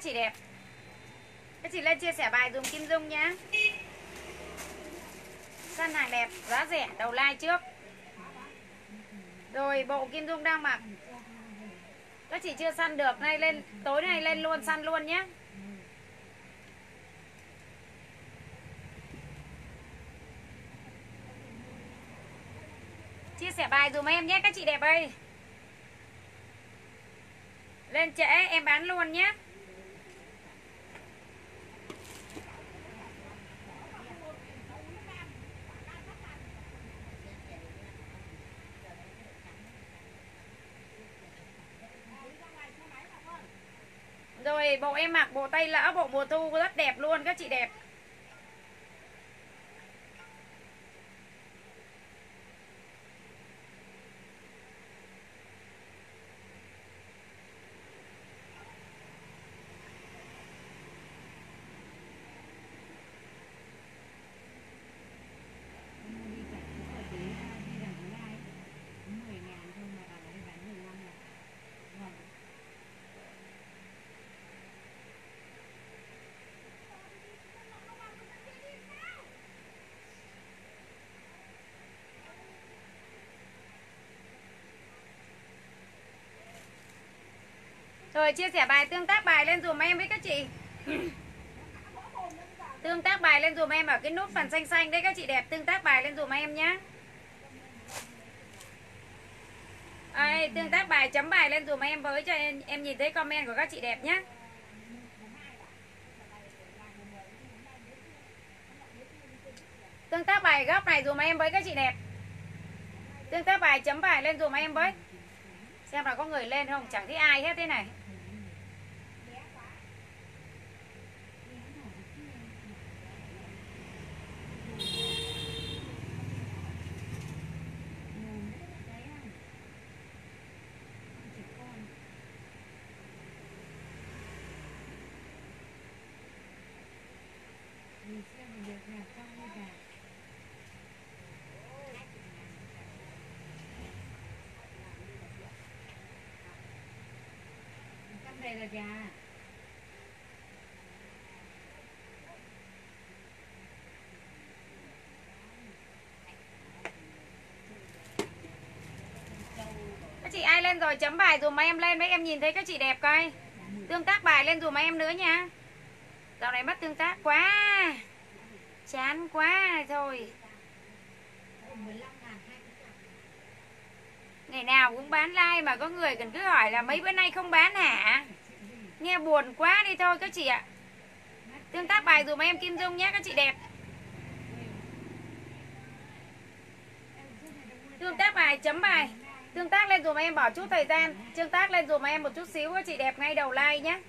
các chị đẹp. Các chị lên chia sẻ bài dùng Kim Dung nhá. Săn hàng đẹp, giá rẻ, đầu like trước. Rồi bộ Kim Dung đang mặc. Các chị chưa săn được, nay lên tối nay lên luôn săn luôn nhé Chia sẻ bài dùm em nhé các chị đẹp ơi. Lên trễ em bán luôn nhé Rồi bộ em mặc bộ tay lỡ bộ mùa thu rất đẹp luôn các chị đẹp. Rồi chia sẻ bài tương tác bài lên dùm em với các chị. Tương tác bài lên dùm em ở cái nút phần xanh xanh đấy các chị đẹp. Tương tác bài lên dùm em nhé à, tương tác bài chấm bài lên dùm em với cho em, em nhìn thấy comment của các chị đẹp nhé Tương tác bài góc này dùm em với các chị đẹp. Tương tác bài chấm bài lên dùm em với. Xem là có người lên không? Chẳng thấy ai hết thế này. Đây là già Các chị ai lên rồi, chấm bài dùm em lên, mấy em nhìn thấy các chị đẹp coi. Tương tác bài lên dùm em nữa nha. Dạo này mất tương tác quá. Chán quá rồi. Ngày nào cũng bán like mà có người cần cứ hỏi là mấy bữa nay không bán hả? Nghe buồn quá đi thôi các chị ạ. Tương tác bài dùm em Kim Dung nhé các chị đẹp. Tương tác bài chấm bài. Tương tác lên dùm em bỏ chút thời gian. Tương tác lên dùm em một chút xíu các chị đẹp ngay đầu like nhé.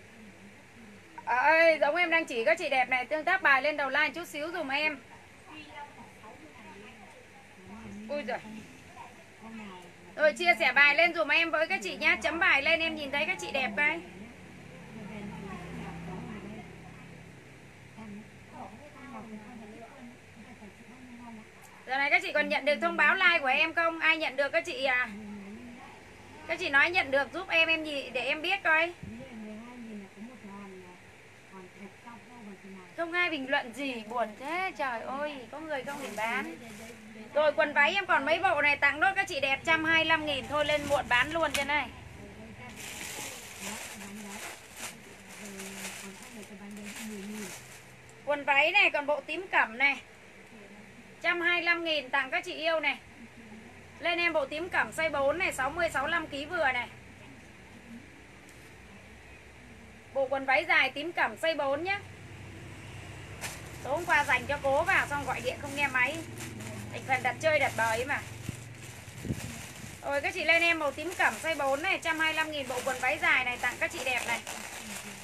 À, ơi giống em đang chỉ các chị đẹp này. Tương tác bài lên đầu like chút xíu dùm em. Ui giời. Rồi chia sẻ bài lên dùm em với các chị nhá. Chấm bài lên em nhìn thấy các chị đẹp coi Giờ này các chị còn nhận được thông báo like của em không? Ai nhận được các chị à? Các chị nói nhận được giúp em em gì? Để em biết coi. Không ai bình luận gì, buồn thế, trời ơi, Có người không để bán. Rồi, quần váy em còn mấy bộ này, tặng nốt các chị đẹp 125 nghìn Thôi, lên muộn bán luôn trên này. Quần váy này còn bộ tím cẩm này. 125 nghìn tặng các chị yêu này. Lên em bộ tím cẩm size 4 này 60-65 kg vừa này. Bộ quần váy dài tím cẩm size 4 nhé Tối hôm qua dành cho cố vào, xong gọi điện không nghe máy. Thành phần đặt chơi đặt bời mà. Rồi các chị lên em màu tím cẩm size 4 này 125 nghìn bộ quần váy dài này tặng các chị đẹp này.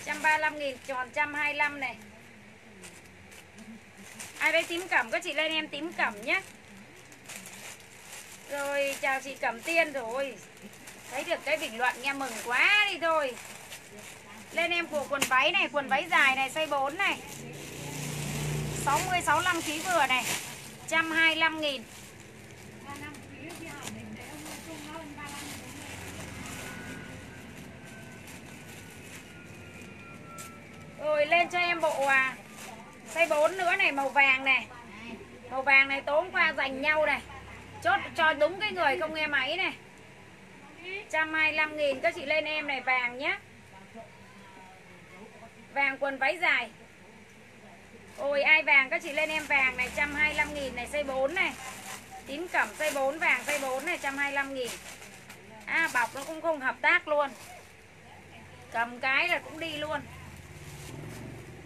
135 nghìn, tròn 125 này. Ai bé tím cẩm? Các chị lên em tím cẩm nhé. Rồi chào chị Cẩm Tiên rồi. Thấy được cái bình luận nghe mừng quá đi thôi. Lên em của quần váy này Quần váy dài này size 4 này. 60-65 ký vừa này. 125 nghìn. Rồi lên cho em bộ à, size 4 nữa này, màu vàng này. Màu vàng này tốn qua dành nhau này. Chốt cho đúng cái người không nghe máy này. 125 nghìn các chị lên em này, vàng nhé Vàng quần váy dài. Ôi, ai vàng? Các chị lên em vàng này 125 nghìn này size 4 này. Tím cẩm size 4 vàng size 4 này 125 nghìn. À bọc nó cũng không hợp tác luôn. Cầm cái là cũng đi luôn.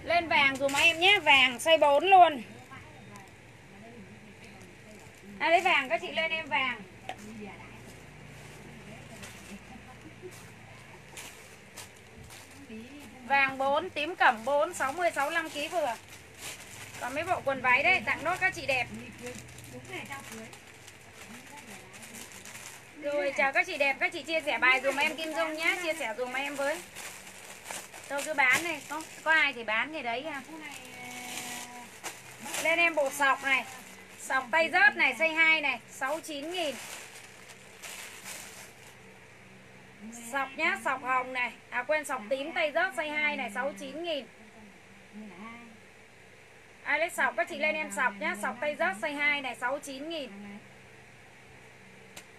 Lên vàng dùm em nhé Vàng size 4 luôn. À lấy vàng các chị lên em vàng. Vàng 4, tím cẩm 4, 60, 65 kg vừa. Còn mấy bộ quần váy đây Tặng nốt các chị đẹp. Rồi chào các chị đẹp Các chị chia sẻ bài dùm em Kim Dung nhé Chia sẻ dùm em với. Tôi cứ bán này Có, có ai thì bán cái đấy à Lên em bộ sọc này. Sọc tay rớt này Size 2 này 69 nghìn. Sọc nhá, sọc hồng này. À quên sọc tím tay rớt size 2 này 69 nghìn. Ai lấy sọc các chị lên em sọc nhá. Sọc tay rớt size 2 này 69 nghìn.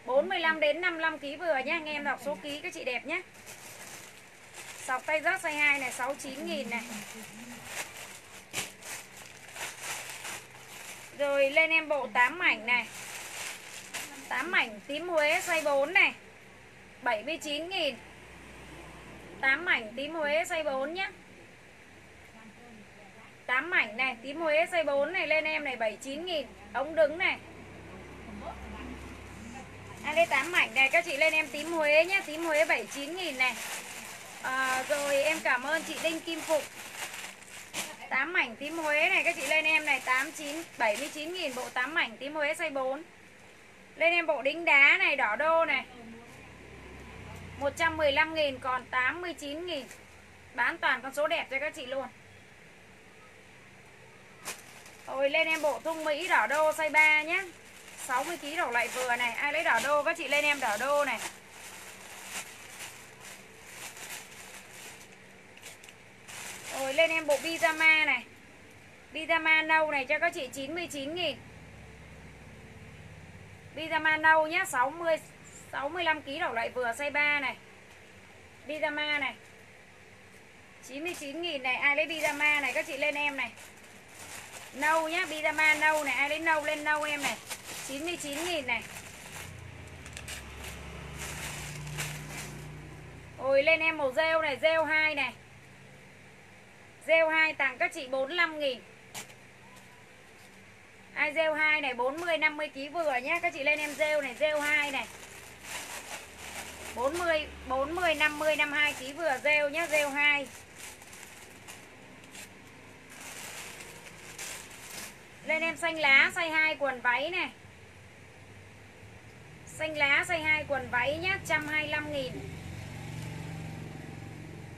45 đến 55 kg vừa nhá. Anh em đọc số ký các chị đẹp nhé Sọc tay rớt size 2 này 69 nghìn này. Rồi lên em bộ 8 mảnh này. 8 mảnh tím Huế, size 4 này. 79 nghìn. 8 mảnh tím Huế, size 4 nhé 8 mảnh này, tím Huế, size 4 này, lên em này 79 nghìn. Ống đứng này. À đây 8 mảnh này, các chị lên em tím Huế nhé Tím Huế 79 nghìn này à, Rồi em cảm ơn chị Đinh Kim Phục 8 mảnh tím Huế này các chị lên em này 89 79 nghìn bộ 8 mảnh tím Huế size 4 Lên em bộ đính đá này đỏ đô này. 115 nghìn còn 89 nghìn. Bán toàn con số đẹp cho các chị luôn. Rồi lên em bộ thung Mỹ đỏ đô size 3 nhé 60 kg đổ lại vừa này. Ai lấy đỏ đô các chị lên em đỏ đô này. Rồi, lên em bộ pyjama này. Pyjama nâu này cho các chị 99 nghìn. Pyjama nâu nhá 60 65 kg đổ loại vừa size 3 này. Pyjama này. 99 nghìn này, Ai lấy pyjama này, các chị lên em này. Nâu nhá Pyjama nâu này, Ai lấy nâu lên nâu em này. 99 nghìn này. Ôi lên em màu rêu này, Rêu 2 này. Gieo 2 tặng các chị 45 nghìn. Ai gieo 2 này 40 50 kg vừa nhé Các chị lên em gieo này gieo 2 này. 40 40 50 52 kg vừa gieo nhé gieo 2 Lên em xanh lá size 2 quần váy này. Xanh lá size 2 quần váy nhá 125 nghìn.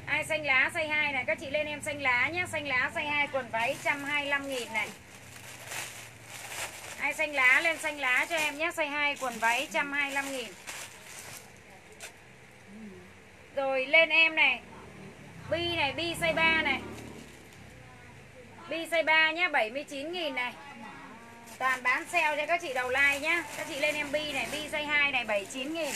Ai, xanh lá size 2 này. Các chị lên em xanh lá nhé Xanh lá size 2 quần váy 125 nghìn này. Ai, xanh lá, lên xanh lá cho em nhé Size 2 quần váy 125 nghìn. Rồi, lên em này. Bi này, Bi size 3 này. Bi size 3 nhé 79 nghìn này. Toàn bán sale cho các chị đầu like nhá. Các chị lên em Bi này. Bi size 2 này 79 nghìn.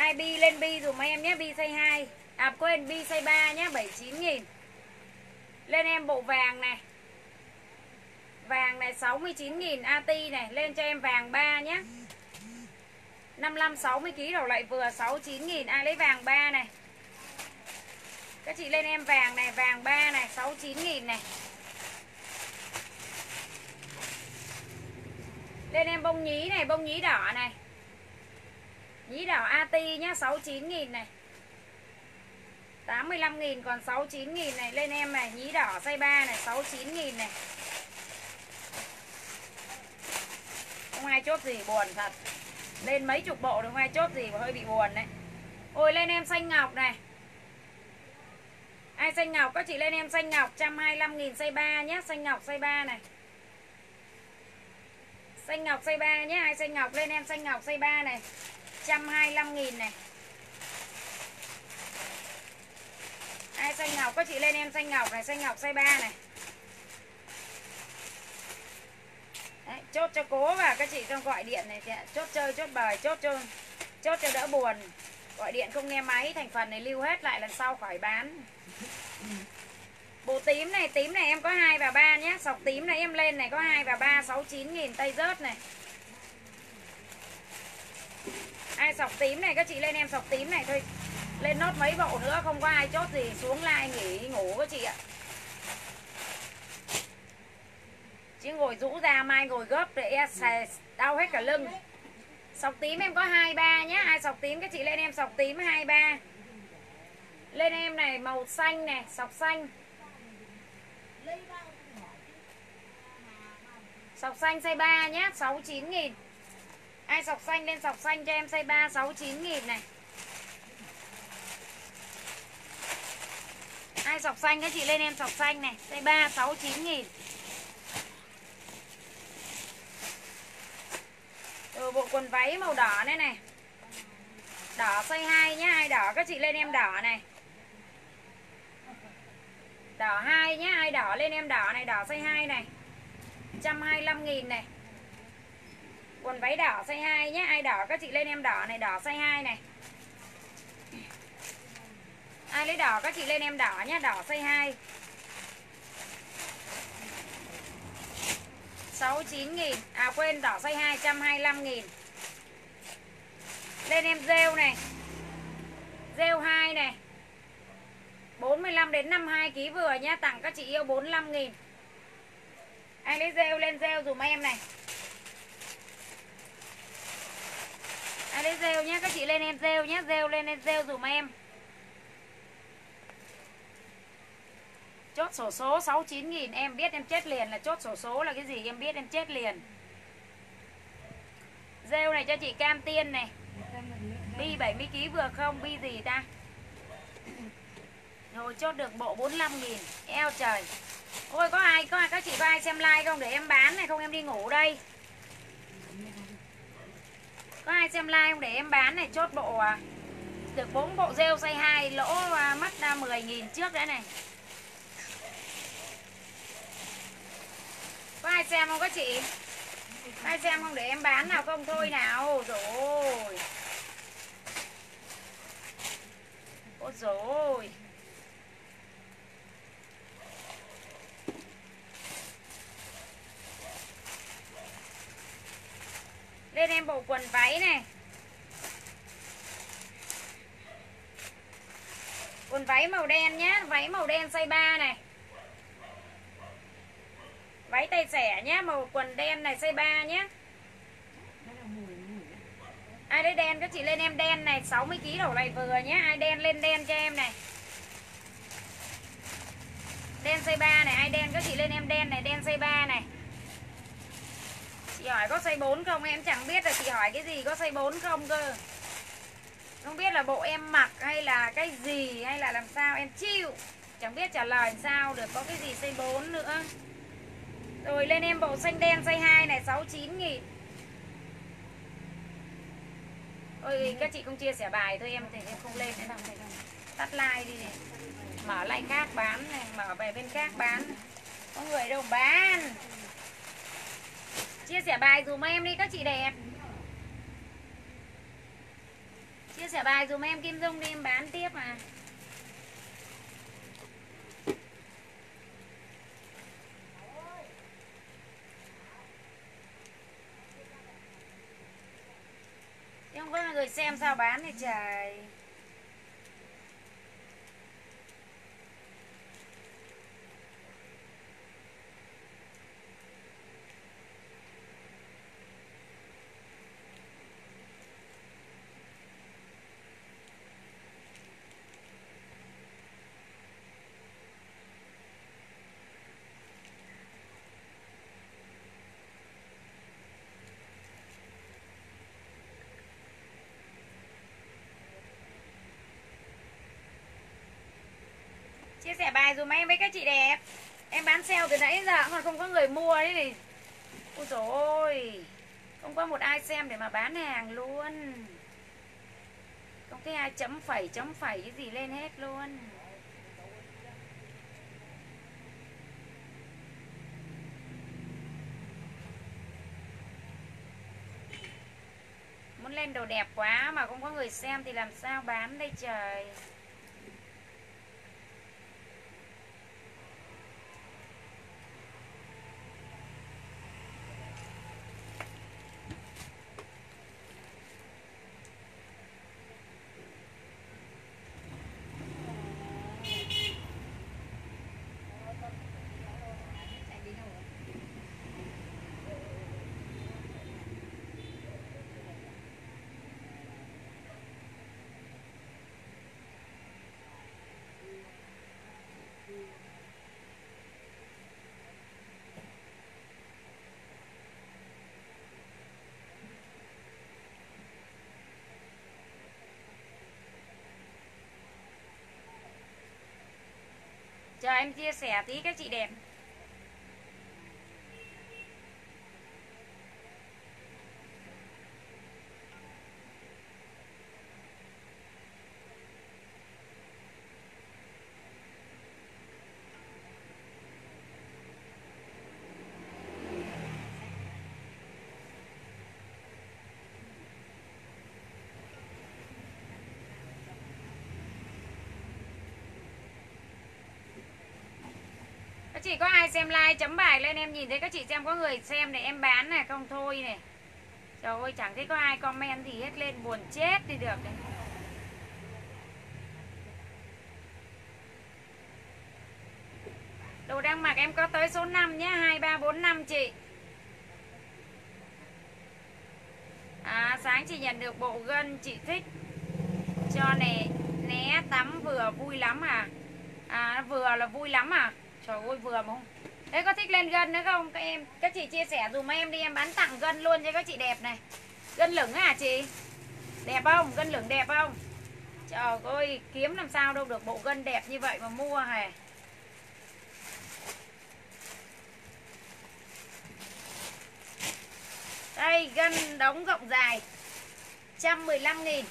Ai, Bi lên Bi dùm em nhé, Bi size 2 À quên, Bi size 3 nhé 79 nghìn. Lên em bộ vàng này. Vàng này 69 nghìn AT này, Lên cho em vàng 3 nhé. 55 60 kg đầu lại vừa 69 nghìn, Ai lấy vàng 3 này? Các chị lên em vàng này, Vàng 3 này 69 nghìn này. Lên em bông nhí này, Bông nhí đỏ này. Nhĩ đảo AT nhá 69.000 này. 85.000 còn 69.000 này. Lên em này nhĩ đỏ size 3 này 69.000 này. Không ai chốt gì, buồn thật. Lên mấy chục bộ đúng không ai chốt gì mà hơi bị buồn đấy. Ôi, lên em xanh ngọc này. Ai xanh ngọc? Các chị lên em xanh ngọc 125.000 size 3 nhé Xanh ngọc size 3 này. Xanh ngọc size 3 nhé Ai xanh ngọc? Lên em xanh ngọc size 3 này. 125 nghìn này. Ai xanh ngọc? Các chị lên em xanh ngọc này xanh ngọc size 3 này. Đấy, chốt cho cố và các chị trong gọi điện này chốt chơi chốt bời chốt cho chốt cho đỡ buồn. Gọi điện không nghe máy thành phần này lưu hết lại lần sau khỏi bán. Bộ tím này tím này em có hai và ba nhé. Sọc tím này em lên này có hai và ba sáu chín nghìn tây rớt này ai sọc tím này, các chị lên em sọc tím này thôi. Lên nốt mấy bộ nữa, không có ai chốt gì. Xuống like nghỉ, ngủ các chị ạ. Chứ ngồi rũ ra, mai ngồi gấp để e đau hết cả lưng. Sọc tím em có hai ba nhé ai sọc tím, các chị lên em sọc tím hai ba. Lên em này, màu xanh này, sọc xanh. Sọc xanh size 3 sáu 69 nghìn ai sọc xanh lên sọc xanh cho em size 3 69 nghìn này. Ai sọc xanh các chị lên em sọc xanh này size 3 69 nghìn. Rồi bộ quần váy màu đỏ này này. Đỏ size 2 nhá, Ai đỏ các chị lên em đỏ này. Đỏ 2 nhá, Ai đỏ lên em đỏ này, Đỏ size 2 này. 125 nghìn này. Quần váy đỏ size 2 nhé Ai đỏ các chị lên em đỏ này, Đỏ size 2 này. Ai lấy đỏ các chị lên em đỏ nhé Đỏ size 2 69 nghìn. À quên, đỏ size 225 nghìn. Lên em rêu này. Rêu 2 này. 45 đến 52 kg vừa nhá. Tặng các chị yêu 45 nghìn. Anh lấy rêu lên rêu dùm em này. À, ai lấy rêu nhá, Các chị lên em rêu nhá, Rêu lên em rêu dùm em. Chốt sổ số 69 nghìn, Em biết em chết liền là chốt sổ số là cái gì, Em biết em chết liền. Rêu này cho chị cam tiên này. Bi 70kg vừa không, Bi gì ta? Rồi, chốt được bộ 45 nghìn. Eo trời. Ôi, có ai có ai, các chị có ai xem like không để em bán này không? Em đi ngủ đây. Có ai xem like không? Để em bán này chốt bộ à Được 4 bộ rêu size 2 lỗ à, mắt ra 10 à, nghìn trước đấy này. Có ai xem không các chị? Có ai xem không? Để em bán nào không? Thôi nào Rồi. Ôi rồi Lên em bộ quần váy này. Quần váy màu đen nhá Váy màu đen size 3 này. Váy tay rẻ nhá, màu quần đen này size 3 nhá. Ai đấy đen các chị lên em đen này 60 kg đổ này vừa nhá. Ai đen lên đen cho em này. Đen size 3 này Ai đen các chị lên em đen này Đen size 3 này. Chị hỏi có size 4 không? Em chẳng biết là chị hỏi cái gì có size 4 không cơ? Không biết là bộ em mặc hay là cái gì Hay là làm sao em chịu. Chẳng biết trả lời sao được Có cái gì size 4 nữa. Rồi lên em bộ xanh đen size 2 này 69 nghìn. Ôi các chị không chia sẻ bài thôi em thì em không lên nữa Tắt like đi này. Mở like khác bán này Mở về bên khác bán. Có người đâu bán Chia sẻ bài dùm em đi, các chị đẹp. Chia sẻ bài dùm em, Kim Dung đi, em bán tiếp mà. Không có người xem sao bán thì trời dài rồi may mấy các chị đẹp. Em bán sale từ nãy giờ còn không có người mua đấy thì Ôi dồi ôi, Không có một ai xem để mà bán hàng luôn. Không thấy ai chấm phẩy chấm phẩy cái gì lên hết luôn. Muốn lên đồ đẹp quá mà không có người xem thì làm sao bán đây trời? Em chia sẻ tí các chị đẹp. Xem like chấm bài lên em nhìn thấy các chị xem có người xem để em bán này không thôi này. Trời ơi chẳng thấy có ai comment thì hết lên buồn chết đi được này. Đồ đang mặc em có tới số 5 nhé 2345 chị. À, Sáng chị nhận được bộ gân chị thích. Cho này né tắm vừa vui lắm à. À vừa là vui lắm à. Trời ơi vừa mà không Thế có thích lên gân nữa không? Các em, Các chị chia sẻ dùm em đi, em bán tặng gân luôn cho các chị đẹp này. Gân lửng à chị? Đẹp không? Gân lửng đẹp không? Trời ơi, kiếm làm sao đâu được bộ gân đẹp như vậy mà mua hề Đây, gân đóng rộng dài 115 nghìn.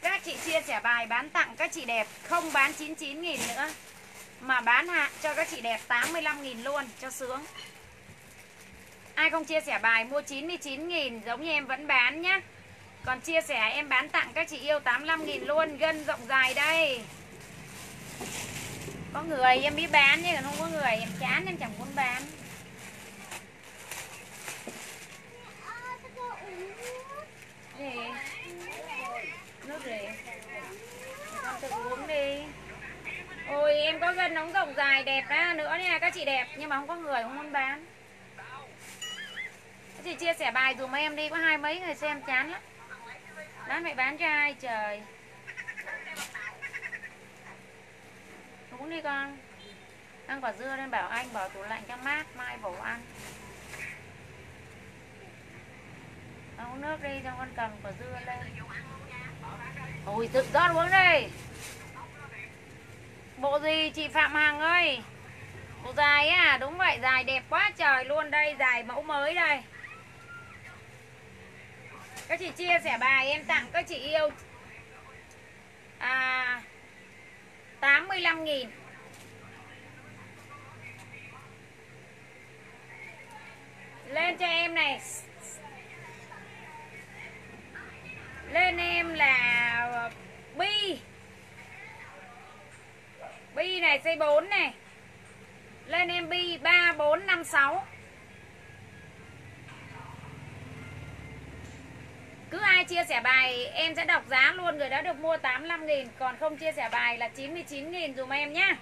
Các chị chia sẻ bài bán tặng các chị đẹp, Không bán 99 nghìn nữa mà bán hạ, cho các chị đẹp 85.000 luôn, cho sướng. Ai không chia sẻ bài mua 99.000 giống như em vẫn bán nhá. Còn chia sẻ, em bán tặng các chị yêu 85.000 luôn, Gân rộng dài đây. Có người em biết bán nhưng không có người, em chán em chẳng muốn bán. Gì? Nước gì? Con tự uống đi Ôi, em có gân ống rộng dài đẹp á, nữa nha, các chị đẹp. Nhưng mà không có người, không muốn bán. Các chị chia sẻ bài dùm em đi, có hai mấy người xem, chán lắm. Bán mày bán cho ai, trời. Uống đi con. Ăn quả dưa nên bảo anh bỏ tủ lạnh cho mát, mai bổ ăn uống nước đi, cho con cầm quả dưa lên. Ôi, tự rót uống đi. Bộ gì chị Phạm Hằng ơi? Bộ dài à Đúng vậy dài đẹp quá trời luôn đây Dài mẫu mới đây. Các chị chia sẻ bài em tặng các chị yêu. À, 85 nghìn. Lên cho em này. Lên em là Bi Bi này dây 4 này. Lên em bi 3, 4, 5, 6 Cứ ai chia sẻ bài em sẽ đọc giá luôn. Người đó được mua 85 nghìn Còn không chia sẻ bài là 99 nghìn dùm em nhá. À?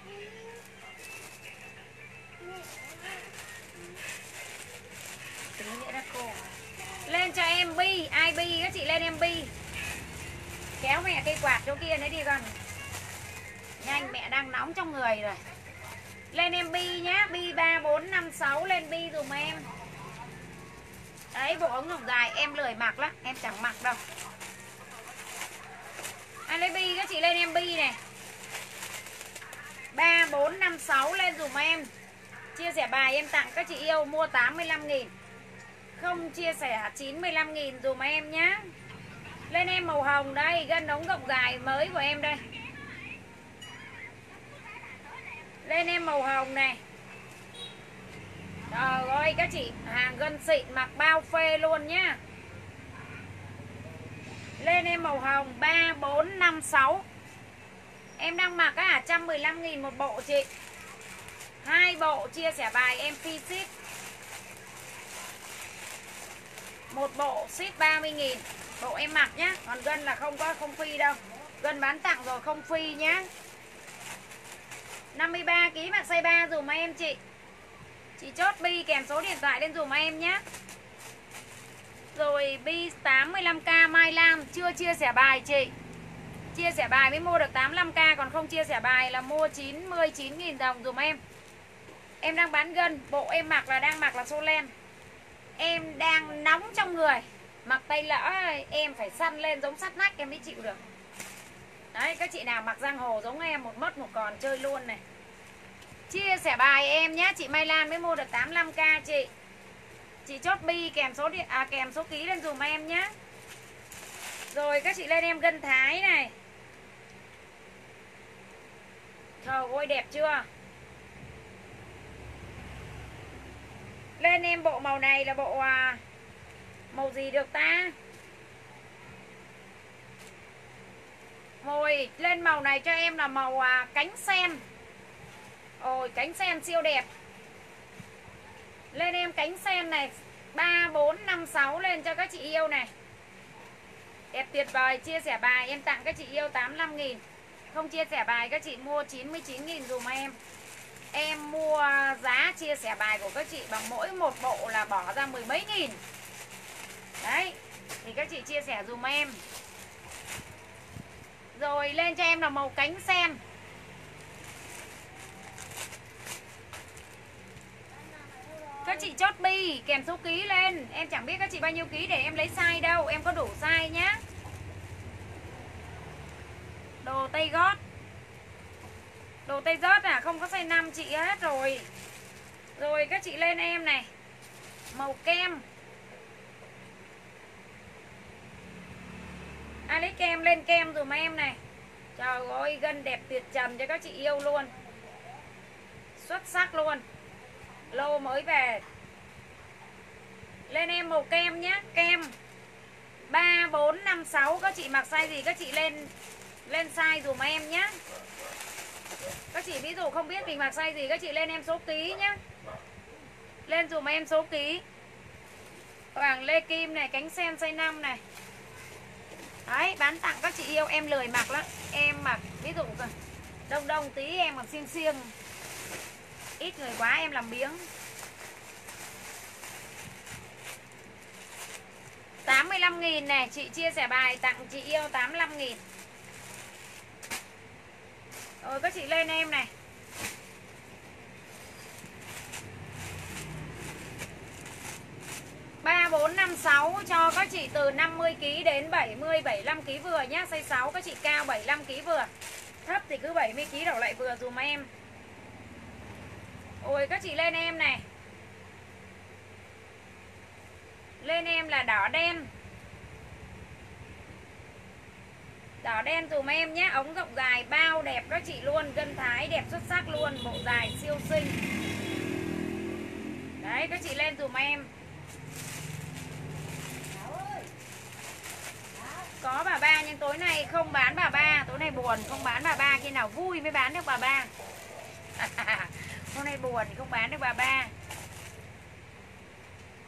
Lên cho em bi Ai bi các chị? Lên em bi. Kéo mẹ cây quạt chỗ kia nữa đi con. Nhanh mẹ đang nóng trong người rồi. Lên em bi nhá Bi 3, 4, 5, 6 Lên bi dùm em. Đấy bộ ống rộng dài em lười mặc lắm Em chẳng mặc đâu. Ai lấy bi các chị lên em bi này. 3, 4, 5, 6 lên dùm em. Chia sẻ bài em tặng các chị yêu Mua 85 nghìn. Không chia sẻ 95 nghìn dùm em nhá. Lên em màu hồng đây Gân ống gọc dài mới của em đây lên em màu hồng này. Trời ơi các chị Hàng gân xịn mặc bao phê luôn nhá. Lên em màu hồng 3, 4, 5, 6 Em đang mặc á 115 nghìn một bộ chị. Hai bộ chia sẻ bài em phi ship. Một bộ ship 30 nghìn. Bộ em mặc nhá còn gân là không có không phi đâu. Gân bán tặng rồi không phi nhá. 53 kg mặc size 3 dùm em chị. Chị chốt bi kèm số điện thoại lên dùm em nhé Rồi bi 85k Mai Lam, chưa chia sẻ bài chị. Chia sẻ bài mới mua được 85k Còn không chia sẻ bài là mua 99.000 đồng dùm em. Em đang bán gân, Bộ em mặc là đang mặc là xô len. Em đang nóng trong người. Mặc tay lỡ, em phải săn lên giống sắt nách, em mới chịu được. Đấy các chị nào mặc giang hồ giống em Một mất một còn chơi luôn này. Chia sẻ bài em nhé Chị Mai Lan mới mua được 85k chị. Chị chốt bi kèm số điện à, kèm số ký lên dùm em nhé Rồi các chị lên em gân thái này. Trời ơi đẹp chưa? Lên em bộ màu này là bộ à, Màu gì được ta? Rồi lên màu này cho em là màu à, cánh sen. Ôi cánh sen siêu đẹp. Lên em cánh sen này 3, 4, 5, 6 lên cho các chị yêu này. Đẹp tuyệt vời Chia sẻ bài em tặng các chị yêu 85 nghìn. Không chia sẻ bài các chị mua 99 nghìn dùm em. Em mua giá chia sẻ bài của các chị Bằng mỗi một bộ là bỏ ra mười mấy nghìn. Đấy Thì các chị chia sẻ dùm em. Rồi, lên cho em là màu cánh sen. Các chị chốt bi, kèm số ký lên. Em chẳng biết các chị bao nhiêu ký để em lấy size đâu, Em có đủ size nhá. Đồ tay gót. Đồ tay rớt à Không có size 5 chị hết rồi. Rồi, các chị lên em này. Màu kem. Ai lấy kem lên kem dùm em này. Trời ơi gân đẹp tuyệt trần cho các chị yêu luôn. Xuất sắc luôn. Lô mới về. Lên em màu kem nhé Kem. 3, 4, 5, 6 Các chị mặc size gì các chị lên Lên size dùm em nhé Các chị ví dụ không biết mình mặc size gì Các chị lên em số ký nhé Lên dùm em số ký. Hoàng Lê Kim này Cánh sen size 5 này. Đấy, bán tặng các chị yêu, Em lười mặc lắm. Em mặc, ví dụ đông đông tí em mặc xiên xiên Ít người quá em làm biếng. 85 nghìn này Chị chia sẻ bài tặng chị yêu 85 nghìn. Rồi các chị lên em này. Ba bốn năm sáu cho các chị từ 50kg đến 70 75kg vừa nhá. Size 6 các chị cao 75kg vừa. Thấp thì cứ 70kg đổ lại vừa dùm em. Ôi, các chị lên em này. Lên em là đỏ đen. Đỏ đen dùm em nhé Ống rộng dài bao đẹp các chị luôn. Gân thái đẹp xuất sắc luôn. Bộ dài siêu xinh. Đấy, các chị lên dùm em. Có bà ba, nhưng tối nay không bán bà ba. Tối nay buồn, không bán bà ba. Khi nào vui mới bán được bà ba. Hôm nay buồn không bán được bà ba.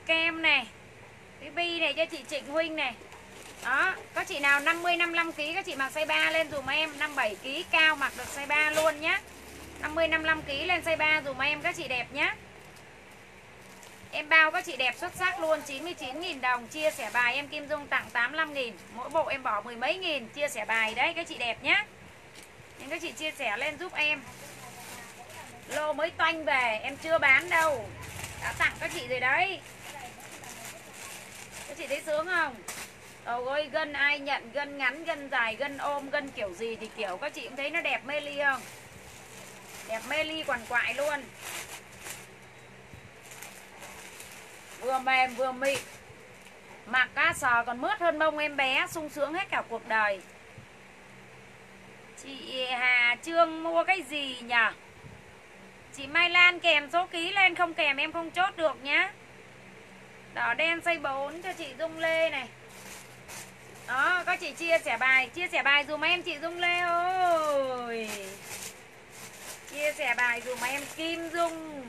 Kem này, Cái bi này cho chị Trịnh Huynh này. Đó Các chị nào 50 55 kg Các chị mặc size 3 lên dùm em. 57 kg cao mặc được size 3 luôn nhá. 50 55 kg lên size 3 dùm em, Các chị đẹp nhá. Em bao các chị đẹp xuất sắc luôn 99.000 đồng Chia sẻ bài em Kim Dung tặng 85.000 Mỗi bộ em bỏ mười mấy nghìn Chia sẻ bài đấy các chị đẹp nhá. Nhưng các chị chia sẻ lên giúp em. Lô mới toanh về Em chưa bán đâu. Đã tặng các chị rồi đấy. Các chị thấy sướng không? Ôi ơi gân ai nhận Gân ngắn, gân dài, gân ôm, gân kiểu gì Thì kiểu các chị cũng thấy nó đẹp mê ly không? Đẹp mê ly quằn quại luôn. Vừa mềm, vừa mịn. Mặc cá sò còn mướt hơn mông em bé, sung sướng hết cả cuộc đời. Chị Hà Trương mua cái gì nhỉ? Chị Mai Lan kèm số ký lên, không kèm em không chốt được nhá. Đỏ đen xây 4 cho chị Dung Lê này. Đó các chị chia sẻ bài, chia sẻ bài dùm em, chị dung lê ơi. Chia sẻ bài dùm em, kim dung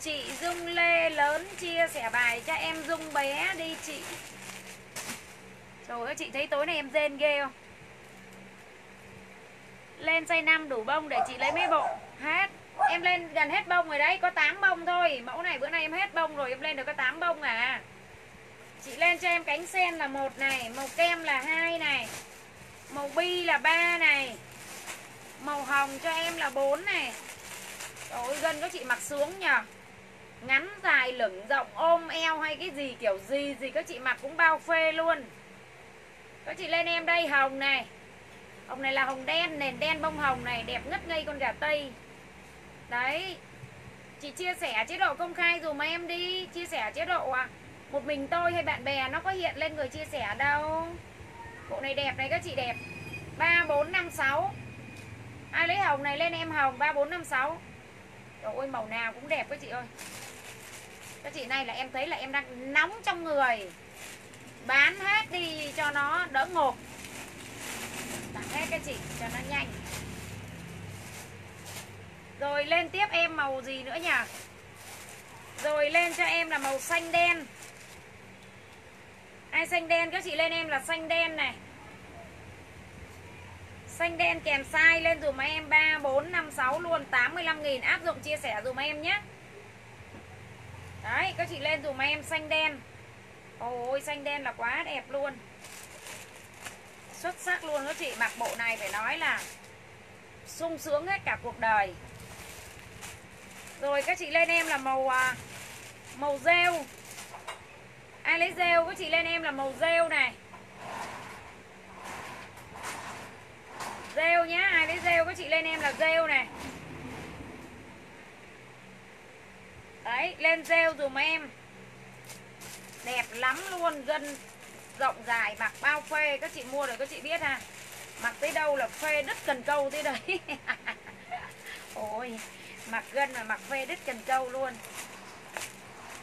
chị dung lê lớn chia sẻ bài cho em dung bé đi chị. Rồi chị thấy tối nay em rên ghê không? Lên say 5 đủ bông để chị lấy mấy bộ. Hết. Em lên gần hết bông rồi đấy, có 8 bông thôi. Mẫu này, bữa nay em hết bông rồi, em lên được có 8 bông à. Chị lên cho em cánh sen là một này, màu kem là hai này, màu bi là ba này, màu hồng cho em là 4 này. Trời gân các chị mặc xuống nhờ. Ngắn dài lửng rộng ôm eo hay cái gì kiểu gì gì các chị mặc cũng bao phê luôn. Các chị lên em đây hồng này. Hồng này là hồng đen, nền đen bông hồng này Đẹp ngất ngây con gà Tây. Đấy. Chị chia sẻ chế độ công khai dùm em đi Chia sẻ chế độ à. Một mình tôi hay bạn bè nó có hiện lên người chia sẻ đâu. Bộ này đẹp này các chị đẹp. 3, 4, 5, 6 Ai lấy hồng này lên em hồng 3, 4, 5, 6 Trời ơi màu nào cũng đẹp các chị ơi. Các chị này là em thấy là em đang nóng trong người. Bán hết đi cho nó đỡ ngộp Tặng hết các chị cho nó nhanh. Rồi lên tiếp em màu gì nữa nhỉ? Rồi lên cho em là màu xanh đen. Ai xanh đen? Các chị lên em là xanh đen này. Xanh đen kèm size lên dùm em 3, 4, 5, 6 luôn 85 nghìn. Áp dụng chia sẻ dùm em nhé. Đấy các chị lên dùm em xanh đen. Ôi xanh đen là quá đẹp luôn. Xuất sắc luôn các chị. Mặc bộ này phải nói là sung sướng hết cả cuộc đời. Rồi các chị lên em là màu à, Màu rêu. Ai lấy rêu? Các chị lên em là màu rêu này. Rêu nhá, ai lấy rêu? Các chị lên em là rêu này. Đấy, lên rêu dùm em. Đẹp lắm luôn, gân rộng dài, mặc bao phê. Các chị mua rồi các chị biết ha. Mặc tới đâu là phê đứt cần câu tới đấy. Ôi, mặc gân mà mặc phê đứt cần câu luôn.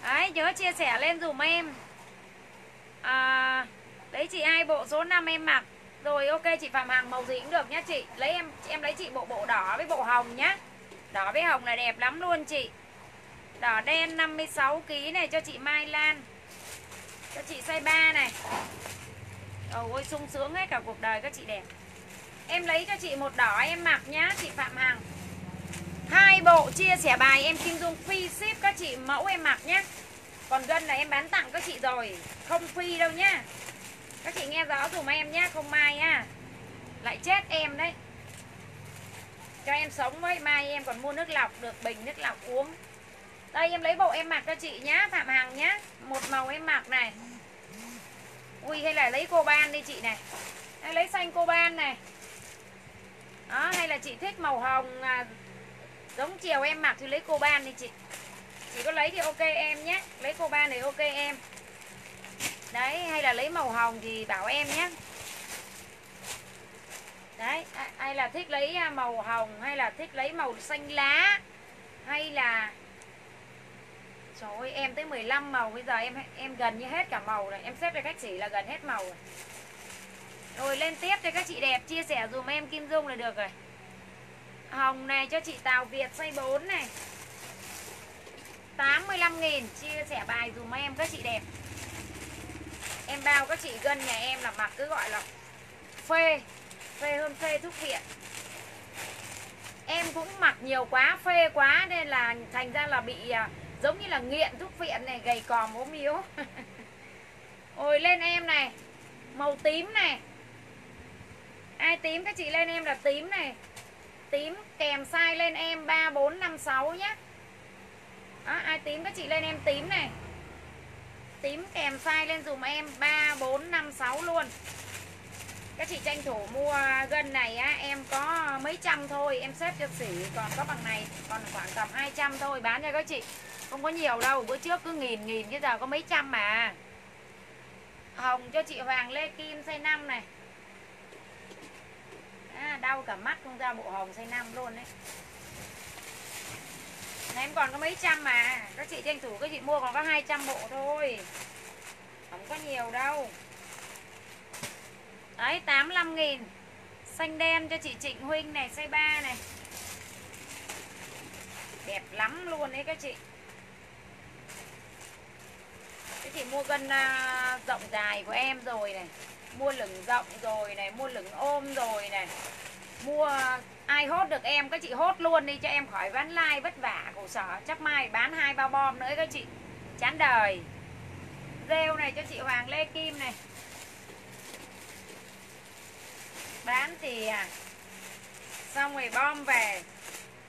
Đấy, nhớ chia sẻ lên dùm em. À, Đấy chị ai bộ số 5 em mặc. Rồi ok chị Phạm Hằng màu gì cũng được nhá chị. Lấy em em lấy chị bộ bộ đỏ với bộ hồng nhá. Đỏ với hồng là đẹp lắm luôn chị. Đỏ đen 56kg này cho chị Mai Lan. Cho chị size 3 này. Ôi sung sướng hết cả cuộc đời các chị đẹp. Em lấy cho chị một đỏ em mặc nhá, chị Phạm Hằng. Hai bộ chia sẻ bài em Kim Dung phi ship các chị, mẫu em mặc nhé Còn gân là em bán tặng các chị rồi, Không phi đâu nhá. Các chị nghe rõ dùm em nhá, không mai nhá lại chết em đấy. Cho em sống với, mai em còn mua nước lọc được, bình nước lọc uống đây em lấy bộ em mặc cho chị nhá phạm hằng nhá. Một màu em mặc này. Ui hay là lấy cô ban đi chị này. Hay lấy xanh cô ban này. Đó hay là chị thích màu hồng à, giống chiều em mặc thì lấy cô ban đi chị. Chị có lấy thì ok em nhé. Lấy cô ban thì ok em. Đấy hay là lấy màu hồng thì bảo em nhé. Đấy hay là thích lấy à, màu hồng hay là thích lấy màu xanh lá hay là Trời ơi em tới 15 màu bây giờ em em gần như hết cả màu rồi. Em xếp cho các chị là gần hết màu rồi. Rồi lên tiếp cho các chị đẹp Chia sẻ dùm em Kim Dung là được rồi. Hồng này cho chị Tào Việt size 4 này. 85 nghìn Chia sẻ bài dùm em các chị đẹp. Em bao các chị gần nhà em là mặc cứ gọi là phê Phê hơn phê thuốc viện. Em cũng mặc nhiều quá, phê quá Nên là thành ra là bị à, giống như là nghiện thuốc viện này Gầy còm ốm yếu Ôi lên em này. Màu tím này. Ai tím các chị lên em là tím này. Tím kèm size lên em 3, 4, 5, 6 nhé Đó, Ai tím các chị lên em tím này. Tím kèm size lên dùm em 3, 4, 5, 6 luôn. Các chị tranh thủ mua gân này á Em có mấy trăm thôi Em xếp cho xỉ Còn có bằng này Còn khoảng tầm 200 thôi Bán cho các chị. Không có nhiều đâu Bữa trước cứ nghìn nghìn Chứ giờ có mấy trăm mà. Hồng cho chị Hoàng Lê Kim xây 5 này. À, Đau cả mắt không ra bộ hồng xây 5 luôn đấy. Em còn có mấy trăm mà Các chị tranh thủ các chị mua còn có 200 bộ thôi. Không có nhiều đâu. Đấy 85 nghìn. Xanh đen cho chị Trịnh Huynh này Size 3 này. Đẹp lắm luôn đấy các chị. Các chị mua gân uh, à, rộng dài của em rồi này. Mua lửng rộng rồi này Mua lửng ôm rồi này. Mua à, ai hốt được em Các chị hốt luôn đi cho em khỏi bán like vất vả khổ sở. Chắc mai bán hai bao bom nữa các chị. Chán đời. Rêu này cho chị Hoàng Lê Kim này. Bán thì à Xong rồi bom về.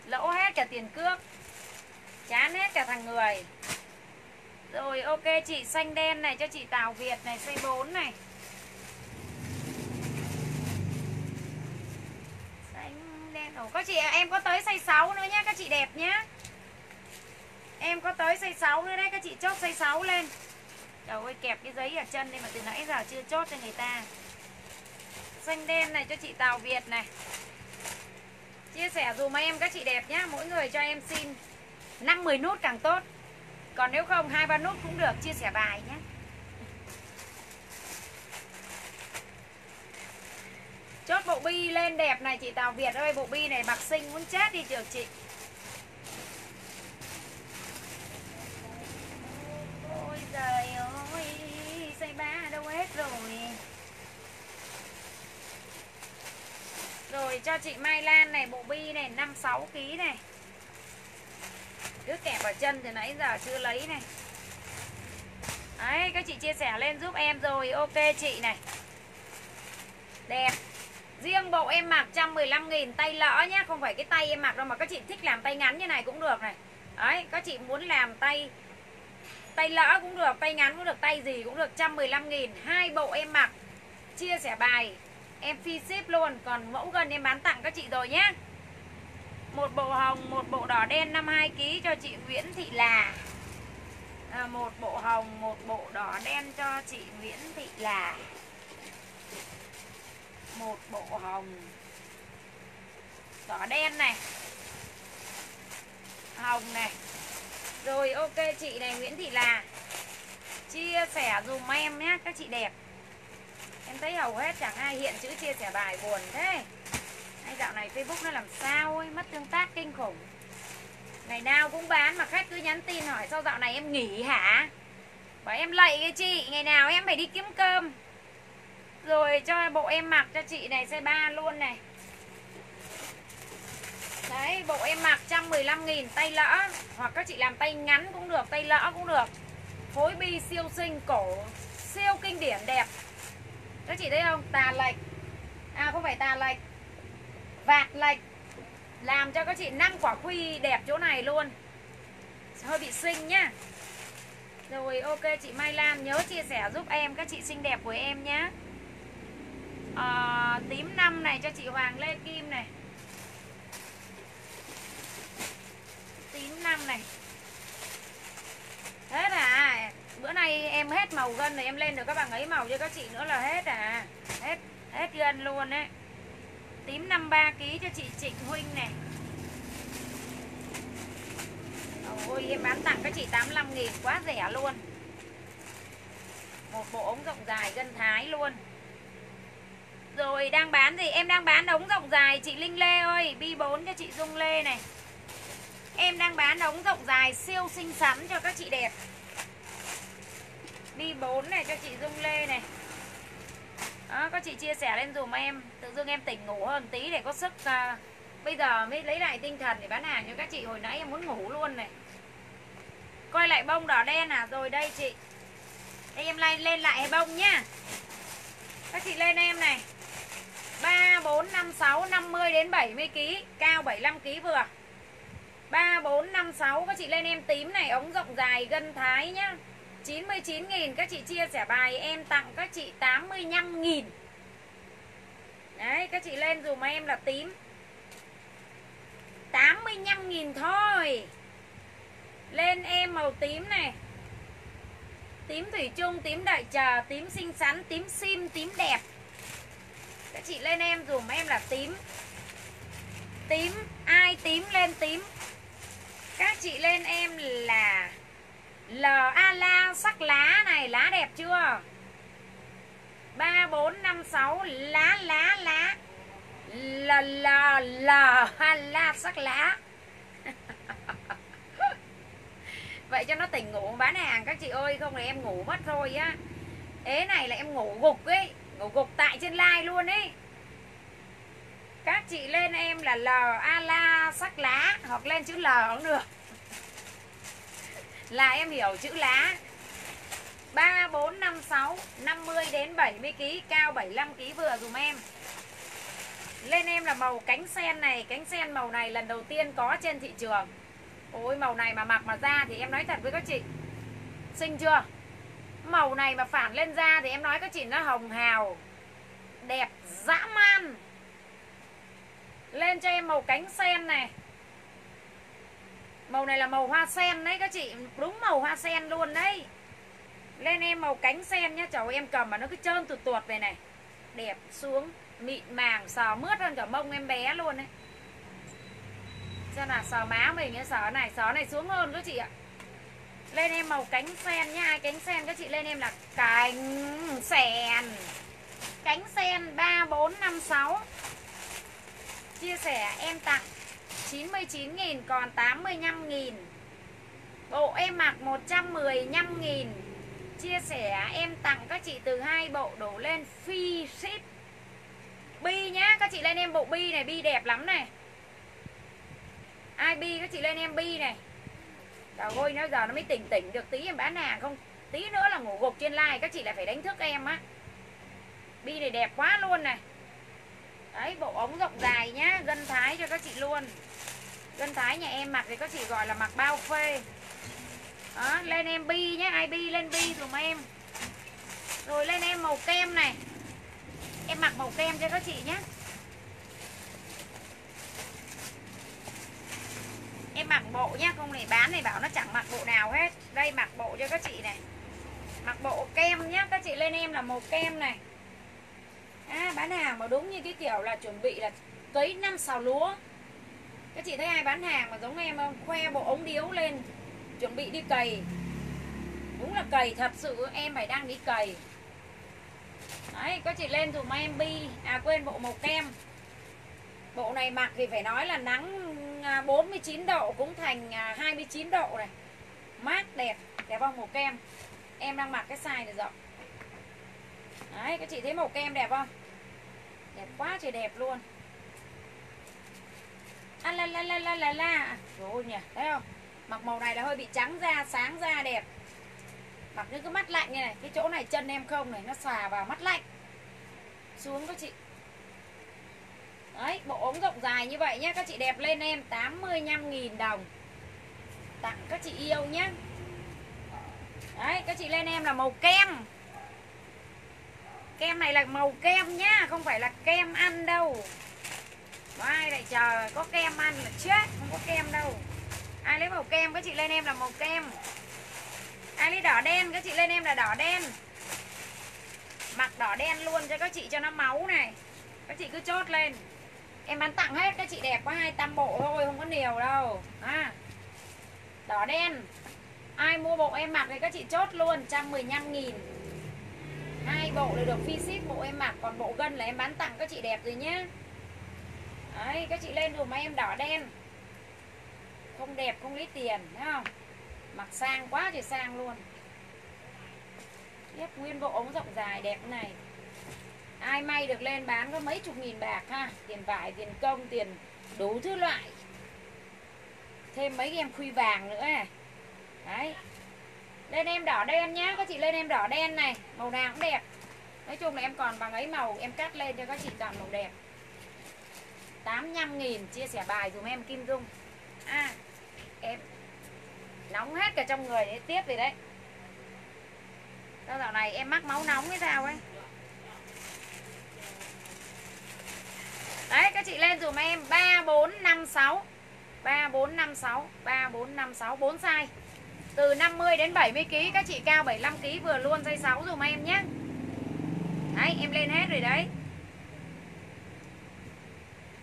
Lỗ hết cả tiền cước Chán hết cả thằng người. Rồi ok chị xanh đen này cho chị Tào Việt này Xây 4 này. Xanh đen Ồ, có chị à, em có tới xây 6 nữa nhá Các chị đẹp nhá. Em có tới xây 6 nữa đấy Các chị chốt xây 6 lên. Trời ơi kẹp cái giấy ở chân đây mà từ nãy giờ chưa chốt cho người ta. Xanh đen này cho chị Tào Việt này. Chia sẻ dùm em các chị đẹp nhá, Mỗi người cho em xin 5-10 nút càng tốt. Còn nếu không 2-3 nút cũng được, Chia sẻ bài nhé Chốt bộ bi lên đẹp này, chị Tào Việt ơi, Bộ bi này mặc xinh muốn chết đi được chị. Ôi trời ơi Xây ba đâu hết rồi. Rồi cho chị Mai Lan này Bộ bi này 56kg này. Cứ kẹp vào chân từ nãy giờ chưa lấy này. Đấy các chị chia sẻ lên giúp em rồi. Ok chị này. Đẹp. Riêng bộ em mặc 115 nghìn tay lỡ nhá. Không phải cái tay em mặc đâu mà các chị thích làm tay ngắn như này cũng được này. Đấy các chị muốn làm tay Tay lỡ cũng được, tay ngắn cũng được, tay gì cũng được. 115 nghìn hai bộ em mặc. Chia sẻ bài. Em phi ship luôn Còn mẫu gần em bán tặng các chị rồi nhé Một bộ hồng, một bộ đỏ đen 52kg cho chị Nguyễn Thị Là. À, Một bộ hồng, một bộ đỏ đen cho chị Nguyễn Thị Là. Một bộ hồng. Đỏ đen này. Hồng này. Rồi ok chị này Nguyễn Thị Là. Chia sẻ dùm em nhé các chị đẹp. Em thấy hầu hết chẳng ai hiện chữ chia sẻ bài buồn thế. Hay dạo này Facebook nó làm sao ấy, Mất tương tác kinh khủng. Ngày nào cũng bán mà khách cứ nhắn tin hỏi Sao dạo này em nghỉ hả? Bảo em lạy cái chị, Ngày nào em phải đi kiếm cơm. Rồi cho bộ em mặc cho chị này Size ba luôn này. Đấy, bộ em mặc 115 nghìn, tay lỡ. Hoặc các chị làm tay ngắn cũng được, Tay lỡ cũng được. Phối bi siêu xinh, cổ, Siêu kinh điển, đẹp các chị thấy không? Tà lệch. À không phải tà lệch. Vạt lệch. Làm cho các chị năm quả quy đẹp chỗ này luôn. Hơi bị xinh nhá. Rồi ok chị Mai Lan nhớ chia sẻ giúp em các chị xinh đẹp của em nhá. À, tím năm này cho chị Hoàng Lê Kim này. Tím năm này. Hết à bữa nay em hết màu gân rồi, em lên được các bạn ấy màu cho các chị nữa là hết à. Hết hết gân luôn đấy tím 53 kg cho chị Trịnh Huynh này. Ôi, em bán tặng các chị 85 nghìn, quá rẻ luôn. Một bộ ống rộng dài gân thái luôn. Rồi, đang bán gì em đang bán ống rộng dài, chị Linh Lê ơi, bi 4 cho chị Dung Lê này. Em đang bán ống rộng dài siêu xinh xắn cho các chị đẹp. Đi 4 này cho chị Dung Lê này. Đó, Có chị chia sẻ lên dùm em. Tự dưng em tỉnh ngủ hơn tí để có sức uh, Bây giờ mới lấy lại tinh thần để bán hàng cho các chị Hồi nãy em muốn ngủ luôn này. Coi lại bông đỏ đen à? Rồi đây chị. Đây em lên, lên lại bông nhá. Các chị lên em này. 3, 4, 5, 6, 50 đến 70 kg Cao 75 kg vừa. 3, 4, 5, 6 Các chị lên em tím này. Ống rộng dài gân thái nhá. 99.000 các chị chia sẻ bài em tặng các chị 85.000 Đấy các chị lên dùm em là tím. 85.000 thôi. Lên em màu tím này. Tím thủy chung, tím đại trà, tím xinh xắn, tím sim, tím đẹp. Các chị lên em dùm em là tím. Tím, ai tím? Lên tím. Các chị lên em là L A la sắc lá này, lá đẹp chưa? Ba, bốn, năm, sáu, lá lá lá. Là là là la sắc lá. Vậy cho nó tỉnh ngủ, bán hàng các chị ơi, không là em ngủ mất thôi á. Ế này là em ngủ gục ấy, ngủ gục tại trên like luôn ấy. Các chị lên em là L A la sắc lá, hoặc lên chữ L cũng được là em hiểu chữ lá. 3 4 5 6 50 đến 70 kg cao 75 kg vừa dùm em. Lên em là màu cánh sen này. Cánh sen màu này lần đầu tiên có trên thị trường. Ôi, màu này mà mặc mà ra thì em nói thật với các chị. Xinh chưa? Màu này mà phản lên da thì em nói các chị nó hồng hào, đẹp dã man. Lên cho em màu cánh sen này. Màu này là màu hoa sen đấy các chị. Đúng màu hoa sen luôn đấy. Lên em màu cánh sen nhá. Cháu em cầm mà nó cứ trơn tuột tuột về này. Đẹp xuống Mịn màng sờ mướt hơn cả mông em bé luôn đấy. Xem là sờ má mình cái sờ này Sờ này xuống hơn các chị ạ. Lên em màu cánh sen nhá Ai cánh sen các chị. Lên em là cánh sen. Cánh sen 3, 4, 5, 6 Chia sẻ em tặng 99.000 còn 85.000 Bộ em mặc 115.000 Chia sẻ em tặng các chị từ hai bộ đổ lên free ship. Bi nhá, các chị lên em bộ bi này, bi đẹp lắm này. Ai bi các chị lên em bi này. Trời ơi, nó giờ nó mới tỉnh tỉnh được tí em bán hàng không? Tí nữa là ngủ gục trên like các chị lại phải đánh thức em á. Bi này đẹp quá luôn này. Đấy, bộ ống rộng dài nhá Gân thái cho các chị luôn. Chân thái nhà em mặc thì các chị gọi là mặc bao phê. Đó, lên em bi nhé Ai bi lên bi dùm em. Rồi lên em màu kem này. Em mặc màu kem cho các chị nhé Em mặc bộ nhá Không này bán này bảo nó chẳng mặc bộ nào hết. Đây mặc bộ cho các chị này. Mặc bộ kem nhá Các chị lên em là màu kem này. À, Bán hàng mà đúng như cái kiểu là chuẩn bị là cấy năm xào lúa các chị thấy ai bán hàng mà giống em không? Khoe bộ ống điếu lên, chuẩn bị đi cày. Đúng là cày thật sự, em phải đang đi cày. Đấy, các chị lên dùm em bi. À quên bộ màu kem. Bộ này mặc thì phải nói là nắng à, 49 độ, cũng thành à, 29 độ này. Mát đẹp đẹp không? Màu kem. Em đang mặc cái size này rộng đấy, các chị thấy màu kem đẹp không? Đẹp quá trời đẹp luôn à, la la la la la la. Rồi nhỉ thấy không? Mặc màu này là hơi bị trắng da sáng da đẹp. Mặc những cái mắt lạnh như này cái chỗ này chân em không này nó xà vào mắt lạnh. Xuống các chị. Đấy bộ ống rộng dài như vậy nhé các chị đẹp lên em 85.000 đồng. Tặng các chị yêu nhé đấy các chị lên em là màu kem. Kem này là màu kem nhá không phải là kem ăn đâu ai lại chờ có kem ăn là chết, không có kem đâu. Ai lấy màu kem, các chị lên em là màu kem. Ai lấy đỏ đen, các chị lên em là đỏ đen. Mặc đỏ đen luôn cho các chị cho nó máu này. Các chị cứ chốt lên. Em bán tặng hết, các chị đẹp có hai tam bộ thôi, không có nhiều đâu. À. Đỏ đen. Ai mua bộ em mặc thì các chị chốt luôn 115 nghìn. Hai bộ đều được phi ship bộ em mặc, còn bộ gân là em bán tặng các chị đẹp rồi nhé Đấy, các chị lên dùm em đỏ đen. Không đẹp, không lấy tiền Thấy không? Mặc sang quá thì sang luôn. Tiếp nguyên bộ ống rộng dài đẹp này. Ai may được lên bán có mấy chục nghìn bạc ha? Tiền vải, tiền công, tiền đủ thứ loại. Thêm mấy em khuy vàng nữa này Đấy. Lên em đỏ đen nhá Các chị lên em đỏ đen này. Màu nào cũng đẹp. Nói chung là em còn bằng ấy màu Em cắt lên cho các chị chọn màu đẹp. 85 nghìn chia sẻ bài dùm em Kim Dung. À em Nóng hết cả trong người ấy, tiếp rồi đấy. Sao dạo này em mắc máu nóng hay sao ấy? Đấy các chị lên dùm em 3, 4, 5, 6 3, 4, 5, 6 3, 4, 5, 6 4 size Từ 50 đến 70kg Các chị cao 75kg vừa luôn dây 6 dùm em nhé. Đấy em lên hết rồi đấy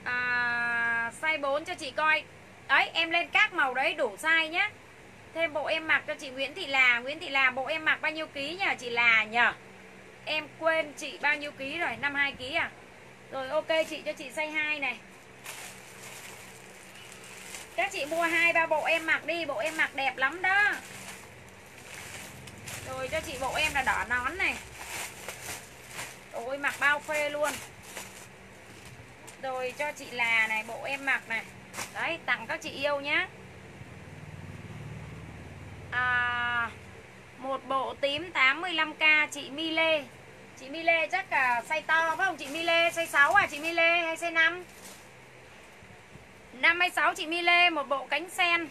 à, size 4 cho chị coi. Đấy em lên các màu đấy đủ size nhé thêm bộ em mặc cho chị Nguyễn Thị Là. Nguyễn Thị Là bộ em mặc bao nhiêu ký nhỉ chị Là nhỉ Em quên chị bao nhiêu ký rồi 52 ký à? Rồi ok chị cho chị size 2 này. Các chị mua hai ba bộ em mặc đi Bộ em mặc đẹp lắm đó. Rồi cho chị bộ em là đỏ nón này. Ôi mặc bao phê luôn. Rồi cho chị là này Bộ em mặc này. Đấy tặng các chị yêu nhé à, Một bộ tím 85k Chị Mi Lê Chị Mi Lê chắc là size to phải không? Chị Mi Lê Size 6 à chị Mi Lê hay size 5 56 chị Mi Lê Một bộ cánh sen.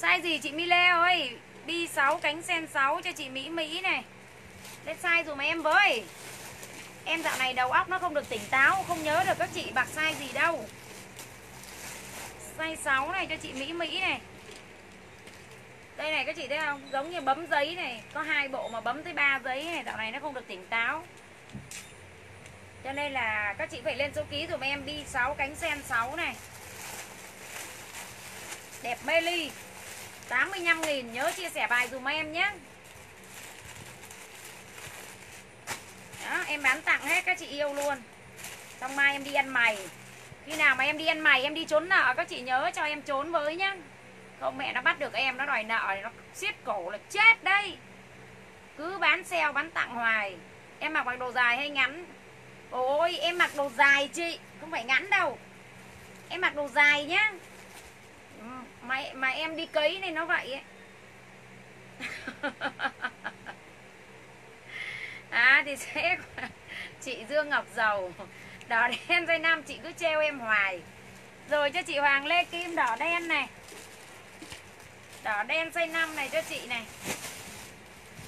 Size gì chị Mi Lê ơi? Bi 6 cánh sen 6 cho chị Mỹ Mỹ này. Lên size dùm em với. Em dạo này đầu óc nó không được tỉnh táo, Không nhớ được các chị bạc size gì đâu. Size 6 này cho chị Mỹ Mỹ này. Đây này, các chị thấy không? Giống như bấm giấy này. Có hai bộ mà bấm tới 3 giấy này. Dạo này nó không được tỉnh táo. Cho nên là các chị phải lên số ký dùm em Bi 6 cánh sen 6 này. Đẹp mê ly. 85 nghìn, nhớ chia sẻ bài dùm em nhé. Đó, em bán tặng hết các chị yêu luôn. Xong mai em đi ăn mày. Khi nào mà em đi ăn mày em đi trốn nợ Các chị nhớ cho em trốn với nhá. Không mẹ nó bắt được em nó đòi nợ Nó siết cổ là chết đây Cứ bán sale bán tặng hoài. Em mặc mặc đồ dài hay ngắn? Ôi em mặc đồ dài chị. Không phải ngắn đâu. Em mặc đồ dài nhá. Ừ, mà, mà em đi cấy này nó vậy ấy. à thì sẽ chị Dương Ngọc Dầu. Đỏ đen dây năm chị cứ treo em hoài. Rồi cho chị Hoàng Lê Kim đỏ đen này. Đỏ đen dây năm này cho chị này.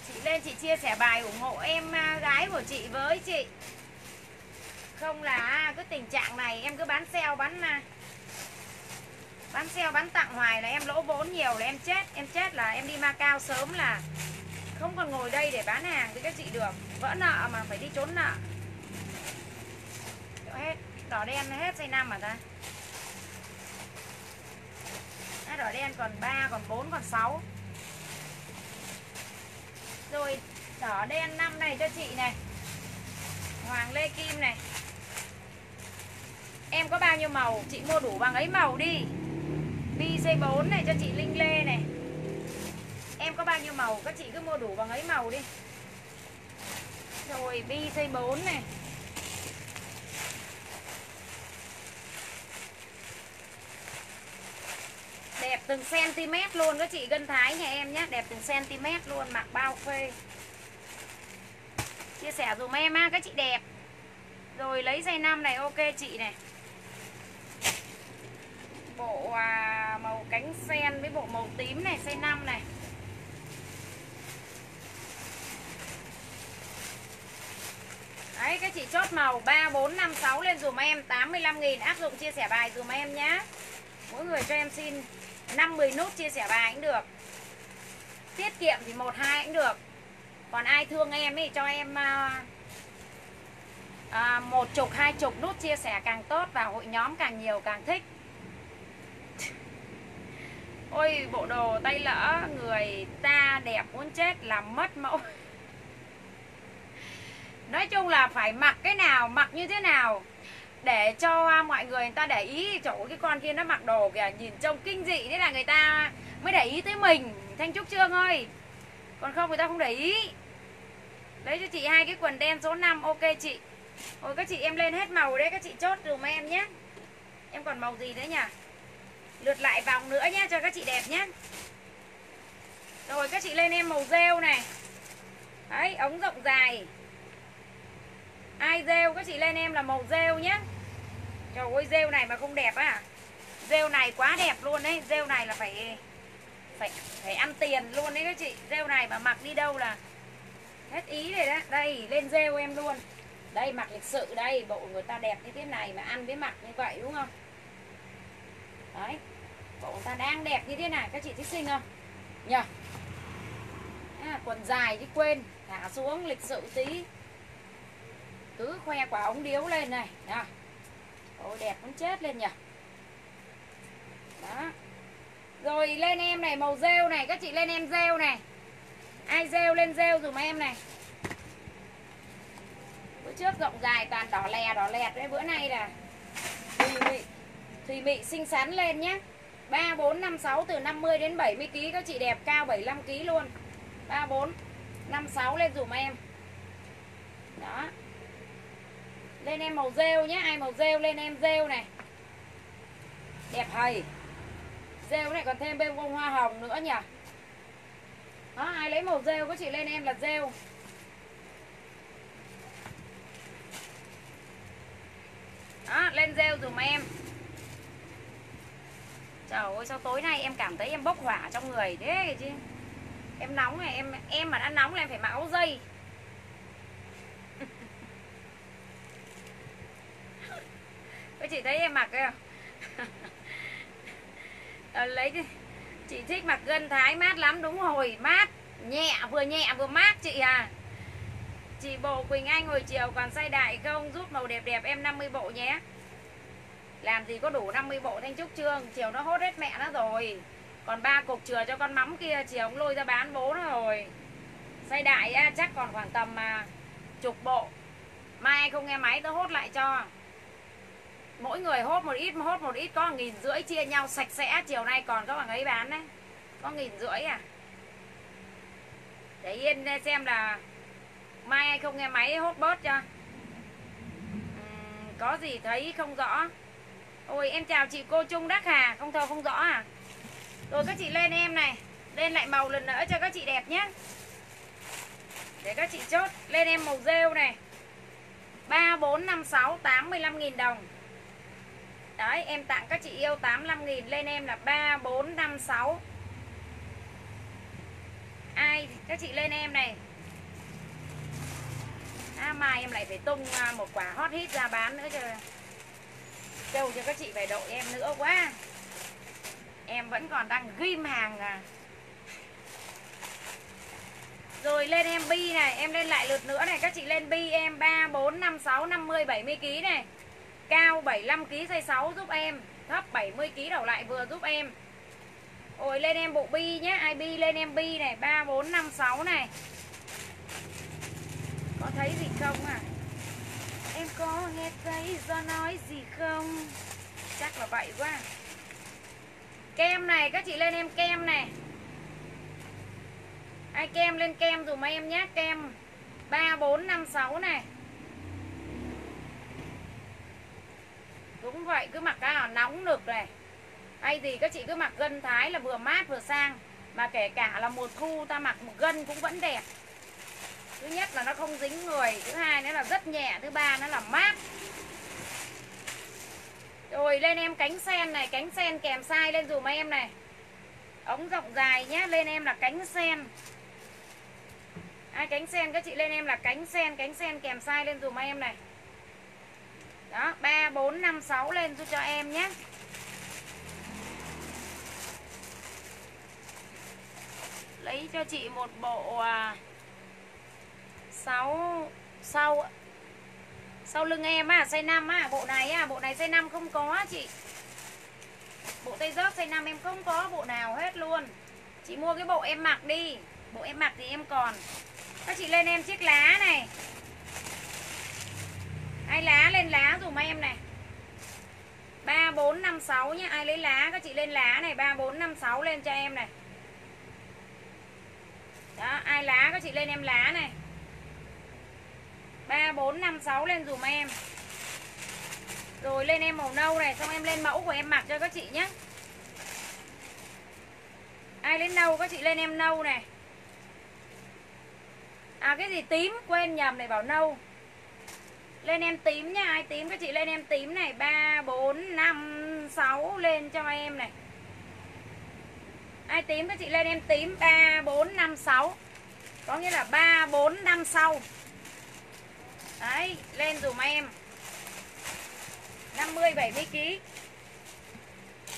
Chị lên chị chia sẻ bài ủng hộ em à, gái của chị với chị. Không là à, cứ tình trạng này em cứ bán sale bán à, bán sale bán tặng hoài là em lỗ vốn nhiều là em chết. Em chết là em đi Macao sớm là không còn ngồi đây để bán hàng với các chị được. Vỡ nợ mà phải đi trốn nợ. Hết, đỏ đen hết dây năm mà ta. Hết đỏ đen còn 3 còn 4 còn 6 rồi, đỏ đen năm này cho chị này. Hoàng Lê Kim này. Em có bao nhiêu màu? Chị mua đủ bằng ấy màu đi. BC4 này cho chị Linh Lê này. Em có bao nhiêu màu? Các chị cứ mua đủ bằng ấy màu đi. Rồi bi dây 4 này. Đẹp từng cm luôn các chị Gân Thái nhà em nhé Đẹp từng cm luôn Mặc bao phê. Chia sẻ dùm em ha Các chị đẹp. Rồi lấy dây 5 này ok chị này. Bộ à, màu cánh sen với bộ màu tím này Size 5 này. Đấy các chị chốt màu 3, 4, 5, 6 lên dùm em 85 000 áp dụng chia sẻ bài dùm em nhá. Mỗi người cho em xin 50 nút chia sẻ bài cũng được. Tiết kiệm thì 1, 2 cũng được. Còn ai thương em thì cho em à, à, một chục, hai chục nút chia sẻ càng tốt Và hội nhóm càng nhiều càng thích. Ôi bộ đồ tay lỡ người ta đẹp muốn chết làm mất mẫu nói chung là phải mặc cái nào, mặc như thế nào để cho à, mọi người người ta để ý chỗ cái con kia nó mặc đồ kìa. Nhìn trông kinh dị thế là người ta mới để ý tới mình. Thanh trúc trương ơi, còn không người ta không để ý. Lấy cho chị hai cái quần đen số 5 ok chị. Ôi, các chị em lên hết màu đấy, các chị chốt dùm em nhé. Em còn màu gì nữa nhỉ? Lượt lại vòng nữa nhé, cho các chị đẹp nhé. Rồi, các chị lên em màu rêu này. Đấy, ống rộng dài ai rêu các chị lên em là màu rêu nhé trời ơi rêu này mà không đẹp à rêu này quá đẹp luôn đấy rêu này là phải phải phải ăn tiền luôn đấy các chị. Rêu này mà mặc đi đâu là hết ý rồi đó đây lên rêu em luôn. Đây mặc lịch sự đây. Bộ người ta đẹp như thế này mà ăn với mặc như vậy đúng không? Đấy bộ người ta đang đẹp như thế này. Các chị thích xinh không? Nhờ. À, quần dài chứ quên. Thả xuống lịch sự tí cứ khoe quả ống điếu lên này nha ôi, đẹp muốn chết lên nhỉ. Đó. Rồi, lên em này, màu rêu này, các chị lên em rêu này. Ai rêu lên rêu dùm em này. Bữa trước rộng dài toàn đỏ lè, đỏ lẹt đấy, bữa nay là thùy mị. Thùy mị xinh xắn lên nhé 3 4 5 6 từ 50 đến 70 kg các chị đẹp cao 75 kg luôn. 3 4 5 6 lên dùm em. Đó lên em màu rêu nhé ai màu rêu lên em rêu này. Đẹp hầy rêu này còn thêm bên bông hoa hồng nữa nhỉ? Đó, ai lấy màu rêu có chị lên em là rêu. Đó, lên rêu dùm em. Trời ơi, sao tối nay em cảm thấy em bốc hỏa trong người thế chứ? Em nóng này, em em mà đã nóng là em phải mặc áo dây. Các chị thấy em mặc không? Ờ, lấy đi chị thích mặc gân thái mát lắm đúng hồi mát. Nhẹ vừa nhẹ vừa mát chị à. Chị bộ Quỳnh Anh hồi chiều còn say đại không? Giúp màu đẹp đẹp em 50 bộ nhé. Làm gì có đủ 50 bộ thanh trúc trương chiều nó hốt hết mẹ nó rồi. Còn ba cục chừa cho con mắm kia chiều ông lôi ra bán bố nó rồi. Say đại á, chắc còn khoảng tầm mà chục bộ. Mai không nghe máy tôi hốt lại cho mỗi người hốt một ít hốt một ít có nghìn rưỡi chia nhau sạch sẽ chiều nay còn các bạn ấy bán đấy. Có nghìn rưỡi à? Để yên xem là mai ai không nghe máy hốt bớt cho. Uhm, có gì thấy không rõ. Ôi em chào chị cô Trung Đắc Hà không thờ không rõ à? Rồi các chị lên em này lên lại màu lần nữa cho các chị đẹp nhé để các chị chốt lên em màu rêu này. 3, 4, 5, 6, 85 nghìn đồng. Đấy em tặng các chị yêu 85 nghìn Lên em là 3, 4, 5, 6 Ai các chị lên em này. À, Mai em lại phải tung à, một quả hot hit ra bán nữa chứ. Châu cho các chị phải đội em nữa quá. Em vẫn còn đang ghim hàng à. Rồi lên em bi này Em lên lại lượt nữa này. Các chị lên bi em 3, 4, 5, 6, 50, 70kg này. Cao 75kg size 6 giúp em Thấp 70kg đổ lại vừa giúp em. Ôi lên em bộ bi nhé Ai bi lên em bi này 3, 4, 5, 6 này. Có thấy gì không à Em có nghe thấy do nói gì không? Chắc là vậy quá. Kem này các chị lên em kem này. Ai kem lên kem dùm em nhé Kem 3, 4, 5, 6 này. Đúng vậy, cứ mặc cái nóng nực này. Hay gì các chị cứ mặc gân thái là vừa mát vừa sang, Mà kể cả là mùa thu ta mặc một gân cũng vẫn đẹp. Thứ nhất là nó không dính người, Thứ hai nữa là rất nhẹ, Thứ ba nó là mát. Rồi lên em cánh sen này, Cánh sen kèm sai lên dùm em này. Ống rộng dài nhé Lên em là cánh sen. Ai cánh sen, các chị lên em là cánh sen cánh sen kèm sai lên dùm em này đó ba bốn năm sáu lên giúp cho em nhé. Lấy cho chị một bộ à, 6 sau sau lưng em à, size 5 à, bộ này à, bộ này size 5 không có chị. Bộ tay rớt size 5 em không có bộ nào hết luôn. Chị mua cái bộ em mặc đi bộ em mặc thì em còn. Các chị lên em chiếc lá này ai lá lên lá dùm em này. 3, 4, 5, 6 nhé Ai lấy lá các chị lên lá này 3, 4, 5, 6 lên cho em này. Đó ai lá các chị lên em lá này. 3, 4, 5, 6 lên dùm em. Rồi lên em màu nâu này Xong em lên mẫu của em mặc cho các chị nhé Ai lên nâu các chị lên em nâu này. À cái gì tím quên nhầm này bảo nâu. Lên em tím nha Ai tím các chị? Lên em tím này 3, 4, 5, 6 Lên cho em này. Ai tím các chị? Lên em tím 3, 4, 5, 6 Có nghĩa là 3, 4, 5 sau Đấy lên dùm em. 50, 70 kg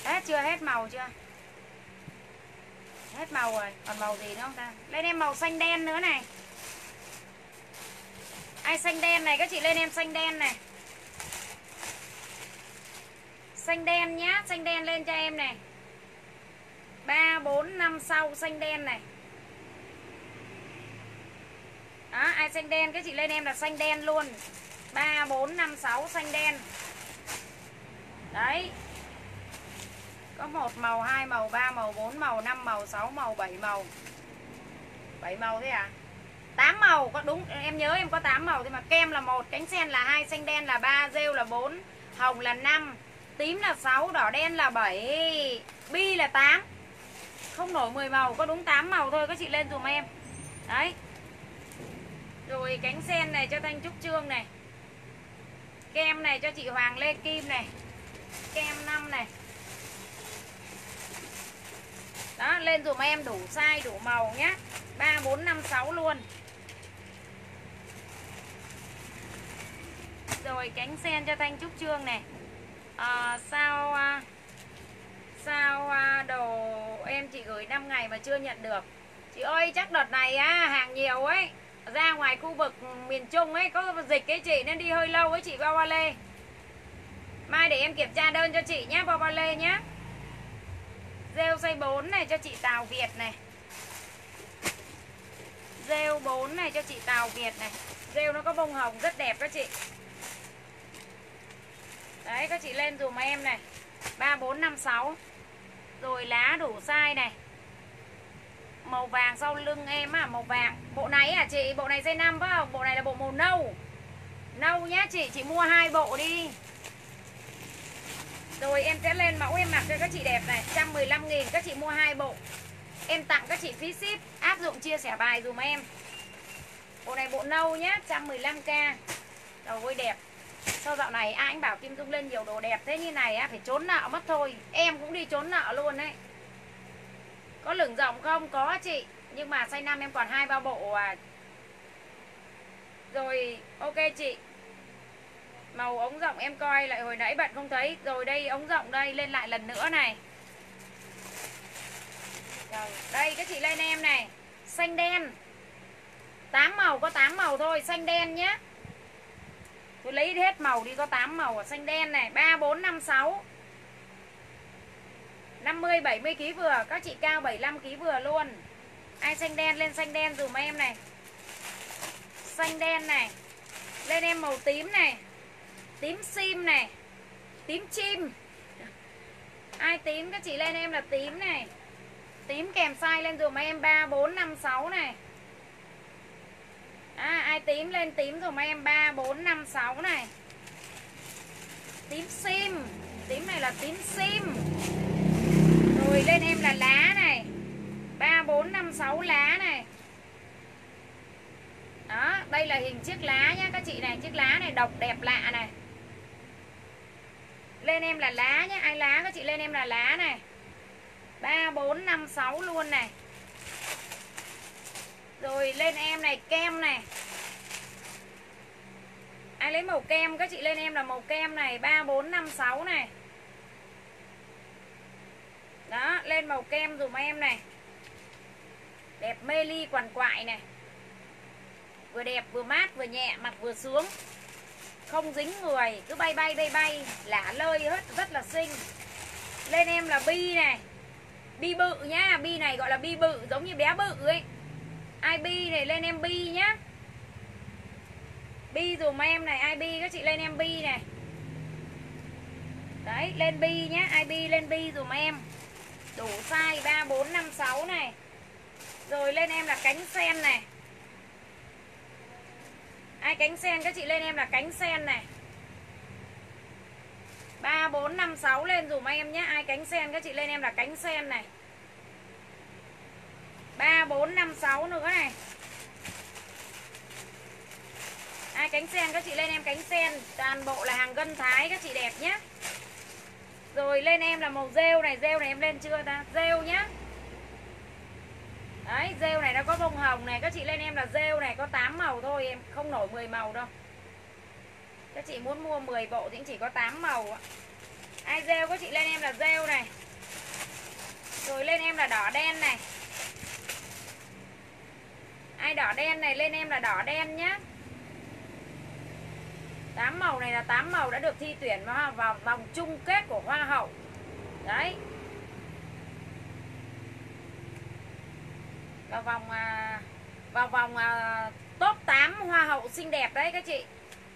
Hết chưa hết màu chưa? Hết màu rồi Còn màu gì nữa không ta? Lên em màu xanh đen nữa này. Ai xanh đen này các chị lên em xanh đen này. Xanh đen nhá Xanh đen lên cho em này. 3, 4, 5 sau xanh đen này. Đó ai xanh đen các chị lên em là xanh đen luôn. 3 4 5 6 xanh đen. Đấy. Có một màu hai màu ba màu bốn màu năm màu sáu màu bảy màu. Bảy màu thế à? 8 màu, có đúng, em nhớ em có 8 màu thì mà kem là một, cánh sen là hai, xanh đen là ba, rêu là 4 hồng là 5 tím là 6 đỏ đen là 7 bi là 8 không nổi 10 màu, có đúng 8 màu thôi các chị lên dùm em. Đấy. Rồi cánh sen này cho Thanh Trúc Trương này. Kem này cho chị Hoàng Lê Kim này. Kem 5 này. Đó, lên dùm em, đủ size, đủ màu nhá. 3 4 5 6 luôn. Rồi cánh sen cho Thanh Trúc Trương này. À, sao à, sao à, đồ em chị gửi 5 ngày mà chưa nhận được? Chị ơi chắc đợt này á hàng nhiều ấy. Ra ngoài khu vực miền Trung ấy có dịch cái chị nên đi hơi lâu với chị bao ba lê. Mai để em kiểm tra đơn cho chị nhé bao ba lê nhé rêu dây 4 này cho chị Tào Việt này. Rêu 4 này cho chị Tào Việt này. Rêu nó có bông hồng rất đẹp các chị đấy, các chị lên dùm em này. 3 4 5 6 rồi lá đủ size này. Màu vàng sau lưng em à màu vàng. Bộ này à chị, bộ này dây 5 phải không? Bộ này là bộ màu nâu. Nâu nhá chị chị mua hai bộ đi. Rồi em sẽ lên mẫu em mặc cho các chị đẹp này. 115 nghìn, các chị mua hai bộ. Em tặng các chị phí ship, Áp dụng chia sẻ bài dùm em. Bộ này bộ nâu nhá 115k Đầu ơi, đẹp. Sau dạo này ai anh bảo Kim Dung lên nhiều đồ đẹp Thế như này á, phải trốn nợ mất thôi. Em cũng đi trốn nợ luôn đấy. Có lửng rộng không? Có chị. Nhưng mà size 5 em còn hai ba bộ à. Rồi, ok chị. Màu ống rộng em coi lại hồi nãy bận không thấy. Rồi đây, ống rộng đây, lên lại lần nữa này. Rồi, đây các chị lên em này. Xanh đen. 8 màu, có 8 màu thôi. Xanh đen nhé Tôi lấy hết màu đi có 8 màu ở Xanh đen này. 3, 4, 5, 6 50, 70 kg vừa. Các chị cao 75 kg vừa luôn. Ai xanh đen lên xanh đen dùm em này. Xanh đen này. Lên em màu tím này. Tím sim này. Tím chim. Ai tím? Các chị lên em là tím này. Tím kèm size lên dùm em. 3 4 5 6 này à, ai tím lên tím dùm em 3 4 5 6 này. Tím sim. Tím này là tím sim. Rồi lên em là lá này. 3 4 5 6 lá này. Đó đây là hình chiếc lá nhá các chị này. Chiếc lá này độc đẹp lạ này. Lên em là lá nhé ai lá các chị? Lên em là lá này. 3 4 5 6 luôn này rồi, lên em này, kem này. Ai lấy màu kem, các chị lên em là màu kem này 3 4 5 6 này. Đó, lên màu kem dùm em này. Đẹp mê ly quằn quại này. Vừa đẹp, vừa mát, vừa nhẹ, mặt vừa sướng. Không dính người, cứ bay bay bay bay, lả lơi hết, rất là xinh. Lên em là bi này. Bi bự nhá, bi này gọi là bi bự, giống như bé bự ấy ai bi này lên em bi nhá. Bi dùm em này, ai bi các chị lên em bi này. Đấy, lên bi nhá, ai bi lên bi dùm em. Đủ size ba, bốn, năm, sáu này. Rồi lên em là cánh sen này. Ai cánh sen các chị lên em là cánh sen này. 3 4 5 6 lên dùm em nhé ai cánh sen các chị lên em là cánh sen này. 3 4 5 6 nữa này. Ai cánh sen các chị lên em cánh sen. Toàn bộ là hàng gân thái các chị đẹp nhé rồi lên em là màu rêu này rêu này em lên chưa ta? Rêu nhá. Đấy, rêu này nó có bông hồng này Các chị lên em là rêu này có 8 màu thôi Em không nổi 10 màu đâu. Các chị muốn mua 10 bộ thì chỉ có 8 màu Ai rêu các chị lên em là rêu này. Rồi lên em là đỏ đen này. Ai đỏ đen này lên em là đỏ đen nhá. 8 màu này là 8 màu đã được thi tuyển vào, vào vòng chung kết của Hoa hậu. Đấy. Vào vòng à, vào vòng à, top 8 hoa hậu xinh đẹp đấy các chị.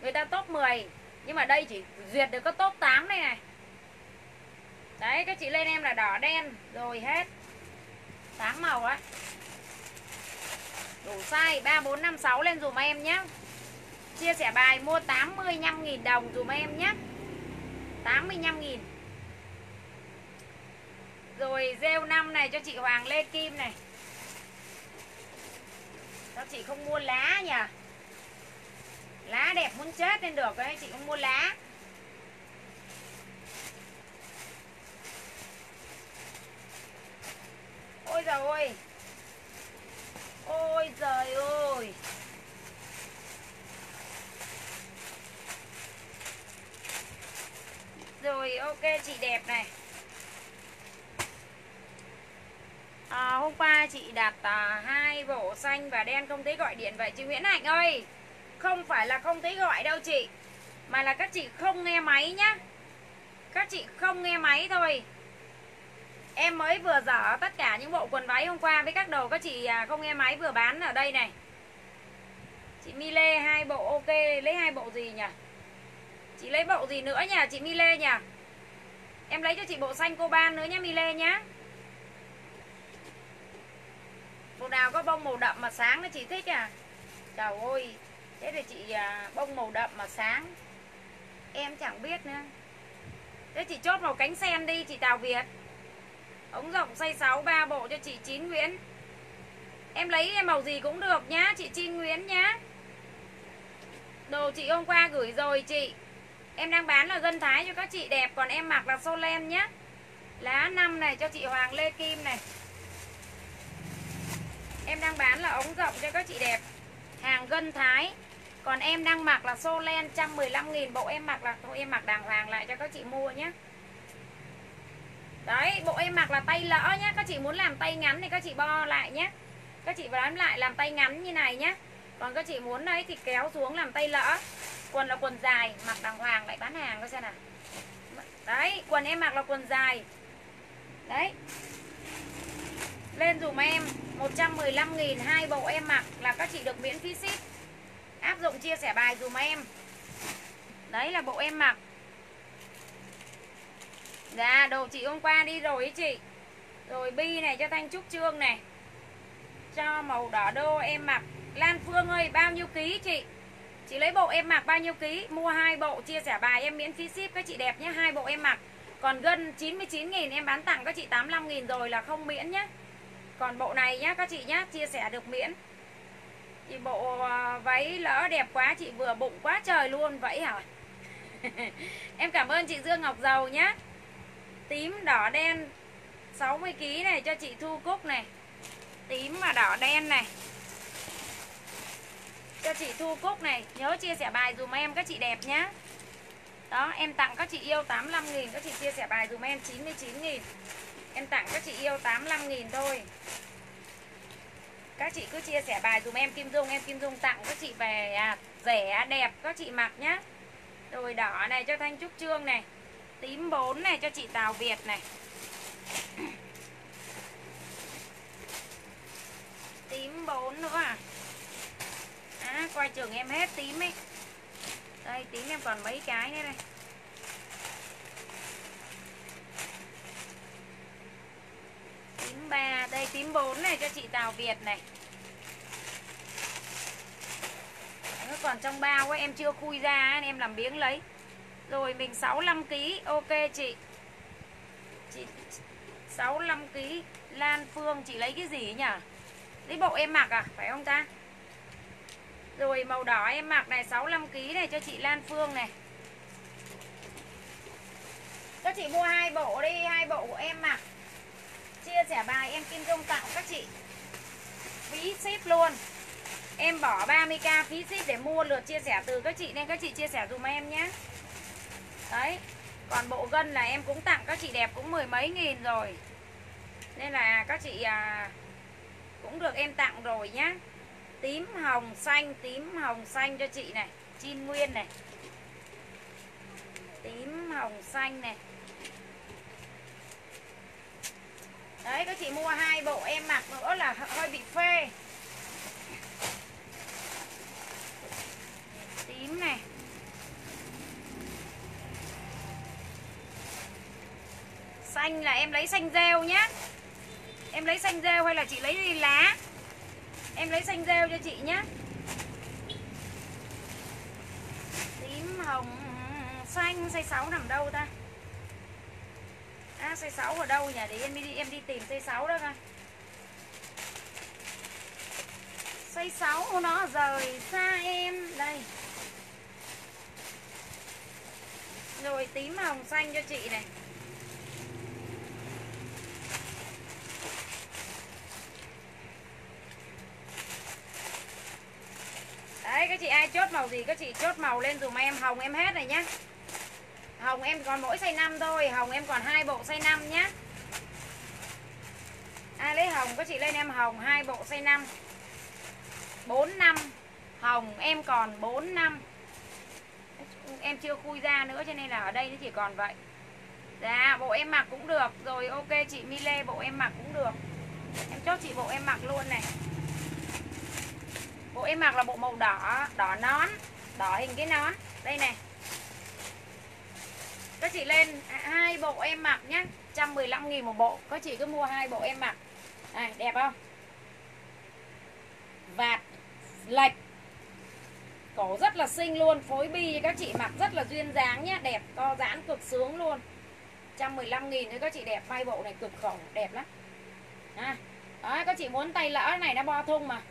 Người ta top 10 nhưng mà đây chỉ duyệt được có top 8 này này. Đấy các chị lên em là đỏ đen rồi hết. 8 màu á đủ size 3456 lên dùm em nhé chia sẻ bài, mua 85.000 đồng dùm em nhé 85.000 rồi rêu 5 này cho chị Hoàng Lê Kim này. Sao chị không mua lá nhỉ? Lá đẹp muốn chết nên được đấy, Chị không mua lá. Ôi giời ơi. Ôi trời ơi. Rồi ok chị đẹp này. À, Hôm qua chị đặt à, hai bộ xanh và đen không thấy gọi điện vậy chị Nguyễn Hạnh ơi. Không phải là không thấy gọi đâu chị Mà là các chị không nghe máy nhá. Các chị không nghe máy thôi. Em mới vừa dở tất cả những bộ quần váy hôm qua với các đồ các chị à, không nghe máy vừa bán ở đây này. Chị Mi Lê hai bộ, ok, lấy hai bộ gì nhỉ? Chị lấy bộ gì nữa nhỉ, chị Mi Lê nhỉ? Em lấy cho chị bộ xanh cô ban nữa nhá Mi Lê nhá Bộ nào có bông màu đậm mà sáng nó chị thích à? Trời ơi, Thế thì chị à, bông màu đậm mà sáng. Em chẳng biết nữa. Thế chị chốt màu cánh sen đi, chị Tào Việt. Ống rộng size 6 3 bộ cho chị Chín Nguyễn. Em lấy em màu gì cũng được nhá, Chị Chín Nguyễn nhá. Đồ chị hôm qua gửi rồi chị. Em đang bán là gân thái cho các chị đẹp, Còn em mặc là Solen nhá. Lá 5 này cho chị Hoàng Lê Kim này. Em đang bán là ống rộng cho các chị đẹp. Hàng gân thái. Còn em đang mặc là Solen 115.000 Bộ em mặc là Thôi em mặc đàng hoàng lại cho các chị mua nhé Đấy, bộ em mặc là tay lỡ nhé Các chị muốn làm tay ngắn thì các chị bo lại nhé Các chị bám lại làm tay ngắn như này nhé Còn các chị muốn đấy thì kéo xuống làm tay lỡ. Quần là quần dài, Mặc đàng hoàng, lại bán hàng, coi xem nào. Đấy, quần em mặc là quần dài. Đấy. Lên dùm em 115 nghìn hai bộ em mặc là các chị được miễn phí ship. Áp dụng chia sẻ bài dùm em. Đấy là bộ em mặc. Dạ đồ chị hôm qua đi rồi ý chị. Rồi bi này cho Thanh Trúc Trương này. Cho màu đỏ đô em mặc. Lan Phương ơi, bao nhiêu ký chị? Chị lấy bộ em mặc bao nhiêu ký? Mua hai bộ, chia sẻ bài em miễn phí ship Các chị đẹp nhé hai bộ em mặc. Còn gân 99 nghìn em bán tặng các chị 85 nghìn rồi là không miễn nhé Còn bộ này nhá, các chị nhá, Chia sẻ được miễn. Chị bộ ờ, váy lỡ đẹp quá, Chị vừa bụng quá trời luôn Vậy hả? Em cảm ơn chị Dương Ngọc Dầu nhé tím đỏ đen 60kg này cho chị Thu Cúc này. Tím và đỏ đen này. Cho chị Thu Cúc này nhớ chia sẻ bài dùm em các chị đẹp nhá. Đó em tặng các chị yêu 85 nghìn các chị chia sẻ bài dùm em 99 nghìn. Em tặng các chị yêu 85 nghìn thôi. Các chị cứ chia sẻ bài dùm em Kim Dung em Kim Dung tặng các chị về à, rẻ đẹp các chị mặc nhá. Rồi đỏ này cho Thanh Trúc Trương này tím 4 này cho chị Tào Việt này. Tím 4 nữa à? À coi trường em hết tím ấy. Đây, tím em còn mấy cái nữa đây. Tím 3 đây tím 4 này cho chị Tào Việt này. Nó còn trong bao ấy, em chưa khui ra, em làm biếng lấy rồi mình 65 kg ok chị. Chị 65 kg Lan Phương, chị lấy cái gì nhỉ? Lấy bộ em mặc à phải không ta? Rồi màu đỏ em mặc này 65 kg này cho chị Lan Phương này. Các chị mua hai bộ đi, hai bộ của em mặc. Chia sẻ bài em Kim Dung tặng các chị. Phí ship luôn. Em bỏ 30k phí ship để mua lượt chia sẻ từ các chị nên các chị chia sẻ dùm em nhé. Đấy Còn bộ gân là em cũng tặng các chị đẹp cũng mười mấy nghìn rồi. Nên là các chị à, cũng được em tặng rồi nhá. Tím hồng xanh, tím hồng xanh cho chị này Chin nguyên này. Tím hồng xanh này. Đấy các chị mua hai bộ em mặc nữa là hơi bị phê. Tím này. Xanh là em lấy xanh rêu nhá. Em lấy xanh rêu hay là chị lấy lá em lấy xanh rêu cho chị nhá. Tím, hồng, xanh size 6 nằm đâu ta? À size 6 ở đâu nhỉ? Để em đi em đi tìm size 6 đó coi. Size 6 nó rời xa em, đây. Rồi tím, hồng, xanh cho chị này. Đấy, các chị ai chốt màu gì, các chị chốt màu lên dùm em. Hồng em hết này nhá. Hồng em còn mỗi size 5 thôi, Hồng em còn hai bộ size 5 nhá. Ai lấy hồng, các chị lên em hồng, hai bộ size 5 4 năm. Hồng em còn 4 năm. Em chưa khui ra nữa cho nên là ở đây nó chỉ còn vậy. Dạ bộ em mặc cũng được. Rồi, ok, chị Mile bộ em mặc cũng được. Em chốt chị bộ em mặc luôn này. Bộ em mặc là bộ màu đỏ Đỏ nón, Đỏ hình cái nón. Đây này. Các chị lên à, hai bộ em mặc nhá. 115 nghìn một bộ. Các chị cứ mua hai bộ em mặc. Này, đẹp không? Vạt, Lệch. Cổ rất là xinh luôn. Phối bi các chị mặc rất là duyên dáng nhá. Đẹp co giãn, cực sướng luôn. 115 nghìn thôi các chị đẹp. May bộ này cực khổ, đẹp lắm. À. Đó, các chị muốn tay lỡ này, nó bo thung mà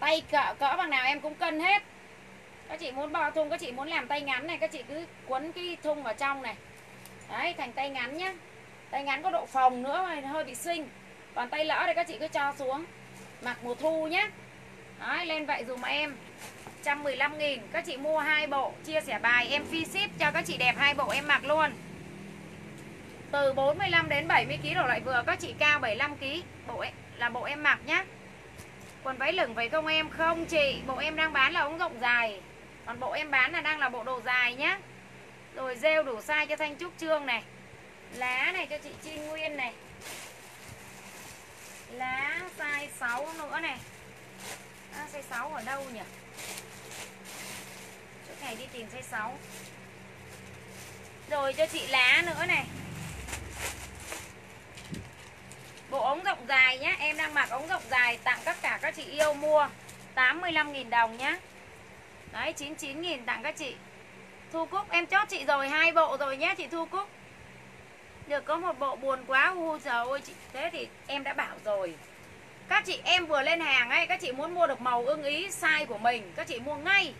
tay cỡ cỡ bằng nào em cũng cân hết. Các chị muốn bò thun các chị muốn làm tay ngắn này các chị cứ quấn cái thun vào trong này. Đấy thành tay ngắn nhá. Tay ngắn có độ phồng nữa mà hơi bị xinh. Còn tay lỡ thì các chị cứ cho xuống. Mặc mùa thu nhé đấy lên vậy dùm em. 115 nghìn Các chị mua hai bộ Chia sẻ bài em phi ship cho các chị đẹp hai bộ em mặc luôn. Từ 45 đến 70 kg đổ loại vừa Các chị cao 75 kg Bộ ấy, là bộ em mặc nhá. Quần váy lửng phải không em? Không chị, bộ em đang bán là ống rộng dài. Còn bộ em bán là đang là bộ đồ dài nhá. Rồi rêu đủ size cho Thanh Trúc Trương này. Lá này cho chị Chi Nguyên này. Lá size 6 nữa này. À, Size 6 ở đâu nhỉ? Chỗ này đi tìm size 6 Rồi cho chị lá nữa này. Bộ ống rộng dài nhé Em đang mặc ống rộng dài Tặng tất cả các chị yêu mua. 85.000 đồng nhé Đấy 99.000 tặng các chị. Thu Cúc, em chốt chị rồi, hai bộ rồi nhé chị Thu Cúc. Được, có một bộ buồn quá u trời ơi, chị. Thế thì em đã bảo rồi. Các chị, em vừa lên hàng ấy, Các chị muốn mua được màu ưng ý, size của mình, Các chị mua ngay.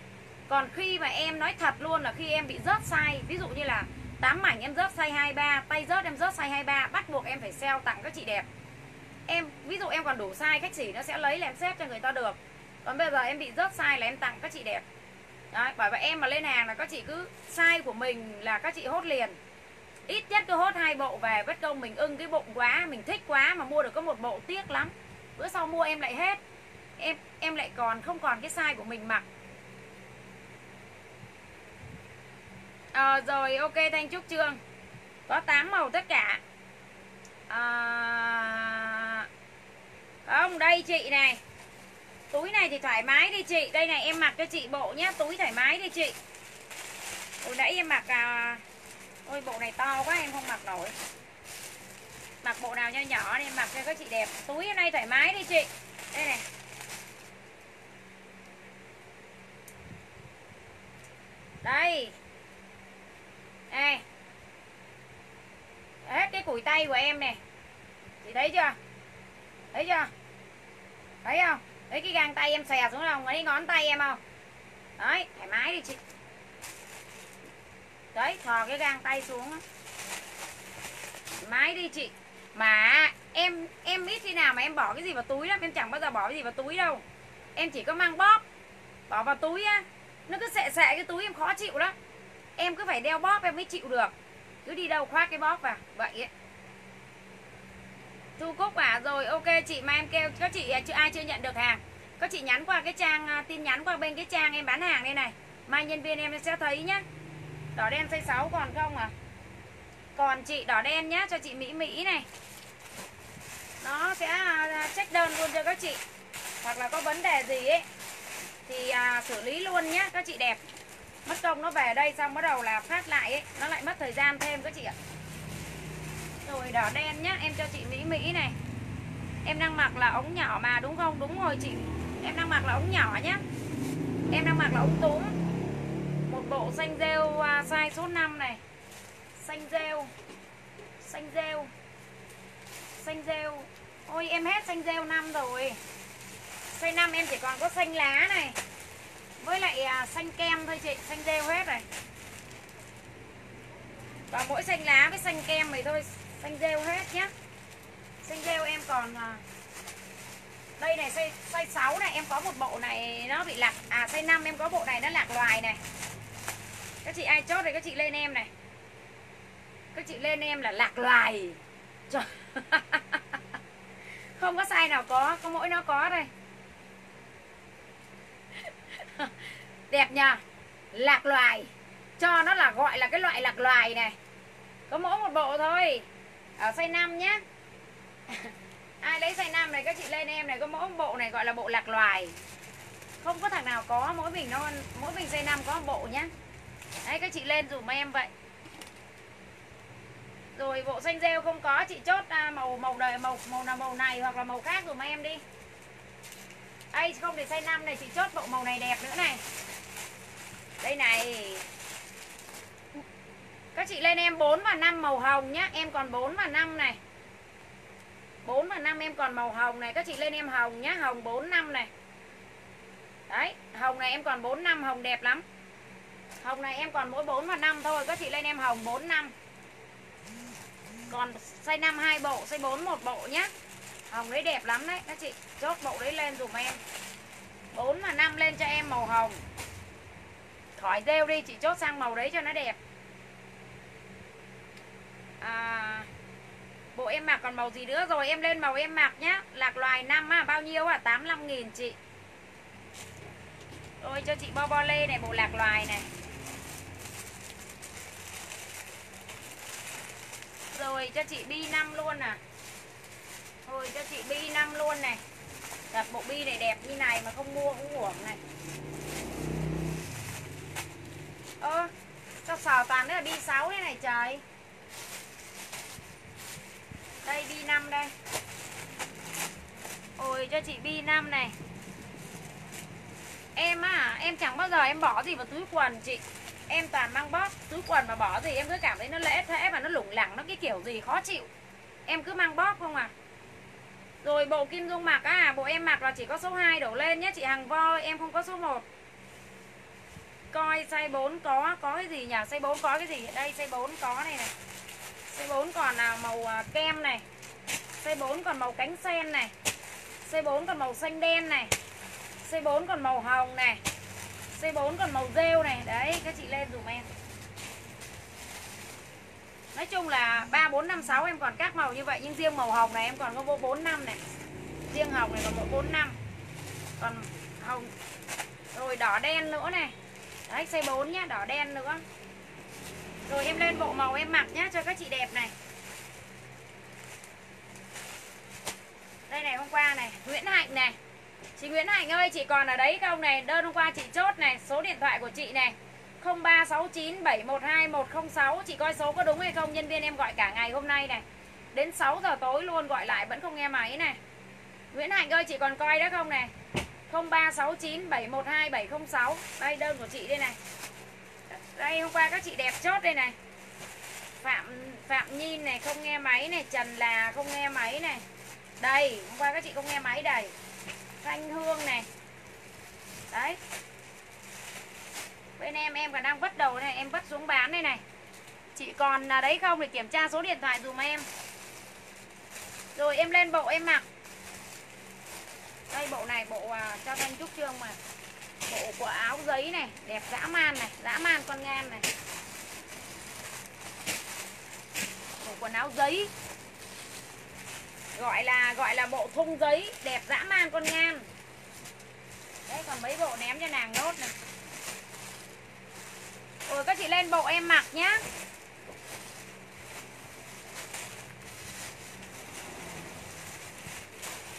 Còn khi mà em nói thật luôn là khi em bị rớt size, Ví dụ như là 8 mảnh em rớt size 23 Tay rớt em rớt size 23 Bắt buộc em phải sale tặng các chị đẹp em ví dụ em còn đủ size khách sỉ nó sẽ lấy là em xếp cho người ta được. Còn bây giờ em bị rớt size là em tặng các chị đẹp. Đấy, bởi vậy em mà lên hàng là các chị cứ size của mình là các chị hốt liền. Ít nhất cứ hốt hai bộ về bất công mình ưng cái bụng quá mình thích quá mà mua được có một bộ tiếc lắm. Bữa sau mua em lại hết. Em em lại còn không còn cái size của mình mặc. À, rồi ok thanh trúc trương có 8 màu tất cả à, không đây chị này. Túi này thì thoải mái đi chị. Đây này em mặc cho chị bộ nhá. Túi thoải mái đi chị. Hồi nãy em mặc à, ôi bộ này to quá em không mặc nổi. Mặc bộ nào nho nhỏ đi em mặc cho các chị đẹp. Túi hôm nay thoải mái đi chị. Đây này. Đây. Đây. Đấy, cái cùi tay của em nè. Chị thấy chưa? Thấy chưa? Thấy không? Thấy cái gang tay em xè xuống không? Thấy ngón tay em không? Đấy thoải mái đi chị. Đấy thò cái gang tay xuống mái đi chị. Mà em em ít khi nào mà em bỏ cái gì vào túi lắm em chẳng bao giờ bỏ cái gì vào túi đâu. Em chỉ có mang bóp bỏ vào túi á. Nó cứ sệ sệ cái túi em khó chịu lắm. Em cứ phải đeo bóp em mới chịu được cứ đi đâu khoác cái bóp vào vậy ấy. Thu cúc à rồi ok chị mà em kêu các chị à, chưa ai chưa nhận được hàng? Các chị nhắn qua cái trang à, tin nhắn qua bên cái trang em bán hàng đây này. Mai nhân viên em sẽ thấy nhá. Đỏ đen size 6 còn không à? Còn chị đỏ đen nhá cho chị mỹ mỹ này. Nó sẽ à, check đơn luôn cho các chị. Hoặc là có vấn đề gì ấy thì à, xử lý luôn nhá các chị đẹp mất công nó về đây xong bắt đầu là phát lại ấy, nó lại mất thời gian thêm các chị ạ. Rồi, đỏ đen nhá, em cho chị mỹ mỹ này. Em đang mặc là ống nhỏ mà, đúng không? Đúng rồi chị. Em đang mặc là ống nhỏ nhá. Em đang mặc là ống túm. Một bộ xanh rêu à, size số 5 này. Xanh rêu. Xanh rêu. Xanh rêu. Ôi, em hết xanh rêu năm rồi. Xanh năm em chỉ còn có xanh lá này với lại à, xanh kem thôi chị xanh rêu hết này và mỗi xanh lá với xanh kem này thôi xanh rêu hết nhé xanh rêu em còn à, đây này size, size 6 này em có một bộ này nó bị lạc à size 5 em có bộ này nó lạc loài này. Các chị ai chốt thì các chị lên em này. Các chị lên em là lạc loài. Trời. không có size nào có có mỗi nó có đây. đẹp nha lạc loài. Cho nó là gọi là cái loại lạc loài này. Có mỗi một bộ thôi. Ở size 5 nhé ai lấy size 5 này, các chị lên em này, có mỗi một bộ này gọi là bộ lạc loài. Không có thằng nào có mỗi mình nó mỗi mình size 5 có một bộ nhá. Đấy, các chị lên dùm em vậy. Rồi bộ xanh rêu không có, chị chốt à, màu màu đời, màu màu nào, màu này hoặc là màu khác dùm em đi đây không để size 5 này chị chốt bộ màu này đẹp nữa này. Đây này. Các chị lên em 4 và 5 màu hồng nhá. Em còn 4 và 5 này. 4 và 5 em còn màu hồng này. Các chị lên em hồng nhá. Hồng 4 5 này. Đấy, Hồng này em còn 4 5 Hồng đẹp lắm. Hồng này em còn mỗi 4 và 5 thôi. Các chị lên em hồng 4 5 Còn size 5 2 bộ, Size 4 1 bộ nhá. Hồng đấy đẹp lắm đấy Các chị. Chốt bộ đấy lên dùm em. 4 và 5 lên cho em màu hồng. Khỏi rêu đi Chị chốt sang màu đấy cho nó đẹp. À, Bộ em mặc còn màu gì nữa? Rồi em lên màu em mặc nhá. Lạc loài 5 à, bao nhiêu à 85 nghìn chị. Rồi cho chị bo bo lê này Bộ lạc loài này. Rồi cho chị bi 5 luôn à. Thôi, cho chị bi năng luôn này. Đặt bộ bi này đẹp như này mà không mua cũng uổng này. Ơ Cho sò toàn đấy là bi 6 thế này trời? Đây, bi 5 đây. Ôi, cho chị bi 5 này. Em à Em chẳng bao giờ em bỏ gì vào túi quần chị. Em toàn mang bóp, túi quần mà bỏ gì Em cứ cảm thấy nó lễ thế và nó lủng lẳng, Nó cái kiểu gì khó chịu. Em cứ mang bóp không à? Rồi, bộ kim dung mặc á, Bộ em mặc là chỉ có số 2 đổ lên nhé, Chị Hằng voi, em không có số 1 Coi size 4 có Có cái gì nhỉ? Size 4 có cái gì? Đây, size 4 có này này. Size 4 còn là màu à, kem này. Size 4 còn màu cánh sen này. Size 4 còn màu xanh đen này. Size 4 còn màu hồng này. Size 4 còn màu rêu này. Đấy, các chị lên dùm em. Nói chung là 3, 4, 5, 6 em còn các màu như vậy Nhưng riêng màu hồng này em còn có bộ 4, 5 này. Riêng hồng này còn có 4, 5 Còn hồng Rồi đỏ đen nữa này. Đấy size 4 nhá, đỏ đen nữa. Rồi em lên bộ màu em mặc nhá cho các chị đẹp này. Đây này hôm qua này Nguyễn Hạnh này. Chị Nguyễn Hạnh ơi chị còn ở đấy không này? Đơn hôm qua chị chốt này Số điện thoại của chị này. 0369 712 106 Chị coi số có đúng hay không? Nhân viên em gọi cả ngày hôm nay này. Đến 6 giờ tối luôn, gọi lại vẫn không nghe máy này. Nguyễn Hạnh ơi, chị còn coi đó không này? 0369 712 706 Đây, đơn của chị đây này. Đây, hôm qua các chị đẹp chốt đây này. Phạm Phạm Nhi này, không nghe máy này. Trần là không nghe máy này. Đây, hôm qua các chị không nghe máy đầy Thanh Hương này. Đấy. Bên em em còn đang vất đầu này Em vất xuống bán đây này. Chị còn là đấy không? Để kiểm tra số điện thoại dùm em. Rồi em lên bộ em mặc. Đây bộ này bộ uh, cho Thanh Trúc Trương mà. Bộ của áo giấy này đẹp dã man này dã man con ngan này. Bộ quần áo giấy. Gọi là gọi là bộ thun giấy đẹp dã man con ngan đấy còn mấy bộ ném cho nàng nốt này. Rồi các chị lên bộ em mặc nhá.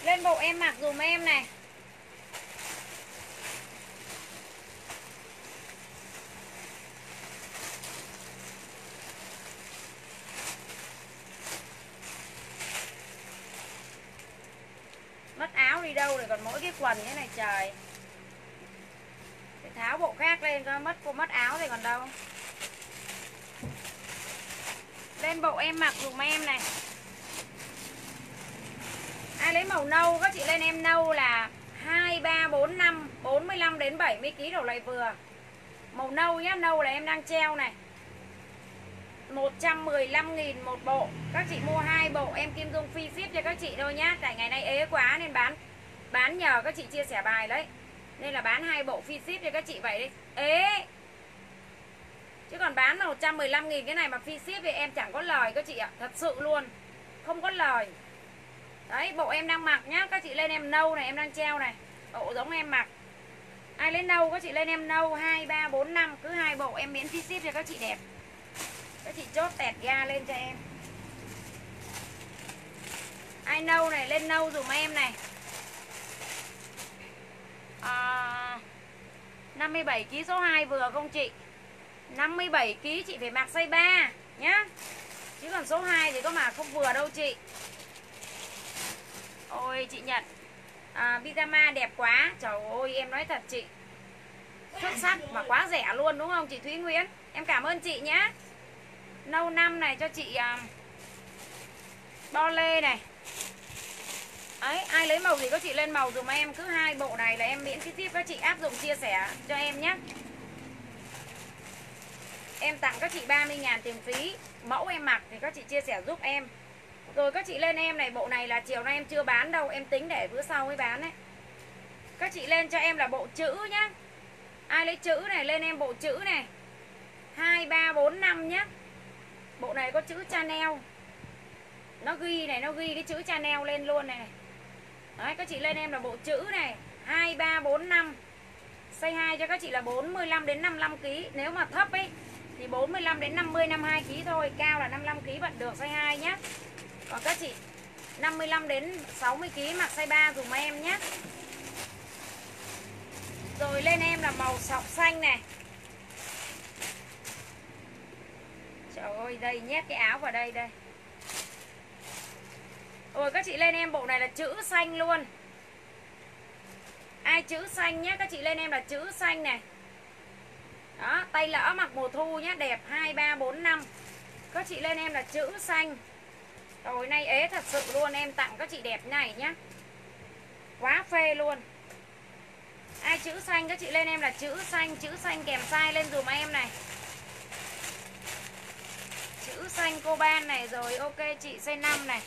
Lên bộ em mặc dùm em này. Mất áo đi đâu rồi, còn mỗi cái quần như này trời tháo bộ khác lên cho mất cô mất áo thì còn đâu. Lên bộ em mặc dùm em này. Ai lấy màu nâu các chị lên em nâu là 2, 3, 4, 5 45 đến 70 kg đầu lại vừa. Màu nâu nhá Nâu là em đang treo này. 115.000 một bộ. Các chị mua hai bộ em Kim Dung phi ship cho các chị thôi nhá. Tại ngày nay ế quá nên bán Bán nhờ các chị chia sẻ bài đấy. Nên là bán hai bộ phi ship cho các chị vậy đấy Ê! Chứ còn bán là 115.000 cái này mà phi ship thì em chẳng có lời các chị ạ. Thật sự luôn. Không có lời. Đấy bộ em đang mặc nhá. Các chị lên em nâu này em đang treo này. Bộ giống em mặc. Ai lên nâu các chị lên em nâu. 2, 3, 4, 5 Cứ hai bộ em miễn phí ship cho các chị đẹp. Các chị chốt tẹt ga lên cho em. Ai nâu này lên nâu dùm em này à, 57kg số 2 vừa không chị? 57kg chị phải mặc size 3 nhá. Chứ còn số 2 thì có mà không vừa đâu chị. Ôi chị Nhật. À, Pyjama đẹp quá. Trời ơi em nói thật chị. Xuất sắc mà quá rẻ luôn đúng không chị Thúy Nguyễn? Em cảm ơn chị nhá. Nâu năm này cho chị à, Bo lê này ấy ai lấy màu gì các chị lên màu dùm em. Cứ hai bộ này là em miễn phí tiếp các chị áp dụng chia sẻ cho em nhé em tặng các chị 30 ngàn tiền phí. Mẫu em mặc thì các chị chia sẻ giúp em. Rồi các chị lên em này bộ này là chiều nay em chưa bán đâu em tính để bữa sau mới bán đấy các chị lên cho em là bộ chữ nhá. Ai lấy chữ này lên em bộ chữ này. Hai ba bốn năm nhá. Bộ này có chữ Chanel. Nó ghi này nó ghi cái chữ Chanel lên luôn này, này. Đấy, các chị lên em là bộ chữ này. 2, 3, 4, 5 Size 2 cho các chị là 45 đến 55 kg Nếu mà thấp ấy Thì 45 đến 50, 52 kg thôi. Cao là 55 kg vẫn được size 2 nhé Còn các chị 55 đến 60 kg mặc size 3 dùm em nhé Rồi lên em là màu sọc xanh này. Trời ơi đây nhét cái áo vào đây đây rồi các chị lên em bộ này là chữ xanh luôn. Ai chữ xanh nhé Các chị lên em là chữ xanh này. Đó tay lỡ mặc mùa thu nhé Đẹp 2, 3, 4, 5 Các chị lên em là chữ xanh. Rồi nay ế thật sự luôn Em tặng các chị đẹp này nhé Quá phê luôn. Ai chữ xanh các chị lên em là chữ xanh Chữ xanh kèm size lên dùm em này. Chữ xanh cô ban này Rồi ok chị size 5 này.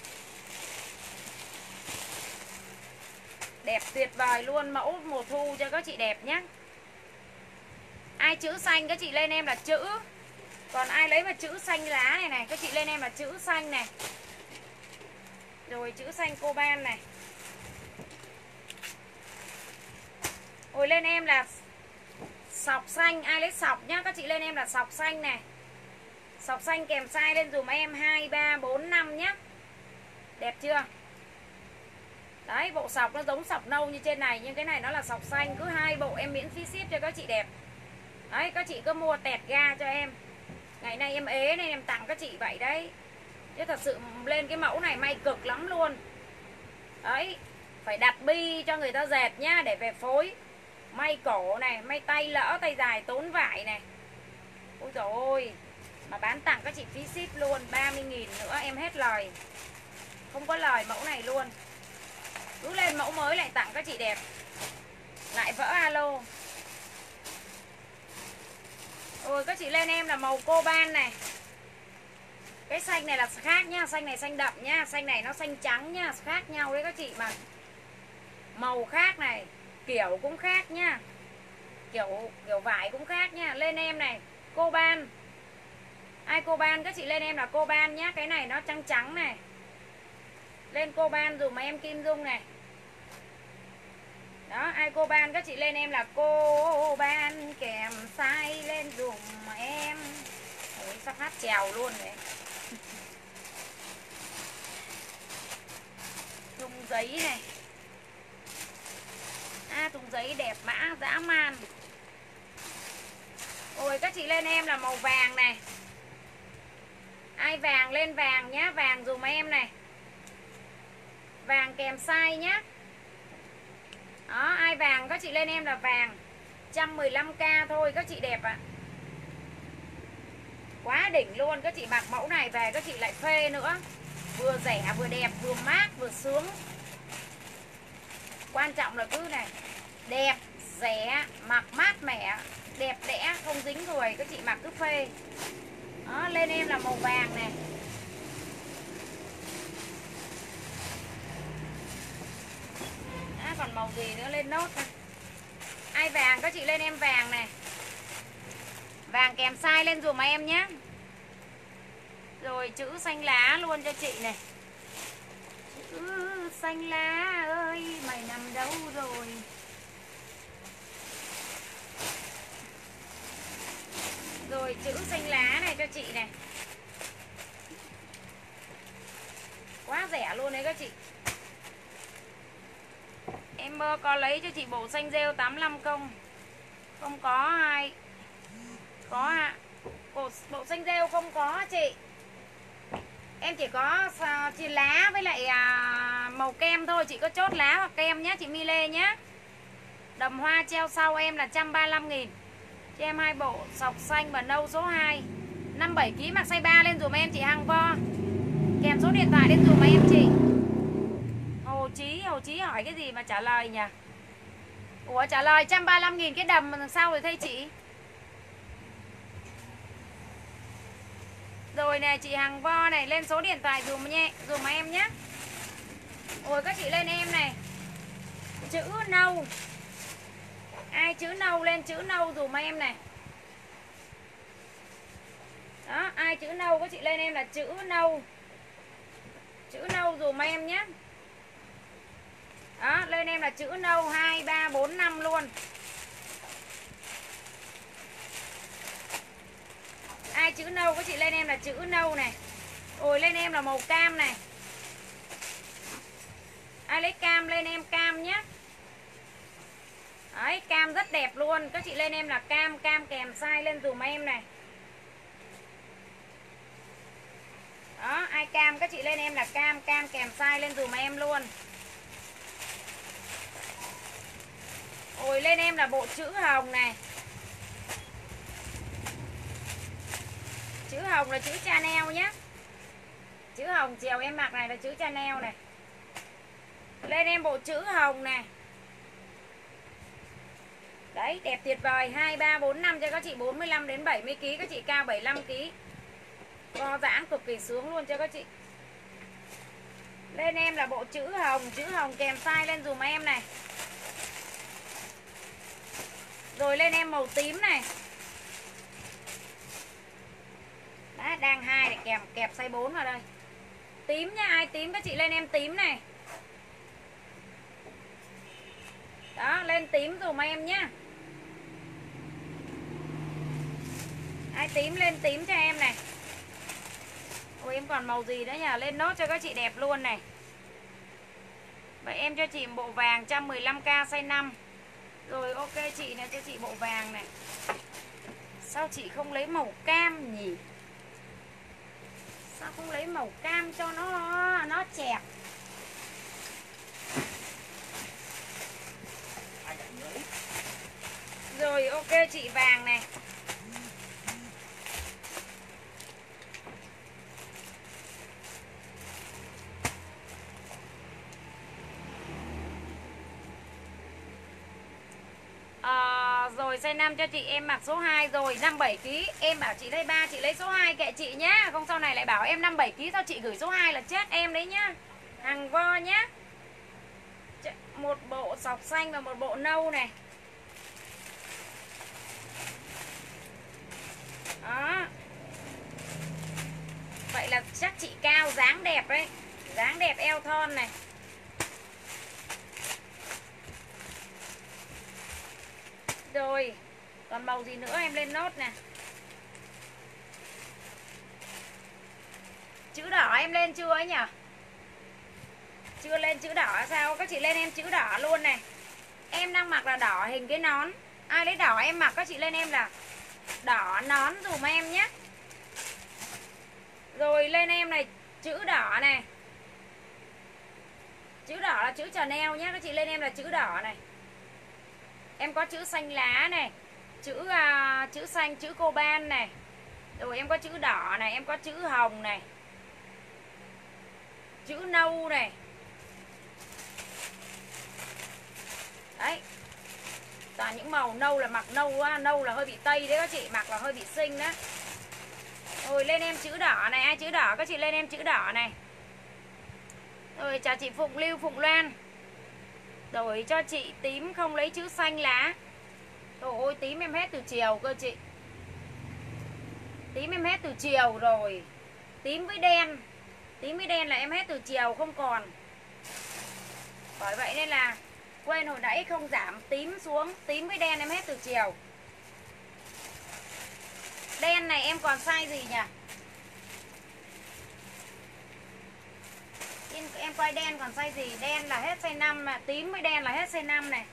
Đẹp tuyệt vời luôn Mẫu mùa thu cho các chị đẹp nhé Ai chữ xanh các chị lên em là chữ. Còn ai lấy mà chữ xanh lá này này Các chị lên em là chữ xanh này. Rồi chữ xanh cô ban này. Rồi lên em là Sọc xanh Ai lấy sọc nhá Các chị lên em là sọc xanh này. Sọc xanh kèm size lên dùm em 2, 3, 4, 5 nhá. Đẹp chưa? Đấy, bộ sọc nó giống sọc nâu như trên này, Nhưng cái này nó là sọc xanh. Cứ hai bộ em miễn phí ship cho các chị đẹp. Đấy, các chị cứ mua tẹt ga cho em. Ngày nay em ế nên em tặng các chị vậy đấy. Chứ thật sự lên cái mẫu này may cực lắm luôn. Đấy, Phải đặt bi cho người ta dệt nhá, Để về phối. May cổ này, May tay lỡ, tay dài, tốn vải này. Ôi trời ơi Mà bán tặng các chị phí ship luôn 30.000 nữa, em hết lời. Không có lời mẫu này luôn cứ lên mẫu mới lại tặng các chị đẹp. Lại vỡ alo. Rồi các chị lên em là màu cô ban này. Cái xanh này là khác nhá xanh này xanh đậm nhá xanh này nó xanh trắng nhá khác nhau đấy các chị mà. Màu khác này, kiểu cũng khác nhá kiểu kiểu vải cũng khác nhá lên em này, cô ban. Ai cô ban? Các chị lên em là cô ban nhá, cái này nó trắng trắng này. Lên cô ban dùm em kim dung này đó ai cô ban? Các chị lên em là cô ban kèm sai lên dùm em. Ôi, sắp hát trèo luôn đấy thùng giấy này. À thùng giấy đẹp mã dã man. Ôi các chị lên em là màu vàng này. Ai vàng lên vàng nhá. Vàng dùm em này. Vàng kèm size nhá đó, ai vàng, các chị lên em là vàng. 115k thôi, các chị đẹp ạ. À. quá đỉnh luôn, các chị mặc mẫu này về, các chị lại phê nữa. Vừa rẻ, vừa đẹp, vừa mát, vừa sướng. Quan trọng là cứ này, đẹp, rẻ, mặc mát mẻ, đẹp đẽ, không dính người các chị mặc cứ phê. Đó, lên em là màu vàng này. Còn màu gì nữa lên nốt ai vàng? Các chị lên em vàng này. Vàng kèm size lên dùm em nhé rồi chữ xanh lá luôn cho chị này. Chữ xanh lá ơi, mày nằm đâu rồi? Rồi chữ xanh lá này cho chị này. Quá rẻ luôn đấy các chị em ờ, có lấy cho chị bộ xanh rêu 85 không? không có ai. Có ạ. Bộ, bộ xanh rêu không có chị. Em chỉ có chỉ lá với lại à, màu kem thôi. Chị có chốt lá hoặc kem nhé chị mi lê nhé đầm hoa treo sau em là 135 nghìn. Cho em hai bộ sọc xanh và nâu số 2 57 kg mặc size 3 lên dùm em chị Hằng Vo kèm số điện thoại lên dùm em chị. Hồ Chí Hồ Chí hỏi cái gì mà trả lời nhỉ? Ủa, trả lời 135 nghìn cái đầm đằng sau rồi thay chị? Rồi nè, chị Hằng Vo này, lên số điện thoại dùm nhé, dùm em nhé. Ôi các chị lên em này. Chữ nâu. Ai chữ nâu lên chữ nâu dùm em này. Đó, ai chữ nâu các chị lên em là chữ nâu. Chữ nâu dùm em nhé. Đó lên em là chữ nâu 2, 3, 4, 5 luôn. Ai chữ nâu các chị lên em là chữ nâu này. Ôi lên em là màu cam này. Ai lấy cam lên em cam nhé Đấy, cam rất đẹp luôn. Các chị lên em là cam, cam kèm size lên dùm em này. Đó, ai cam các chị lên em là cam, cam kèm size lên dùm em luôn. Ôi lên em là bộ chữ hồng này. Chữ hồng là chữ Chanel nhé Chữ hồng chiều em mặc này là chữ Chanel này. Lên em bộ chữ hồng này. Đấy đẹp tuyệt vời. 2, 3, 4, 5 cho các chị 45 đến 70 kg Các chị cao 75 kg Co giãn cực kỳ sướng luôn cho các chị. Lên em là bộ chữ hồng Chữ hồng kèm size lên dùm em này. Rồi lên em màu tím này. Đấy, đang hai này kèm kẹp size 4 vào đây. Tím nha, ai tím các chị lên em tím này. Đó, lên tím dùm em nhá. Ai tím lên tím cho em này. Ôi em còn màu gì nữa nhỉ Lên nốt cho các chị đẹp luôn này. Vậy em cho chị bộ vàng 115k size 5 rồi, ok, chị này, cho chị bộ vàng này. Sao chị không lấy màu cam nhỉ? Sao không lấy màu cam cho nó nó chẹp? Rồi, ok, chị vàng này à, rồi, size 5 cho chị, em mặc số 2 rồi 57 kg Em bảo chị lấy 3 chị lấy số 2 kệ chị nhá. Không, sau này lại bảo em 57 kg sao chị gửi số 2 là chết em đấy nhá. Hàng vo nhá. Một bộ sọc xanh và một bộ nâu này. Đó. Vậy là chắc chị cao, dáng đẹp đấy. Dáng đẹp eo thon này. Rồi. Còn màu gì nữa em lên nốt nè. Chữ đỏ em lên chưa ấy nhỉ? Chưa lên chữ đỏ sao? Các chị lên em chữ đỏ luôn này. Em đang mặc là đỏ hình cái nón. Ai lấy đỏ em mặc, các chị lên em là Đỏ nón dùm em nhé. Rồi lên em này, Chữ đỏ này. Chữ đỏ là chữ Chanel nhé, Các chị lên em là chữ đỏ này em có chữ xanh lá này chữ uh, chữ xanh chữ cô ban này. Rồi em có chữ đỏ này em có chữ hồng này. Chữ nâu này. Đấy. Toàn những màu nâu là mặc nâu quá nâu là hơi bị tây đấy các chị mặc là hơi bị xinh đó rồi lên em chữ đỏ này ai chữ đỏ các chị lên em chữ đỏ này. Rồi chào chị Phụng Lưu Phụng Loan. Đổi cho chị tím không lấy chữ xanh lá Trời ơi, tím em hết từ chiều cơ chị. Tím em hết từ chiều rồi. Tím với đen. Tím với đen là em hết từ chiều, không còn. Bởi vậy nên là Quên hồi nãy không giảm tím xuống. Tím với đen em hết từ chiều. Đen này em còn size gì nhỉ? Em, em quay đen còn size gì? Đen là hết size 5 mà Tím với đen là hết size 5 này.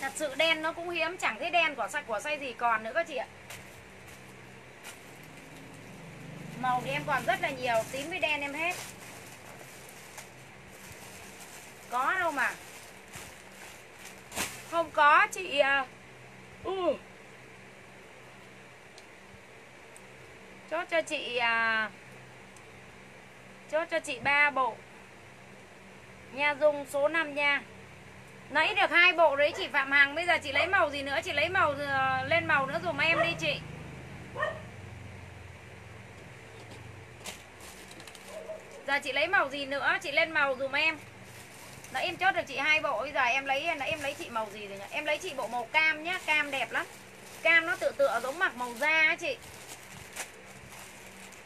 Thật sự đen nó cũng hiếm Chẳng thấy đen của sạch của size gì còn nữa các chị ạ. Màu thì em còn rất là nhiều Tím với đen em hết. Có đâu mà. Không có chị à. uh. Chốt cho chị à, Chốt cho chị ba bộ. Nha Dung số 5 nha. Nãy được hai bộ đấy chị Phạm Hằng Bây giờ chị lấy màu gì nữa? Chị lấy màu ờ, lên màu nữa dùm em đi chị. Giờ chị lấy màu gì nữa? Chị lên màu dùm em. Nãy em chốt được chị hai bộ Bây giờ em lấy nãy em lấy chị màu gì rồi nhỉ? Em lấy chị bộ màu cam nhá Cam đẹp lắm. Cam nó tự tựa giống mặc màu da á chị